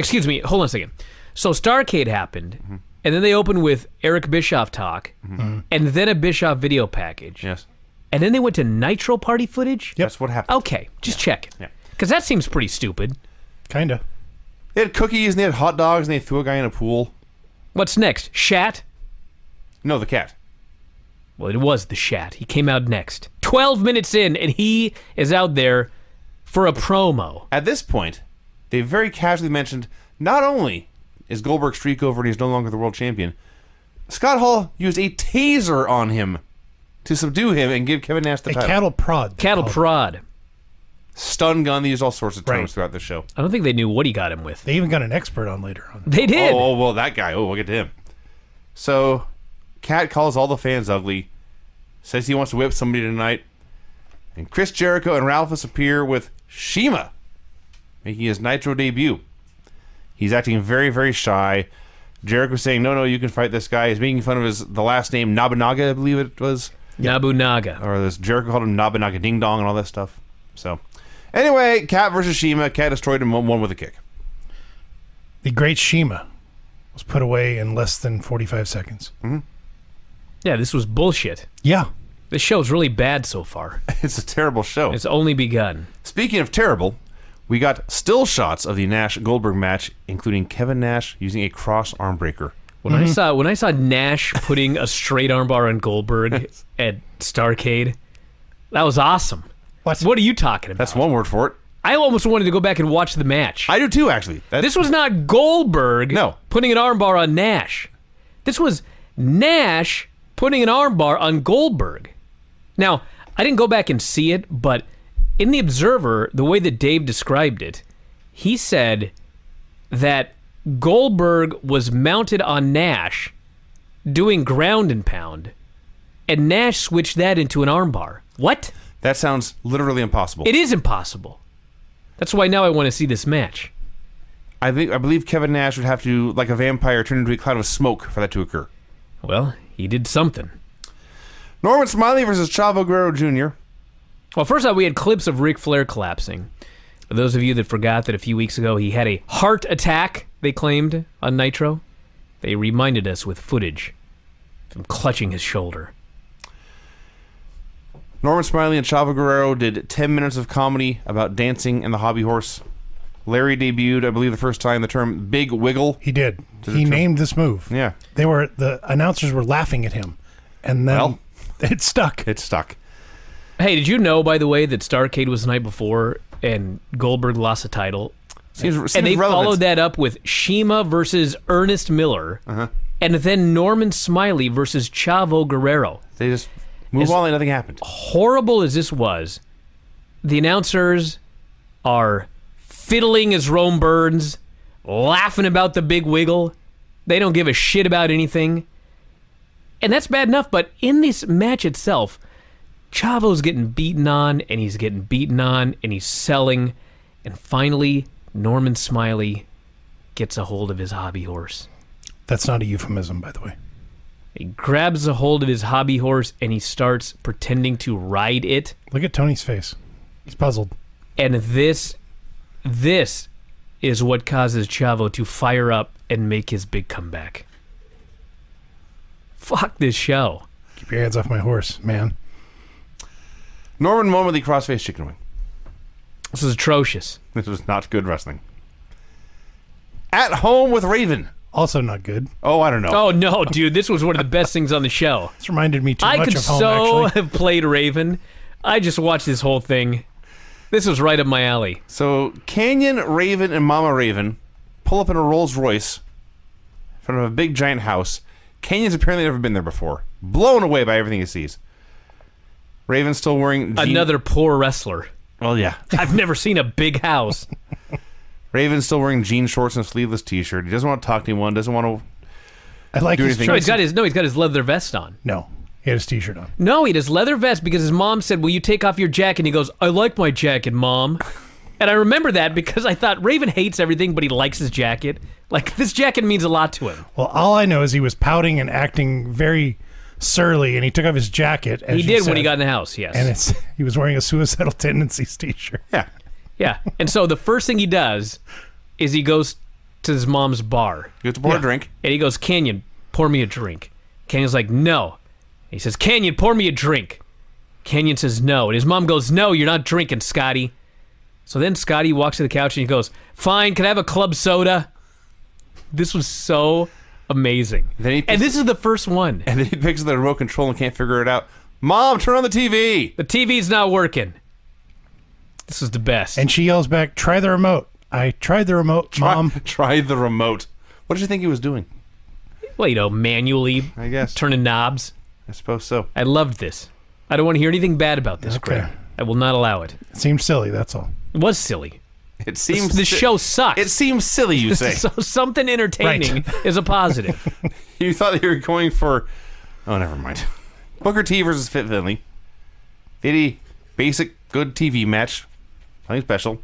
Excuse me, hold on a second. So Starcade happened, mm-hmm. And then they opened with Eric Bischoff talk, mm-hmm. and then a Bischoff video package. Yes. and then they went to Nitro party footage. That's what happened. Okay, just check it. Yeah. Because that seems pretty stupid. Kinda. They had cookies and they had hot dogs and they threw a guy in a pool. What's next? Shat? No, the cat. Well, it was the Shat. He came out next. 12 minutes in, and he is out there for a promo. At this point, they very casually mentioned not only is Goldberg streak over and he's no longer the world champion, Scott Hall used a taser on him to subdue him and give Kevin Nash the A title. cattle prod. Cattle prod. Stun gun. They used all sorts of terms Right. throughout the show. I don't think they knew what he got him with. They even got an expert on later on. They did. Oh, oh, well, that guy. Oh, we'll get to him. So, Cat calls all the fans ugly, says he wants to whip somebody tonight, and Chris Jericho and Ralphus appear with Shima, making his Nitro debut. He's acting very, very shy. Jericho was saying, "No, no, you can fight this guy." He's making fun of his the last name Nobunaga, I believe it was, Nabunaga. or this Jericho called him Nobunaga Ding Dong and all that stuff. So, anyway, Cat versus Shima. Cat destroyed him one one with a kick. The Great Shima was put away in less than 45 seconds. Mm-hmm. Yeah, this was bullshit. Yeah. This show's really bad so far. It's a terrible show. It's only begun. Speaking of terrible, we got still shots of the Nash Goldberg match, including Kevin Nash using a cross arm breaker. When I mm-hmm. saw when I saw Nash putting a straight armbar on Goldberg at Starcade, that was awesome. What? What are you talking about? That's one word for it. I almost wanted to go back and watch the match. I do too, actually. That's, This was not Goldberg No. putting an armbar on Nash. This was Nash putting an armbar on Goldberg. Now, I didn't go back and see it, but in the Observer, the way that Dave described it, he said that Goldberg was mounted on Nash doing ground and pound, and Nash switched that into an armbar. What? that sounds literally impossible. It is impossible. That's why now I want to see this match. I think I believe Kevin Nash would have to, like a vampire, turn into a cloud of smoke for that to occur. Well, he did something. Norman Smiley versus Chavo Guerrero Jr. Well, first off, we had clips of Ric Flair collapsing. For those of you that forgot that a few weeks ago he had a heart attack, they claimed on Nitro, they reminded us with footage of him clutching his shoulder. Norman Smiley and Chavo Guerrero did 10 minutes of comedy about dancing and the hobby horse. Larry debuted, I believe, the first time the term "big wiggle." He did. the He named this move. Yeah, They were the announcers were laughing at him, and then Well. it stuck. it stuck. Hey, did you know, by the way, that Starcade was the night before and Goldberg lost the title? Seems, seems and they relevant. followed that up with Shima versus Ernest Miller, uh-huh. and then Norman Smiley versus Chavo Guerrero. They just move Is- on like nothing happened. horrible as this was, the announcers are fiddling as Rome Burns, laughing about the big wiggle. They don't give a shit about anything. And that's bad enough, but in this match itself, Chavo's getting beaten on, and he's getting beaten on, and he's selling. And finally, Norman Smiley gets a hold of his hobby horse. That's not a euphemism, by the way. He grabs a hold of his hobby horse and he starts pretending to ride it. Look at Tony's face. He's puzzled. And this this is what causes Chavo to fire up and make his big comeback. Fuck this show. Keep your hands off my horse, man. Norman won with the crossface chicken wing. This is atrocious. This was not good wrestling. At home with Raven. Also not good. Oh, I don't know. Oh no, dude, this was one of the best things on the show. This reminded me too I much could of home, so actually. have played Raven. I just watched this whole thing. This was right up my alley. So Kanyon, Raven, and Mama Raven pull up in a Rolls Royce in front of a big giant house. Kanyon's apparently never been there before. Blown away by everything he sees. Raven's still wearing jean- Another poor wrestler. Well, yeah. I've never seen a big house. Raven's still wearing jean shorts and a sleeveless T-shirt. He doesn't want to talk to anyone. Doesn't want to. I like Do his anything. No, he's got his no, he's got his leather vest on. No, he had his t-shirt on. No, he had his leather vest because his mom said, "Will you take off your jacket?" And he goes, "I like my jacket, mom." and I remember that because I thought Raven hates everything, but he likes his jacket. Like this jacket means a lot to him. Well, all I know is he was pouting and acting very surly, and he took off his jacket. As He you did when he got in the house. Yes. and it's he was wearing a suicidal tendencies t-shirt. Yeah. yeah. And so the first thing he does is he goes to his mom's bar You have to pour Yeah. a drink. and he goes, "Kanyon, pour me a drink." Kanyon's like, "No." He says, "Kanyon, pour me a drink." Kanyon says no, and his mom goes, "No, you're not drinking, Scotty." So then Scotty walks to the couch and he goes, "Fine, can I have a club soda?" This was so amazing. Then he and this is the first one. And then he picks up the remote control and can't figure it out. Mom, turn on the TV. The TV's not working. This is the best. And she yells back, "Try the remote." I tried the remote, mom. Try the remote. What did you think he was doing? well, you know, manually I guess. turning knobs. I suppose so. I loved this. I don't want to hear anything bad about this, Okay. Greg. I will not allow it. It seems silly. That's all. It was silly. It seems the si- show sucks. It seems silly, you say. so something entertaining is a positive. you thought you were going for. Oh, never mind. Booker T versus Fit Finlay. Very basic, good TV match. Nothing special.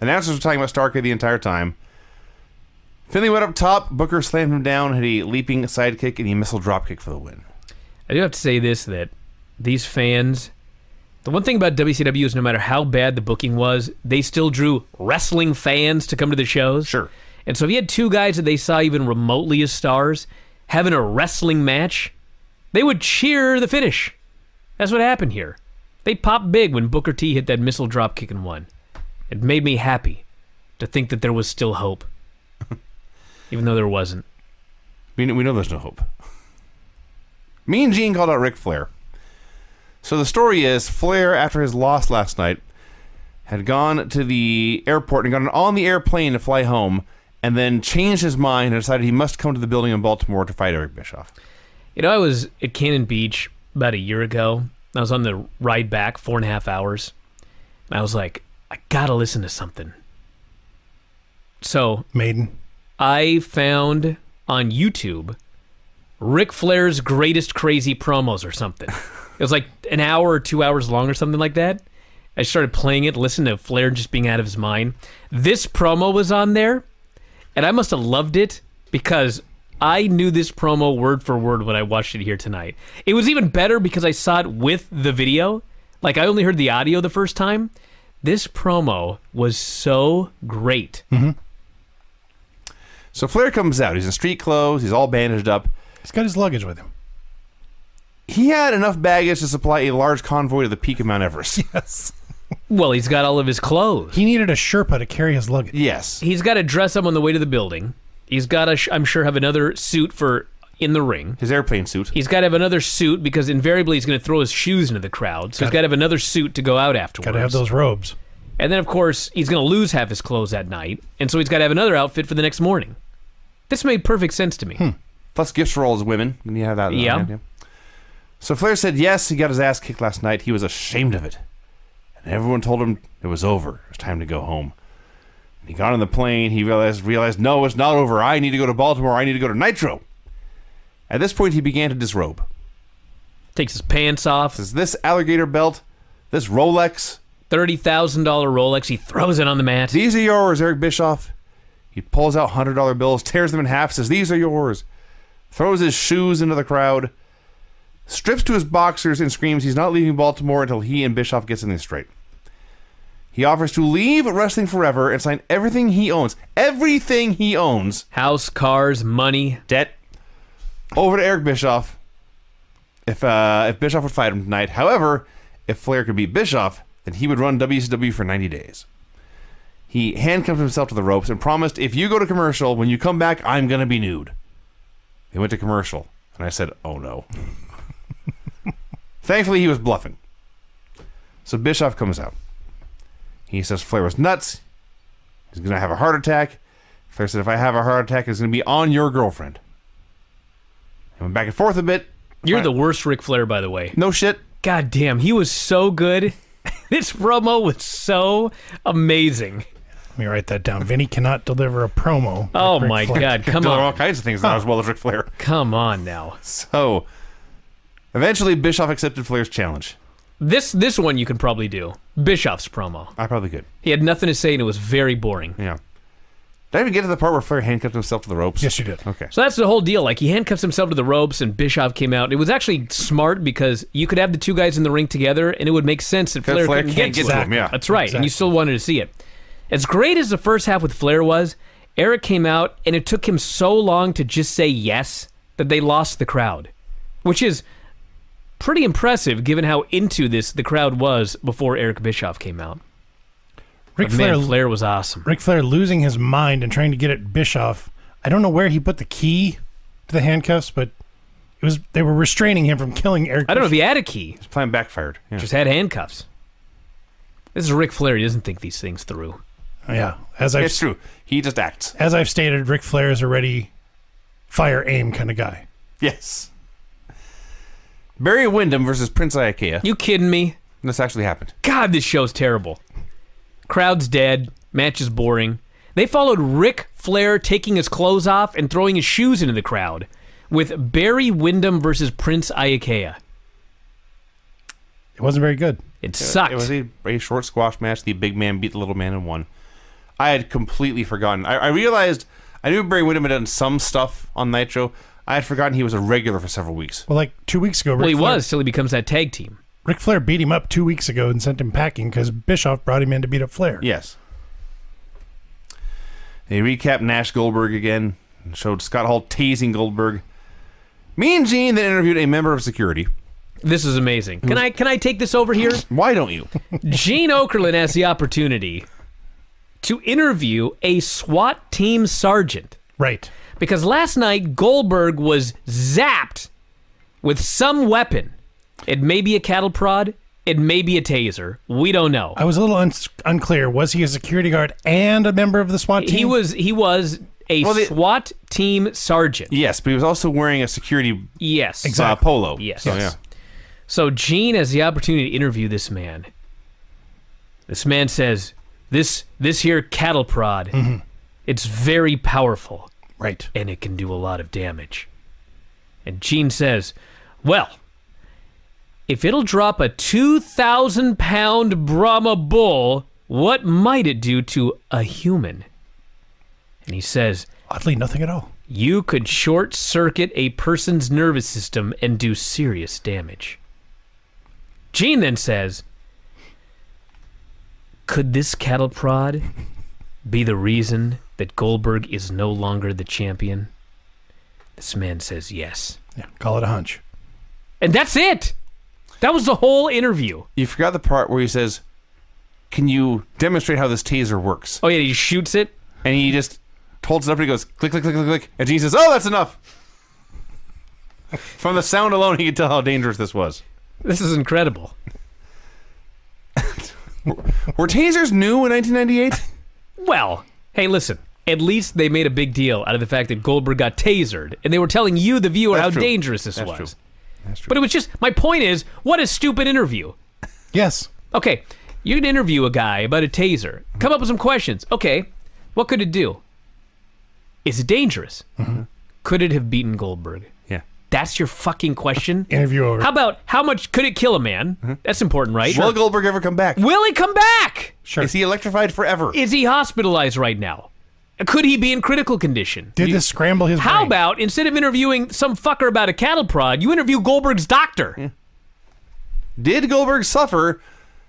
Announcers were talking about Starcade the entire time. Finlay went up top. Booker slammed him down, hit a leaping sidekick, and a missile dropkick for the win. I do have to say this that these fans the one thing about WCW is no matter how bad the booking was, they still drew wrestling fans to come to the shows. Sure. And so if you had two guys that they saw even remotely as stars having a wrestling match, they would cheer the finish. That's what happened here. They popped big when Booker T hit that missile drop kick and won. It made me happy to think that there was still hope. even though there wasn't. We know, we know there's no hope. Mean Gene called out Ric Flair. So the story is Flair, after his loss last night, had gone to the airport and gotten on the airplane to fly home, and then changed his mind and decided he must come to the building in Baltimore to fight Eric Bischoff. You know, I was at Cannon Beach about a year ago. I was on the ride back, four and a half hours. And I was like, I gotta listen to something. So Maiden. I found on YouTube Ric Flair's greatest crazy promos or something. it was like an hour or two hours long or something like that. I started playing it, listened to Flair just being out of his mind. This promo was on there, and I must have loved it because I knew this promo word for word when I watched it here tonight. It was even better because I saw it with the video. Like I only heard the audio the first time. This promo was so great. Mm-hmm. So Flair comes out. He's in street clothes. He's all bandaged up. He's got his luggage with him. He had enough baggage to supply a large convoy to the peak of Mount Everest. Yes. Well, he's got all of his clothes. He needed a Sherpa to carry his luggage. yes. He's got to dress up on the way to the building. He's got to, I'm sure, have another suit for in the ring. His airplane suit. He's got to have another suit because invariably he's going to throw his shoes into the crowd. So he's Gotta- have another suit to go out afterwards. Got to have those robes. And then, of course, he's going to lose half his clothes that night. And so he's got to have another outfit for the next morning. This made perfect sense to me. Hmm. Plus gifts for all his women. You have that. Yeah. So Flair said yes, he got his ass kicked last night. He was ashamed of it. And everyone told him it was over. It was time to go home. And he got on the plane. He realized, realized, no, it's not over. I need to go to Baltimore. I need to go to Nitro. At this point, he began to disrobe. Takes his pants off, Says, this alligator belt, this Rolex, $30,000 Rolex. He throws it on the mat. these are yours, Eric Bischoff. He pulls out $100 bills, tears them in half, says, these are yours. Throws his shoes into the crowd, strips to his boxers, and screams he's not leaving Baltimore until he and Bischoff get something straight. He offers to leave wrestling forever and sign everything he owns, everything he owns, House, cars, money. debt, over to Eric Bischoff. If uh, if Bischoff would fight him tonight, however, if Flair could beat Bischoff, then he would run WCW for 90 days. He handcuffed himself to the ropes and promised, "If you go to commercial, when you come back, I'm gonna be nude." They went to commercial, and I said, "Oh no." Thankfully, he was bluffing. So Bischoff comes out. He says Flair was nuts. He's gonna have a heart attack. Flair said, "If I have a heart attack, it's gonna be on your girlfriend." They went back and forth a bit. You're the worst Ric Flair, by the way. No shit. God damn, he was so good. this promo was so amazing. Let me write that down. Vinny cannot deliver a promo. like Oh Ric my Flair. God, come on! are all kinds of things not as well as Ric Flair. Come on now. So, eventually, Bischoff accepted Flair's challenge. This this one you can probably do. Bischoff's promo. I probably could. He had nothing to say and it was very boring. Yeah. Did I even get to the part where Flair handcuffed himself to the ropes? Yes, you did. Okay. So that's the whole deal. Like he handcuffs himself to the ropes, and Bischoff came out. It was actually smart because you could have the two guys in the ring together, and it would make sense that Flair, Flair couldn't can't get, get to to him. him, yeah. That's right, and you still wanted to see it. As great as the first half with Flair was, Eric came out, and it took him so long to just say yes that they lost the crowd, which is pretty impressive given how into this the crowd was before Eric Bischoff came out. Ric Flair, man, Flair was awesome. Ric Flair losing his mind and trying to get at Bischoff. I don't know where he put the key to the handcuffs, but it was they were restraining him from killing Eric. I don't know if he had a key, His plan backfired. Yeah. just had handcuffs. This is Ric Flair. He doesn't think these things through. yeah, as I've it's true. He just acts. as I've stated, Ric Flair is a ready, fire aim kind of guy. Yes. Barry Windham versus Prince Iaukea. You kidding me? This actually happened. God, this show's terrible. Crowd's dead. Match is boring. They followed Ric Flair taking his clothes off and throwing his shoes into the crowd with Barry Windham versus Prince Iaukea. It wasn't very good. It sucked. It was a, a short squash match. The big man beat the little man and won. I had completely forgotten. I, I realized I knew Barry Windham had done some stuff on Nitro. I had forgotten he was a regular for several weeks. Well, like two weeks ago, Ric well, he Flair, was till he becomes that tag team. Ric Flair beat him up two weeks ago and sent him packing because Bischoff brought him in to beat up Flair. Yes. They recapped Nash Goldberg again and showed Scott Hall tasing Goldberg. Mean Gene then interviewed a member of security. This is amazing. Can I can I take this over here? Why don't you? Gene Okerlund has the opportunity to interview a SWAT team sergeant Right. because last night Goldberg was zapped with some weapon. It may be a cattle prod. It may be a taser. We don't know. I was a little un- unclear. Was he a security guard and a member of the SWAT team? He was he was a Well, the- SWAT team sergeant. yes, but he was also wearing a security Yes. uh, polo. Yes. So, yeah. So Gene has the opportunity to interview this man. This man says, "This this here cattle prod, it's very powerful Right. and it can do a lot of damage." And Gene says, "Well, if it'll drop a two thousand pound Brahma bull, what might it do to a human?" And he says, Oddly, nothing at all. you could short circuit a person's nervous system and do serious damage. Gene then says, Could this cattle prod be the reason that Goldberg is no longer the champion? This man says yes. Yeah. Call it a hunch. And that's it. That was the whole interview. You forgot the part where he says, Can you demonstrate how this taser works? Oh, yeah, he shoots it. And he just holds it up and he goes, Click, click, click, click, click. And Gene says, Oh, that's enough. From the sound alone, he could tell how dangerous this was. This is incredible. Were tasers new in 1998? Well, hey, listen. At least they made a big deal out of the fact that Goldberg got tasered, and they were telling you, the viewer, That's how true. dangerous this That's was. true. That's true. But it was just my point is, what a stupid interview. Yes. Okay, you can interview a guy about a taser. Come up with some questions. Okay, what could it do? Is it dangerous? Mm-hmm. Could it have beaten Goldberg? yeah. That's your fucking question. Interview over. How about how much could it kill a man? Mm-hmm. That's important, right? Will Goldberg ever come back? Will he come back? sure. Is he electrified forever? Is he hospitalized right now? Could he be in critical condition? Did this scramble his How brain? about instead of interviewing some fucker about a cattle prod, you interview Goldberg's doctor? Hmm. Did Goldberg suffer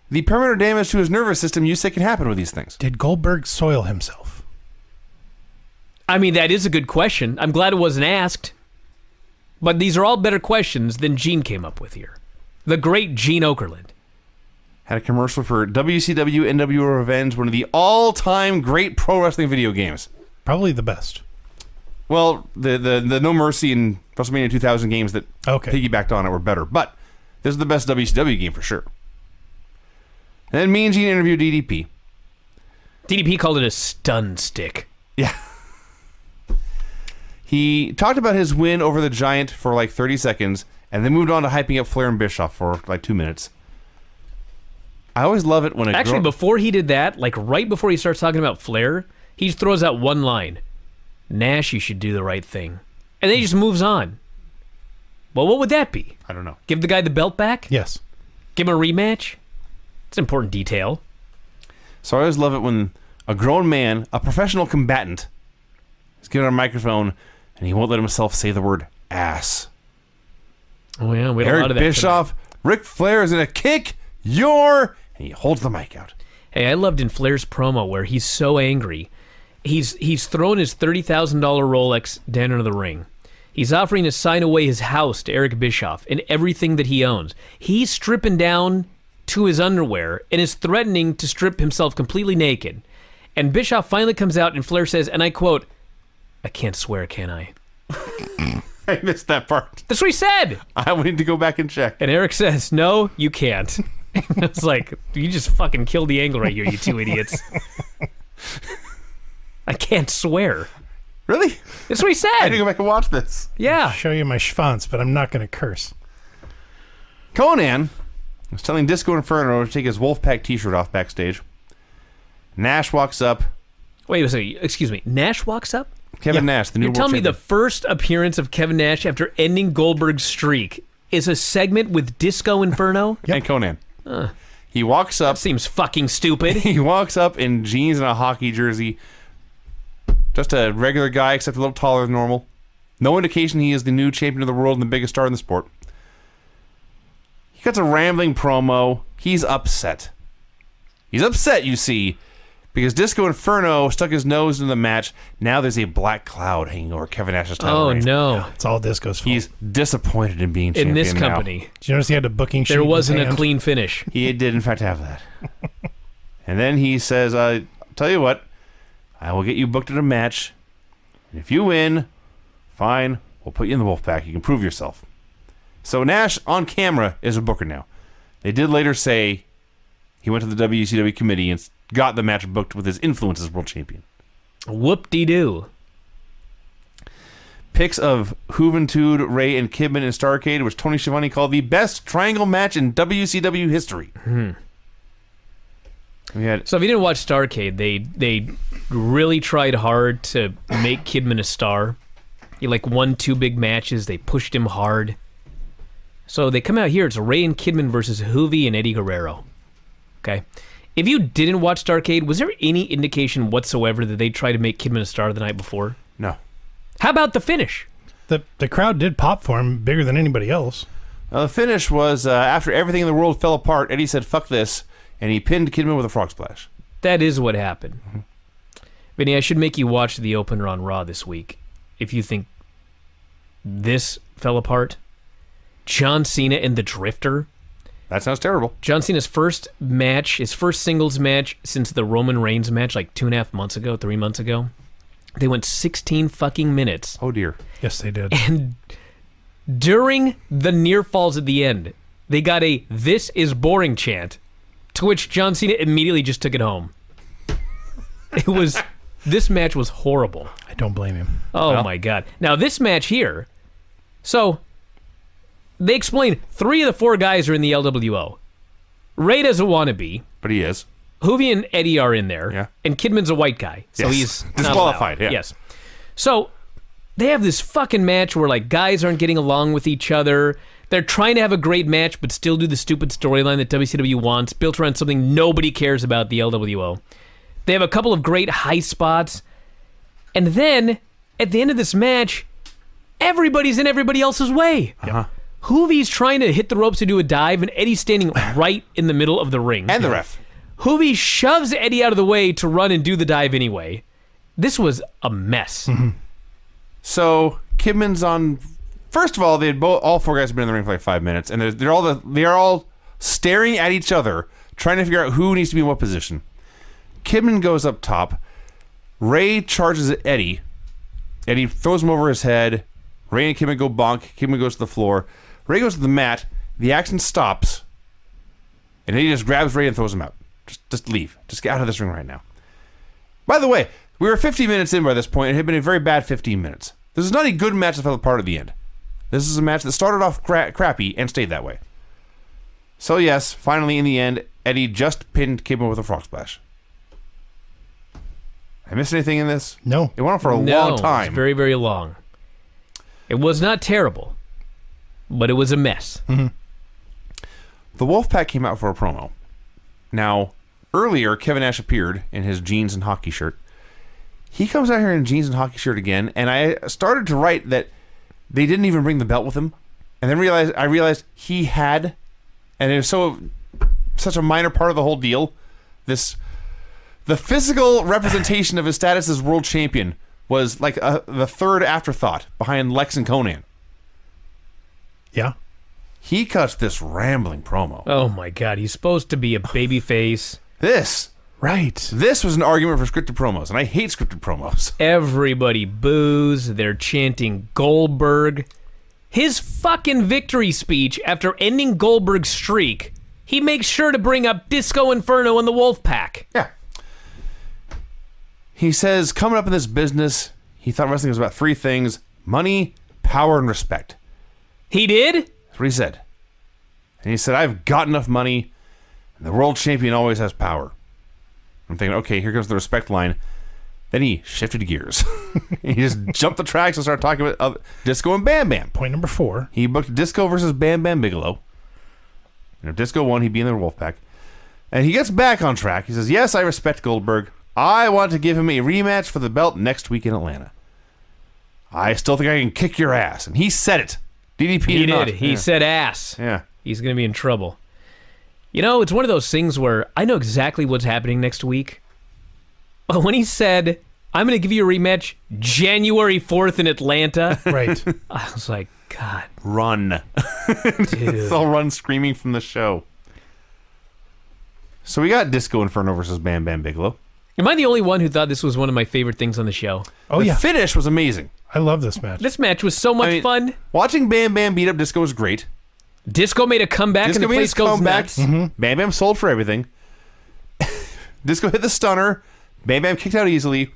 the permanent damage to his nervous system you say can happen with these things? Did Goldberg soil himself? I mean, that is a good question. I'm glad it wasn't asked. But these are all better questions than Gene came up with here. The great Gene Okerlund. Had a commercial for WCW NWO Revenge, one of the all-time great pro wrestling video games. Probably the best. Well, the the, the No Mercy and WrestleMania 2000 games that Okay. piggybacked on it were better, but this is the best WCW game for sure. And then Mean Gene interviewed DDP. DDP called it a stun stick. Yeah. He talked about his win over the Giant for like 30 seconds and then moved on to hyping up Flair and Bischoff for like two minutes. I always love it when a Actually, girl- before he did that, like right before he starts talking about Flair, he just throws out one line Nash, you should do the right thing. And then he just moves on. Well, what would that be? I don't know. Give the guy the belt back? Yes. Give him a rematch? It's an important detail. So I always love it when a grown man, a professional combatant, is given a microphone and he won't let himself say the word ass. Oh, yeah, we had a lot Eric of that. Bischoff, Ric Flair is gonna kick your, and he holds the mic out. Hey, I loved in Flair's promo where he's so angry. He's he's thrown his thirty thousand dollar Rolex down into the ring. He's offering to sign away his house to Eric Bischoff and everything that he owns. He's stripping down to his underwear and is threatening to strip himself completely naked. And Bischoff finally comes out and Flair says, and I quote, I can't swear, can I? I missed that part. That's what he said. I need to go back and check. And Eric says, No, you can't. it's like, you just fucking killed the angle right here, you two idiots. I can't swear. Really? That's what he said. I need to said. go back and watch this. Yeah. Show you my schwanz, but I'm not going to curse. Konnan was telling Disco Inferno to take his Wolfpack t-shirt off backstage. Nash walks up. Wait a second. Excuse me. Nash walks up? Kevin Nash, the new You're world telling me the first appearance of Kevin Nash after ending Goldberg's streak is a segment with Disco Inferno? and Konnan. He walks up. Seems fucking stupid. He walks up in jeans and a hockey jersey. Just a regular guy, except a little taller than normal. No indication he is the new champion of the world and the biggest star in the sport. He cuts a rambling promo. He's upset. He's upset, you see, because Disco Inferno stuck his nose into the match. Now there's a black cloud hanging over Kevin Nash's title Oh, reign. no. It's all Disco's fault. He's disappointed in being In champion this now. company, Did you notice he had a booking sheet? there in his wasn't a clean finish. He did, in fact, have that. and then he says, uh, tell you what, I will get you booked at a match. And if you win, fine, we'll put you in the Wolfpack. You can prove yourself. So Nash, on camera, is a booker now. They did later say he went to the WCW committee and got the match booked with his influence as world champion. Whoop de doo. Pics of Juventud, Rey, and Kidman in Starcade, which Tony Schiavone called the best triangle match in WCW history. Hmm. We had So if you didn't watch Starcade, they they really tried hard to make Kidman a star. He like won two big matches. They pushed him hard. So they come out here. It's Rey and Kidman versus Juvi and Eddie Guerrero. Okay. If you didn't watch Starcade, was there any indication whatsoever that they tried to make Kidman a star the night before? no. How about the finish? The the crowd did pop for him bigger than anybody else. Uh, the finish was uh, after everything in the world fell apart. Eddie said, "Fuck this," and he pinned Kidman with a frog splash. That is what happened. Vinny, I should make you watch the opener on Raw this week if you think this fell apart. John Cena and the Drifter. That sounds terrible. John Cena's first match, his first singles match since the Roman Reigns match like two and a half months ago, three months ago. They went 16 fucking minutes. Oh dear. Yes, they did. And during the near falls at the end, they got a this is boring chant, to which John Cena immediately just took it home. It was, this match was horrible. I don't blame him. Oh Well. my god! Now this match here, so they explain three of the four guys are in the LWO. Rey doesn't want to be. But he is. Juvi and Eddie are in there, Yeah. and Kidman's a white guy, so Yes. he's Disqualified, yeah. Yes. So they have this fucking match where like guys aren't getting along with each other. They're trying to have a great match, but still do the stupid storyline that WCW wants, built around something nobody cares about, the LWO. They have a couple of great high spots, and then at the end of this match, everybody's in everybody else's way. Uh-huh. Juvi's trying to hit the ropes to do a dive, and Eddie's standing right in the middle of the ring. And the ref. Hoovy shoves Eddie out of the way to run and do the dive anyway. This was a mess. Mm-hmm. So Kidman's on. First of all, they had both, all four guys have been in the ring for like five minutes, and they're, they're all the, they're all staring at each other, trying to figure out who needs to be in what position. Kidman goes up top. Rey charges at Eddie. Eddie throws him over his head. Rey and Kidman go bonk. Kidman goes to the floor. Rey goes to the mat. The action stops, and Eddie just grabs Rey and throws him out. Just, just leave. Just get out of this ring right now. By the way, we were 15 minutes in by this point. It had been a very bad 15 minutes. This is not a good match that fell apart at the end. This is a match that started off cra- crappy and stayed that way. So yes, finally in the end, Eddie just pinned Kidman with a frog splash. I missed anything in this? No. It went on for a no, long it was time. very, very long. It was not terrible, but it was a mess. the Wolfpack came out for a promo. Now, earlier, Kevin Nash appeared in his jeans and hockey shirt. He comes out here in jeans and hockey shirt again, and I started to write that they didn't even bring the belt with him, and then realized I realized he had, and it was so such a minor part of the whole deal. This the physical representation of his status as world champion was like uh, the third afterthought behind Lex and Konnan. Yeah. He cuts this rambling promo. Oh my god, he's supposed to be a baby face. This, Right. this was an argument for scripted promos, and I hate scripted promos. Everybody boos. They're chanting Goldberg. His fucking victory speech after ending Goldberg's streak, he makes sure to bring up Disco Inferno and the Wolfpack. Yeah. He says, coming up in this business, he thought wrestling was about three things money, power, and respect. He did? That's what he said. And he said, I've got enough money, and the world champion always has power. I'm thinking, okay, here comes the respect line. Then he shifted gears. he just jumped the tracks and started talking about uh, Disco and Bam Bam. Point number four. He booked Disco versus Bam Bam Bigelow. You know, Disco won, he'd be in the Wolfpack. And he gets back on track. He says, Yes, I respect Goldberg. I want to give him a rematch for the belt next week in Atlanta. I still think I can kick your ass. And he said it. DDP He did, did. He yeah. said ass. Yeah. He's going to be in trouble. You know, it's one of those things where I know exactly what's happening next week. But when he said, I'm going to give you a rematch January 4th in Atlanta, Right. I was like, God, Run. dude. They'll run screaming from the show. So we got Disco Inferno versus Bam Bam Bigelow. Am I the only one who thought this was one of my favorite things on the show? Oh the yeah. finish was amazing. I love this match. This match was so much I mean, fun. Watching Bam Bam beat up Disco was great. Disco made a comeback Disco and the made place his goes comeback. nuts. Mm-hmm. Bam Bam sold for everything. Disco hit the stunner. Bam Bam kicked out easily.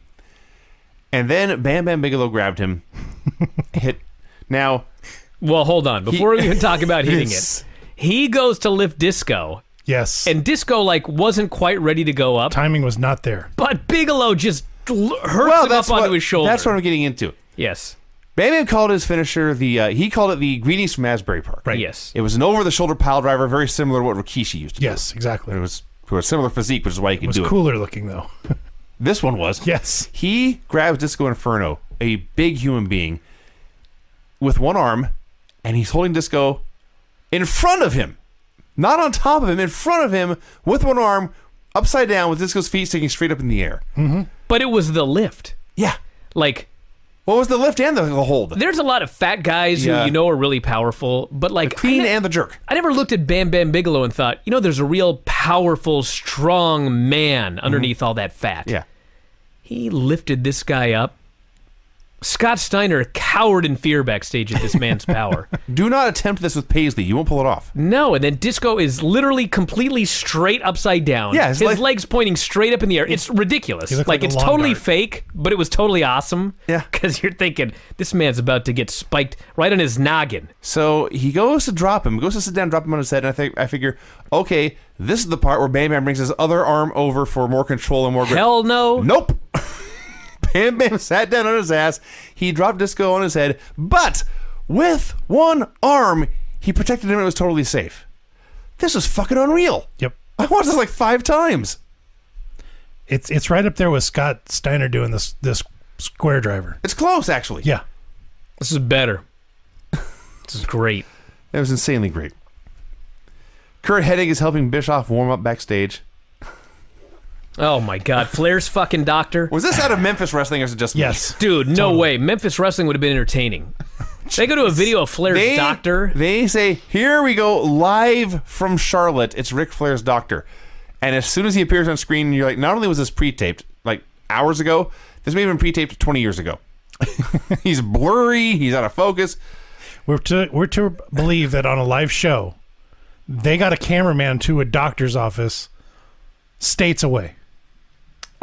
And then Bam Bam Bigelow grabbed him. hit. Now, Well, hold on. Before we even talk about hitting it, he goes to lift Disco, yes. and Disco like wasn't quite ready to go up, Timing was not there. but Bigelow just l- hurts well, him up onto what, his shoulder. that's what I'm getting into. Yes, Bam Bam called his finisher the, uh, he called it the Greetings from Asbury Park. Right. yes. It was an over the shoulder pile driver, very similar to what Rikishi used to Yes, do. Yes, exactly. It was to a similar physique, which is why he It could was do it. cooler looking though. This one was. yes. He grabs Disco Inferno, a big human being, with one arm, and he's holding Disco in front of him. Not on top of him, in front of him, with one arm, upside down, with Disco's feet sticking straight up in the air. But it was the lift. Yeah. Like, What was the lift and the, the hold? there's a lot of fat guys Yeah. who you know are really powerful, but like, I, Clean ne- and the jerk. I never looked at Bam Bam Bigelow and thought, you know, there's a real powerful, strong man underneath all that fat. Mm-hmm. Yeah. He lifted this guy up. Scott Steiner cowered in fear backstage at this man's power. Do not attempt this with Paisley. You won't pull it off. No, and then Disco is literally completely straight upside down. Yeah, his legs pointing straight up in the air. It's ridiculous. Like, like it's totally dart. fake, but it was totally awesome. Yeah. because you're thinking this man's about to get spiked right on his noggin. So he goes to drop him, he goes to sit down, drop him on his head, and I think I figure, okay, this is the part where Bam Bam brings his other arm over for more control and more grip. Hell no. Nope. Bam Bam sat down on his ass. He dropped Disco on his head, but with one arm, he protected him and it was totally safe. This is fucking unreal. Yep. I watched this like five times. It's it's right up there with Scott Steiner doing this this square driver. It's close, actually. Yeah. This is better. this is great. It was insanely great. Curt Hennig is helping Bischoff warm up backstage. Oh my God, Flair's fucking doctor. Was this out of Memphis Wrestling or is it just me? Yes. Dude, no way. Memphis wrestling would have been entertaining. they go to a video of Flair's They, doctor. They say, here we go, live from Charlotte. It's Ric Flair's doctor. And as soon as he appears on screen, you're like, not only was this pre-taped, like hours ago, this may have been pre-taped 20 years ago. he's blurry, he's out of focus. We're to we're to believe that on a live show, they got a cameraman to a doctor's office, states away.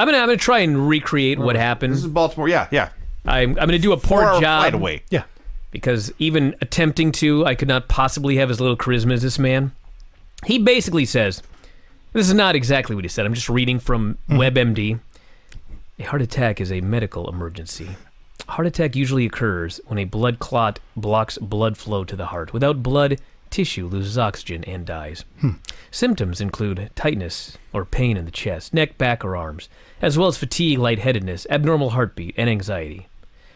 I'm gonna I'm gonna try and recreate what uh-huh. happened. This is. Baltimore. Yeah, yeah. I'm I'm gonna do a poor Four-hour job flight away. Yeah. because even attempting to, I could not possibly have as little charisma as this man. He basically says, "This is not exactly what he said. I'm just reading from hmm. WebMD. A heart attack is a medical emergency. A heart attack usually occurs when a blood clot blocks blood flow to the heart. Without blood, tissue loses oxygen and dies. Hmm. Symptoms include tightness or pain in the chest, neck, back, or arms, as well as fatigue, lightheadedness, abnormal heartbeat, and anxiety.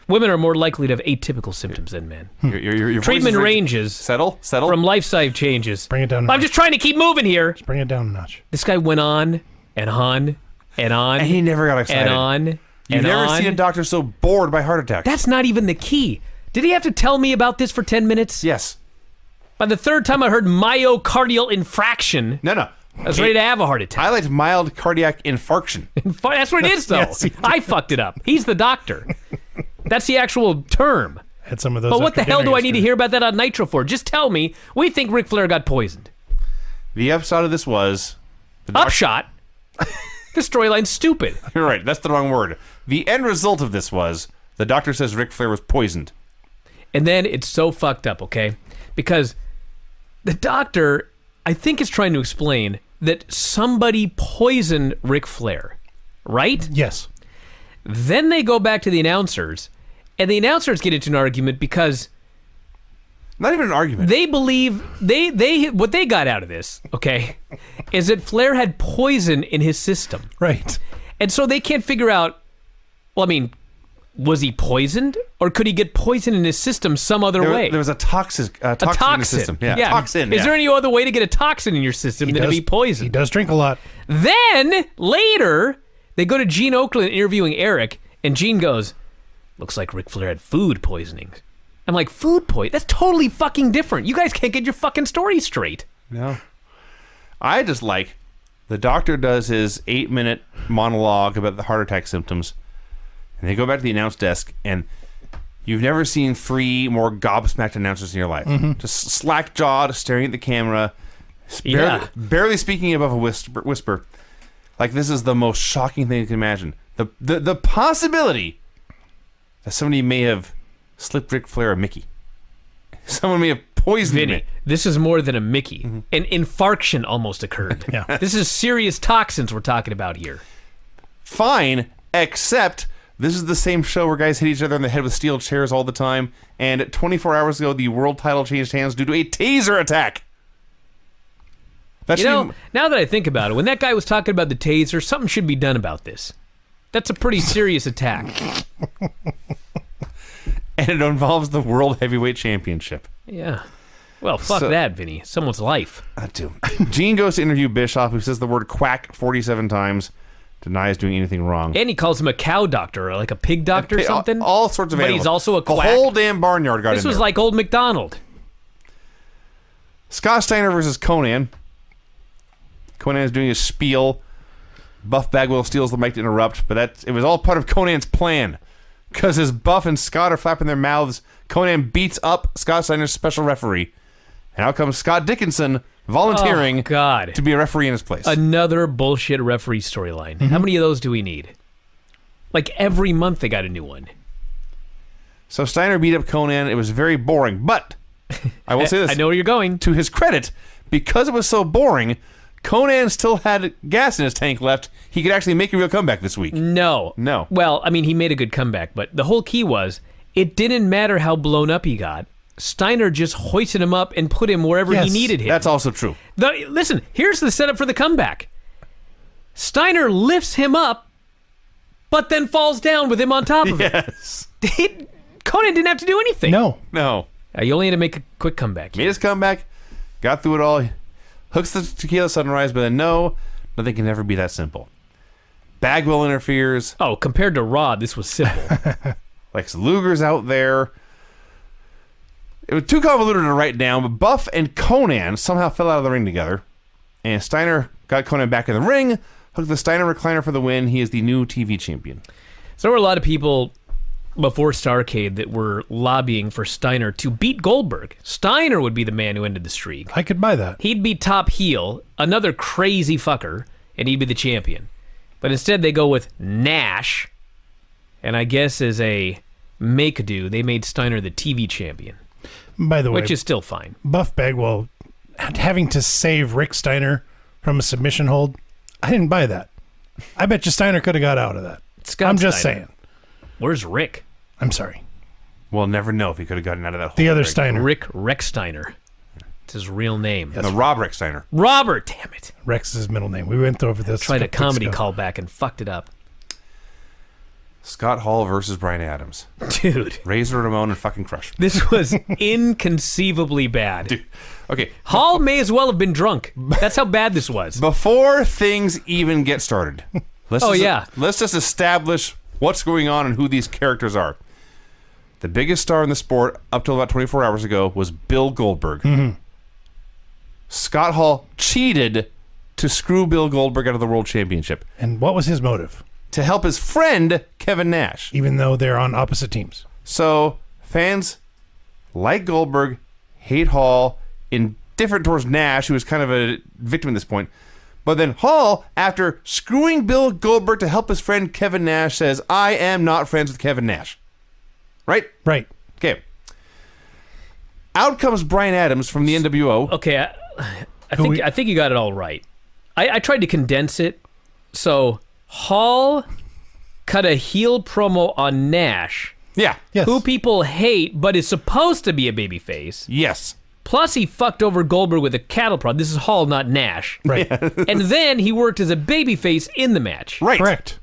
Women are more likely to have atypical symptoms than men. Hmm. Your, your, your, your Treatment ranges Settle, settle. from lifestyle changes. Bring it down. a I'm notch. just trying to keep moving here. bring it down a notch. This guy went on and on and on and he never got excited. and on. You've and never on. seen a doctor so bored by heart attack. That's not even the key. Did he have to tell me about this for 10 minutes? yes. By the third time I heard myocardial infraction, No, no. I was ready to have a heart attack. I liked mild cardiac infarction. That's what it is, though. Yes, I fucked it up. He's the doctor. That's the actual term. Had some of those. But what the hell do I need to hear about that on Nitro for? Just tell me. We think Ric Flair got poisoned. The upside of this was the doc- Upshot. the storyline's stupid. You're right. That's the wrong word. The end result of this was the doctor says Ric Flair was poisoned. And then it's so fucked up, okay? Because the doctor, I think, is trying to explain that somebody poisoned Ric Flair, right? Yes. Then they go back to the announcers, and the announcers get into an argument because Not even an argument. they believe they they what they got out of this, okay, is that Flair had poison in his system. Right. And so they can't figure out. Well, I mean, was he poisoned, or could he get poison in his system some other there, way? there was a toxic, uh, a toxin, toxin. in the system. Yeah, toxin. Is yeah. there any other way to get a toxin in your system than to be poisoned? He does drink a lot. Then later, they go to Gene Okerlund interviewing Eric, and Gene goes, "Looks like Ric Flair had food poisoning." I'm like, "Food poison? That's totally fucking different. You guys can't get your fucking story straight." No. I just like the doctor does his eight minute monologue about the heart attack symptoms, and they go back to the announce desk, and you've never seen three more gobsmacked announcers in your life. Mm-hmm. Just slack jawed, staring at the camera, barely, Yeah. barely speaking above a whisper, whisper. Like this is the most shocking thing you can imagine. The, the the possibility that somebody may have slipped Ric Flair a Mickey. Someone may have poisoned Vinny, him. this is more than a Mickey. Mm-hmm. An infarction almost occurred. Yeah. This is serious toxins we're talking about here. fine, except this is the same show where guys hit each other in the head with steel chairs all the time. And 24 hours ago, the world title changed hands due to a taser attack. That's You know, now that I think about it, when that guy was talking about the taser, something should be done about this. That's a pretty serious attack. and it involves the world heavyweight championship. Yeah. Well, fuck So- that, Vinny. Someone's life. I do. Gene goes to interview Bischoff, who says the word quack 47 times, denies doing anything wrong. And he calls him a cow doctor or like a pig doctor or something. All, sorts of But animals. he's also a The quack. whole damn barnyard got this was there. like old McDonald. Scott Steiner versus Konnan. Konnan is doing his spiel. Buff Bagwell steals the mic to interrupt, but that it was all part of Konnan's plan. Because as Buff and Scott are flapping their mouths, Konnan beats up Scott Steiner's special referee. And out comes Scott Dickinson volunteering Oh, God. to be a referee in his place. Another bullshit referee storyline. Mm-hmm. How many of those do we need? Like every month they got a new one. so Steiner beat up Konnan. It was very boring, but I will say this. I know where you're going. to his credit, because it was so boring, Konnan still had gas in his tank left. He could actually make a real comeback this week. No. No. Well, I mean, he made a good comeback, but the whole key was it didn't matter how blown up he got. Steiner just hoisted him up and put him wherever he needed him. That's also true. The, listen, here's the setup for the comeback. Steiner lifts him up, but then falls down with him on top of him. Yes. Konnan didn't have to do anything. No. No. Uh, you only had to make a quick comeback. Made his comeback, got through it all, hooks the tequila sunrise, but then no, nothing can ever be that simple. Bagwell interferes. Oh, compared to Rod, this was simple. Lex Luger's out there. It was too convoluted to write down, but Buff and Konnan somehow fell out of the ring together. And Steiner got Konnan back in the ring, hooked the Steiner recliner for the win. He is the new TV champion. so there were a lot of people before Starcade that were lobbying for Steiner to beat Goldberg. Steiner would be the man who ended the streak. I could buy that. He'd be top heel, another crazy fucker, and he'd be the champion. But instead, they go with Nash, and I guess as a make do, they made Steiner the TV champion, By the way, which is still fine. Buff Bagwell having to save Rick Steiner from a submission hold. I didn't buy that. I bet you Steiner could have got out of that. Scott I'm just Steiner. saying. Where's Rick? I'm sorry. We'll never know if he could have gotten out of that hole. The other Greg. Steiner. Rick Rechsteiner. It's his real name. No, Rob Rick Steiner. Robert, damn it. Rex is his middle name. We went over this. Tried a couple weeks comedy ago. callback and fucked it up. Scott Hall versus Brian Adams. Dude, Razor Ramon and fucking Crush. this was inconceivably bad. Dude. Okay, Hall may as well have been drunk. That's how bad this was. before things even get started, let's Oh, just, yeah. let's just establish what's going on and who these characters are. The biggest star in the sport up till about 24 hours ago was Bill Goldberg. Mm-hmm. Scott Hall cheated to screw Bill Goldberg out of the world championship And what was his motive? To help his friend Kevin Nash. Even though they're on opposite teams. So fans like Goldberg hate Hall, indifferent towards Nash, who is kind of a victim at this point. But then Hall, after screwing Bill Goldberg to help his friend Kevin Nash, says, I am not friends with Kevin Nash. Right? Right. Okay. Out comes Brian Adams from the NWO. Okay, I, I think we- I think you got it all right. I, I tried to condense it. So Hall cut a heel promo on Nash, Yeah. Yes. who people hate, but is supposed to be a babyface. Yes. Plus, he fucked over Goldberg with a cattle prod. This is Hall, not Nash. Right. and then he worked as a babyface in the match. Right. Correct.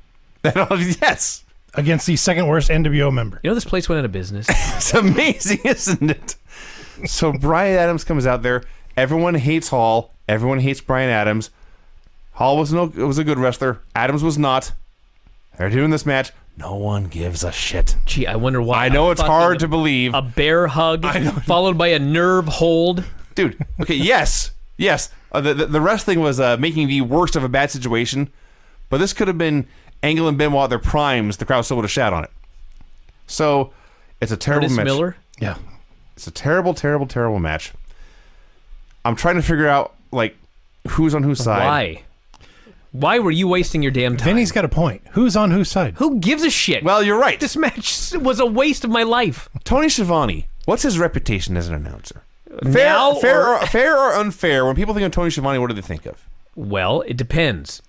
yes. Against the second worst NWO member. You know, this place went out of business. It's amazing, isn't it? So Brian Adams comes out there. Everyone hates Hall. Everyone hates Brian Adams. Hall was no was a good wrestler. Adams was not. They're doing this match. No one gives a shit. Gee, I wonder why. I know it's hard to believe, A bear hug followed by a nerve hold. dude. Okay, yes, yes. Uh, the, the the wrestling was uh, making the worst of a bad situation, but this could have been Angle and Benoit at their primes. The crowd still would have shat on it. So it's a terrible Curtis match. Miller. Yeah. It's a terrible, terrible, terrible match. I'm trying to figure out like who's on whose side. Why? Why were you wasting your damn time? Vinny's got a point. Who's on whose side? Who gives a shit? Well, you're right. this match was a waste of my life. Tony Schiavone. What's his reputation as an announcer? Fair, Now fair, or- or, fair or unfair? When people think of Tony Schiavone, what do they think of? Well, it depends.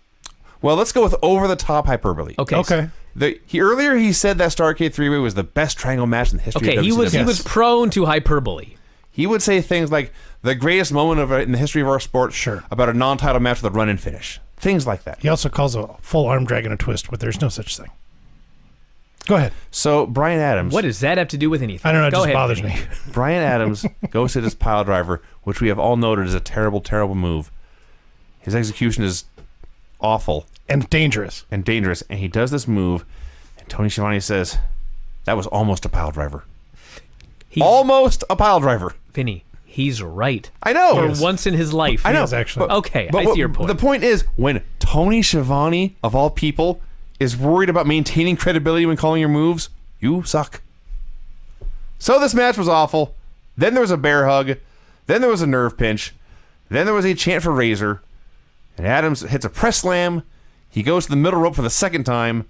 Well, let's go with over the top hyperbole. Okay. Okay. The, he earlier he said that Starcade three way was the best triangle match in the history. Okay, of he was he was prone to hyperbole. He would say things like the greatest moment of uh, in the history of our sport. Sure. About a non-title match with a run and finish. Things like that. He also calls a full arm dragon a twist, but there's no such thing. Go ahead. So Brian Adams. What does that have to do with anything? I don't know. It Go just ahead, bothers Vinny. me. Brian Adams goes to this pile driver, which we have all noted is a terrible, terrible move. His execution is awful And dangerous. and dangerous, and he does this move, and Tony Schiavone says, "That was almost a pile driver. He's, Almost a pile driver." Vinny, he's right. I know. For once in his life. I know. is, actually. But- Okay, but I what- see your point. The point is, when Tony Schiavone, of all people, is worried about maintaining credibility when calling your moves, you suck. So this match was awful. Then there was a bear hug. Then there was a nerve pinch. Then there was a chant for Razor. And Adams hits a press slam. He goes to the middle rope for the second time.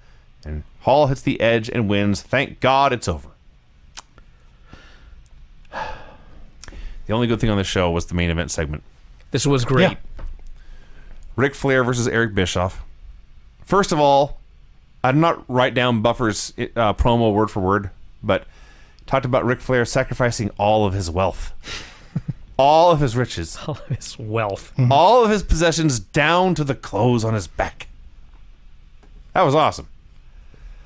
And Hall hits the edge and wins. Thank God it's over. The only good thing on the show was the main event segment. This was great. Yeah. Ric Flair versus Eric Bischoff. First of all, I did not write down Buffer's uh, promo word for word, but talked about Ric Flair sacrificing all of his wealth, all of his riches, All of his wealth. all of his possessions down to the clothes on his back. That was awesome.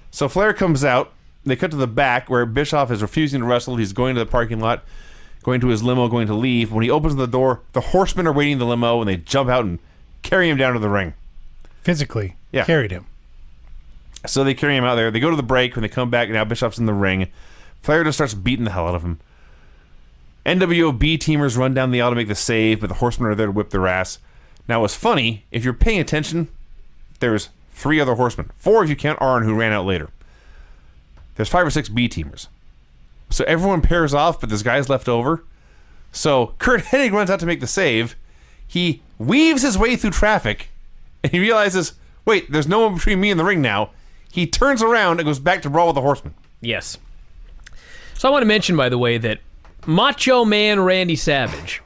So Flair comes out. They cut to the back where Bischoff is refusing to wrestle. He's going to the parking lot, going to his limo, going to leave. When he opens the door, the horsemen are waiting in the limo and they jump out and carry him down to the ring. Physically Yeah. carried him. So they carry him out there. They go to the break. When they come back, now Bischoff's in the ring. Flair just starts beating the hell out of him. NWO B teamers run down the aisle to make the save, but the Horsemen are there to whip their ass. Now, what's funny, if you're paying attention, there's three other Horsemen. Four if you count Arn, who ran out later. There's five or six B teamers. So everyone pairs off, but this guy's left over. So Curt Hennig runs out to make the save. He weaves his way through traffic, and he realizes, wait, there's no one between me and the ring now. He turns around and goes back to brawl with the Horseman. Yes. So I want to mention, by the way, that Macho Man Randy Savage.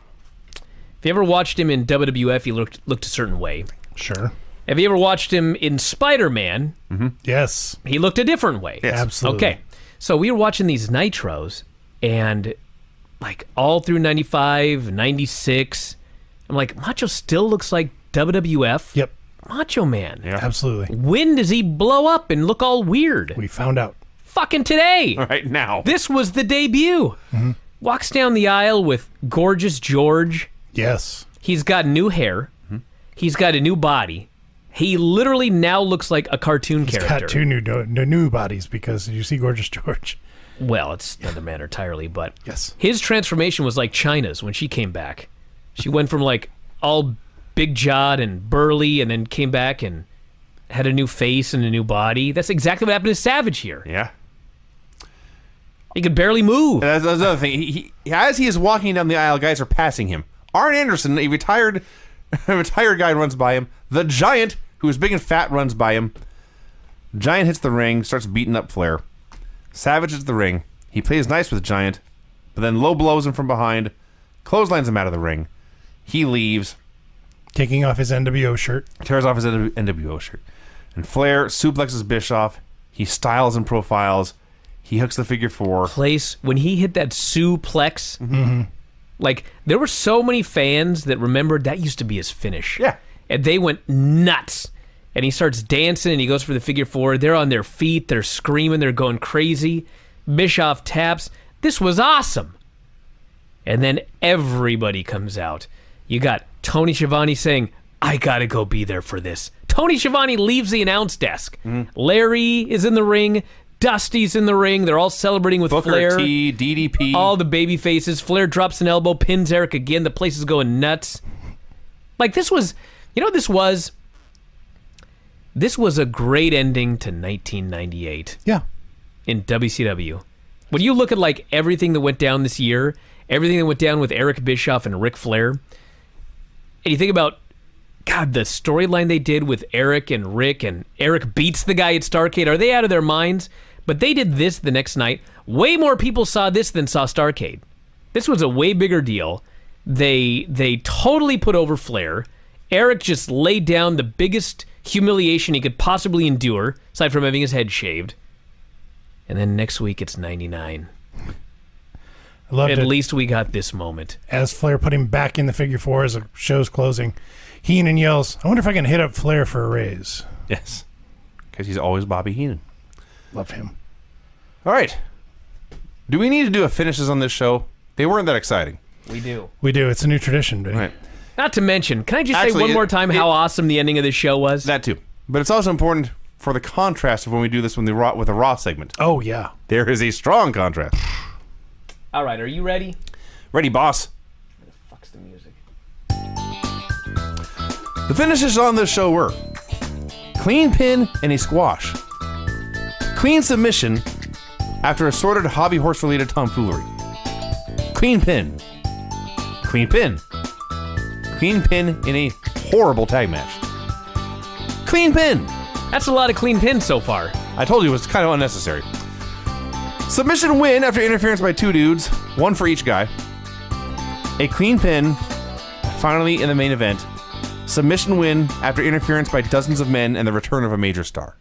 If you ever watched him in WWF, he looked looked a certain way. Sure. Have you ever watched him in Spider Man? Mm-hmm. Yes. He looked a different way. Yes. Absolutely. Okay. So we were watching these nitros and like all through 95, 96, I'm like, Macho still looks like WWF. Yep. Macho Man. Yeah. Absolutely. When does he blow up and look all weird? We found out. Fucking today. All right, now. This was the debut. Mm-hmm. Walks down the aisle with gorgeous George. Yes. He's got new hair. He's got a new body. He literally now looks like a cartoon character. Got two new no, new bodies because you see Gorgeous George. Well, it's another man entirely, but Yes. his transformation was like Chyna's when she came back. She went from like all big jawed and burly, and then came back and had a new face and a new body. That's exactly what happened to Savage here. Yeah. He could barely move. That's, that's another thing. He, he, as he is walking down the aisle, guys are passing him. Arn Anderson, a retired, a retired guy, runs by him. The Giant, who is big and fat, runs by him. Giant hits the ring, starts beating up Flair. Savage hits the ring. He plays nice with Giant, but then low blows him from behind, clotheslines him out of the ring. He leaves, Taking off his NWO shirt. tears off his NWO shirt. And Flair suplexes Bischoff. He styles and profiles. He hooks the figure four. place when he hit that suplex. Mm-hmm. Like there were so many fans that remembered that used to be his finish. Yeah. And they went nuts. And he starts dancing, and he goes for the figure four. They're on their feet, they're screaming, they're going crazy. Bischoff taps. This was awesome. And then everybody comes out. You got Tony Schiavone saying, "I gotta go be there for this." Tony Schiavone leaves the announce desk. Mm-hmm. Larry is in the ring. Dusty's in the ring. They're all celebrating with Booker Flair. T, DDP. All the baby faces. Flair drops an elbow, pins Eric again. The place is going nuts. Like this was, you know, what this was. This was a great ending to 1998 Yeah. in WCW. When you look at like everything that went down this year, everything that went down with Eric Bischoff and Ric Flair, and you think about God, the storyline they did with Eric and Rick, and Eric beats the guy at Starcade. Are they out of their minds? But they did this the next night. Way more people saw this than saw Starcade. This was a way bigger deal. They they totally put over Flair. Eric just laid down the biggest humiliation he could possibly endure, aside from having his head shaved. And then next week it's 99. I loved At it. least we got this moment. As Flair put him back in the figure four as the show's closing, Heenan yells, I wonder if I can hit up Flair for a raise. Yes. Because he's always Bobby Heenan. Love him. All right. Do we need to do a finishes on this show? They weren't that exciting. We do. We do. It's a new tradition, baby. Right. Not to mention, can I just Actually, say one it- more time how it- awesome the ending of this show was? That too. But it's also important for the contrast of when we do this when the raw, with the Raw segment. Oh, yeah. There is a strong contrast. All right, are you ready? Ready, boss? Fuck's the music. The finishes on this show were clean pin and a squash, clean submission after assorted hobby horse related tomfoolery, clean pin, clean pin, clean pin in a horrible tag match, clean pin. That's a lot of clean pins so far. I told you it was kind of unnecessary. Submission win after interference by two dudes, one for each guy. A clean pin, finally in the main event. Submission win after interference by dozens of men and the return of a major star.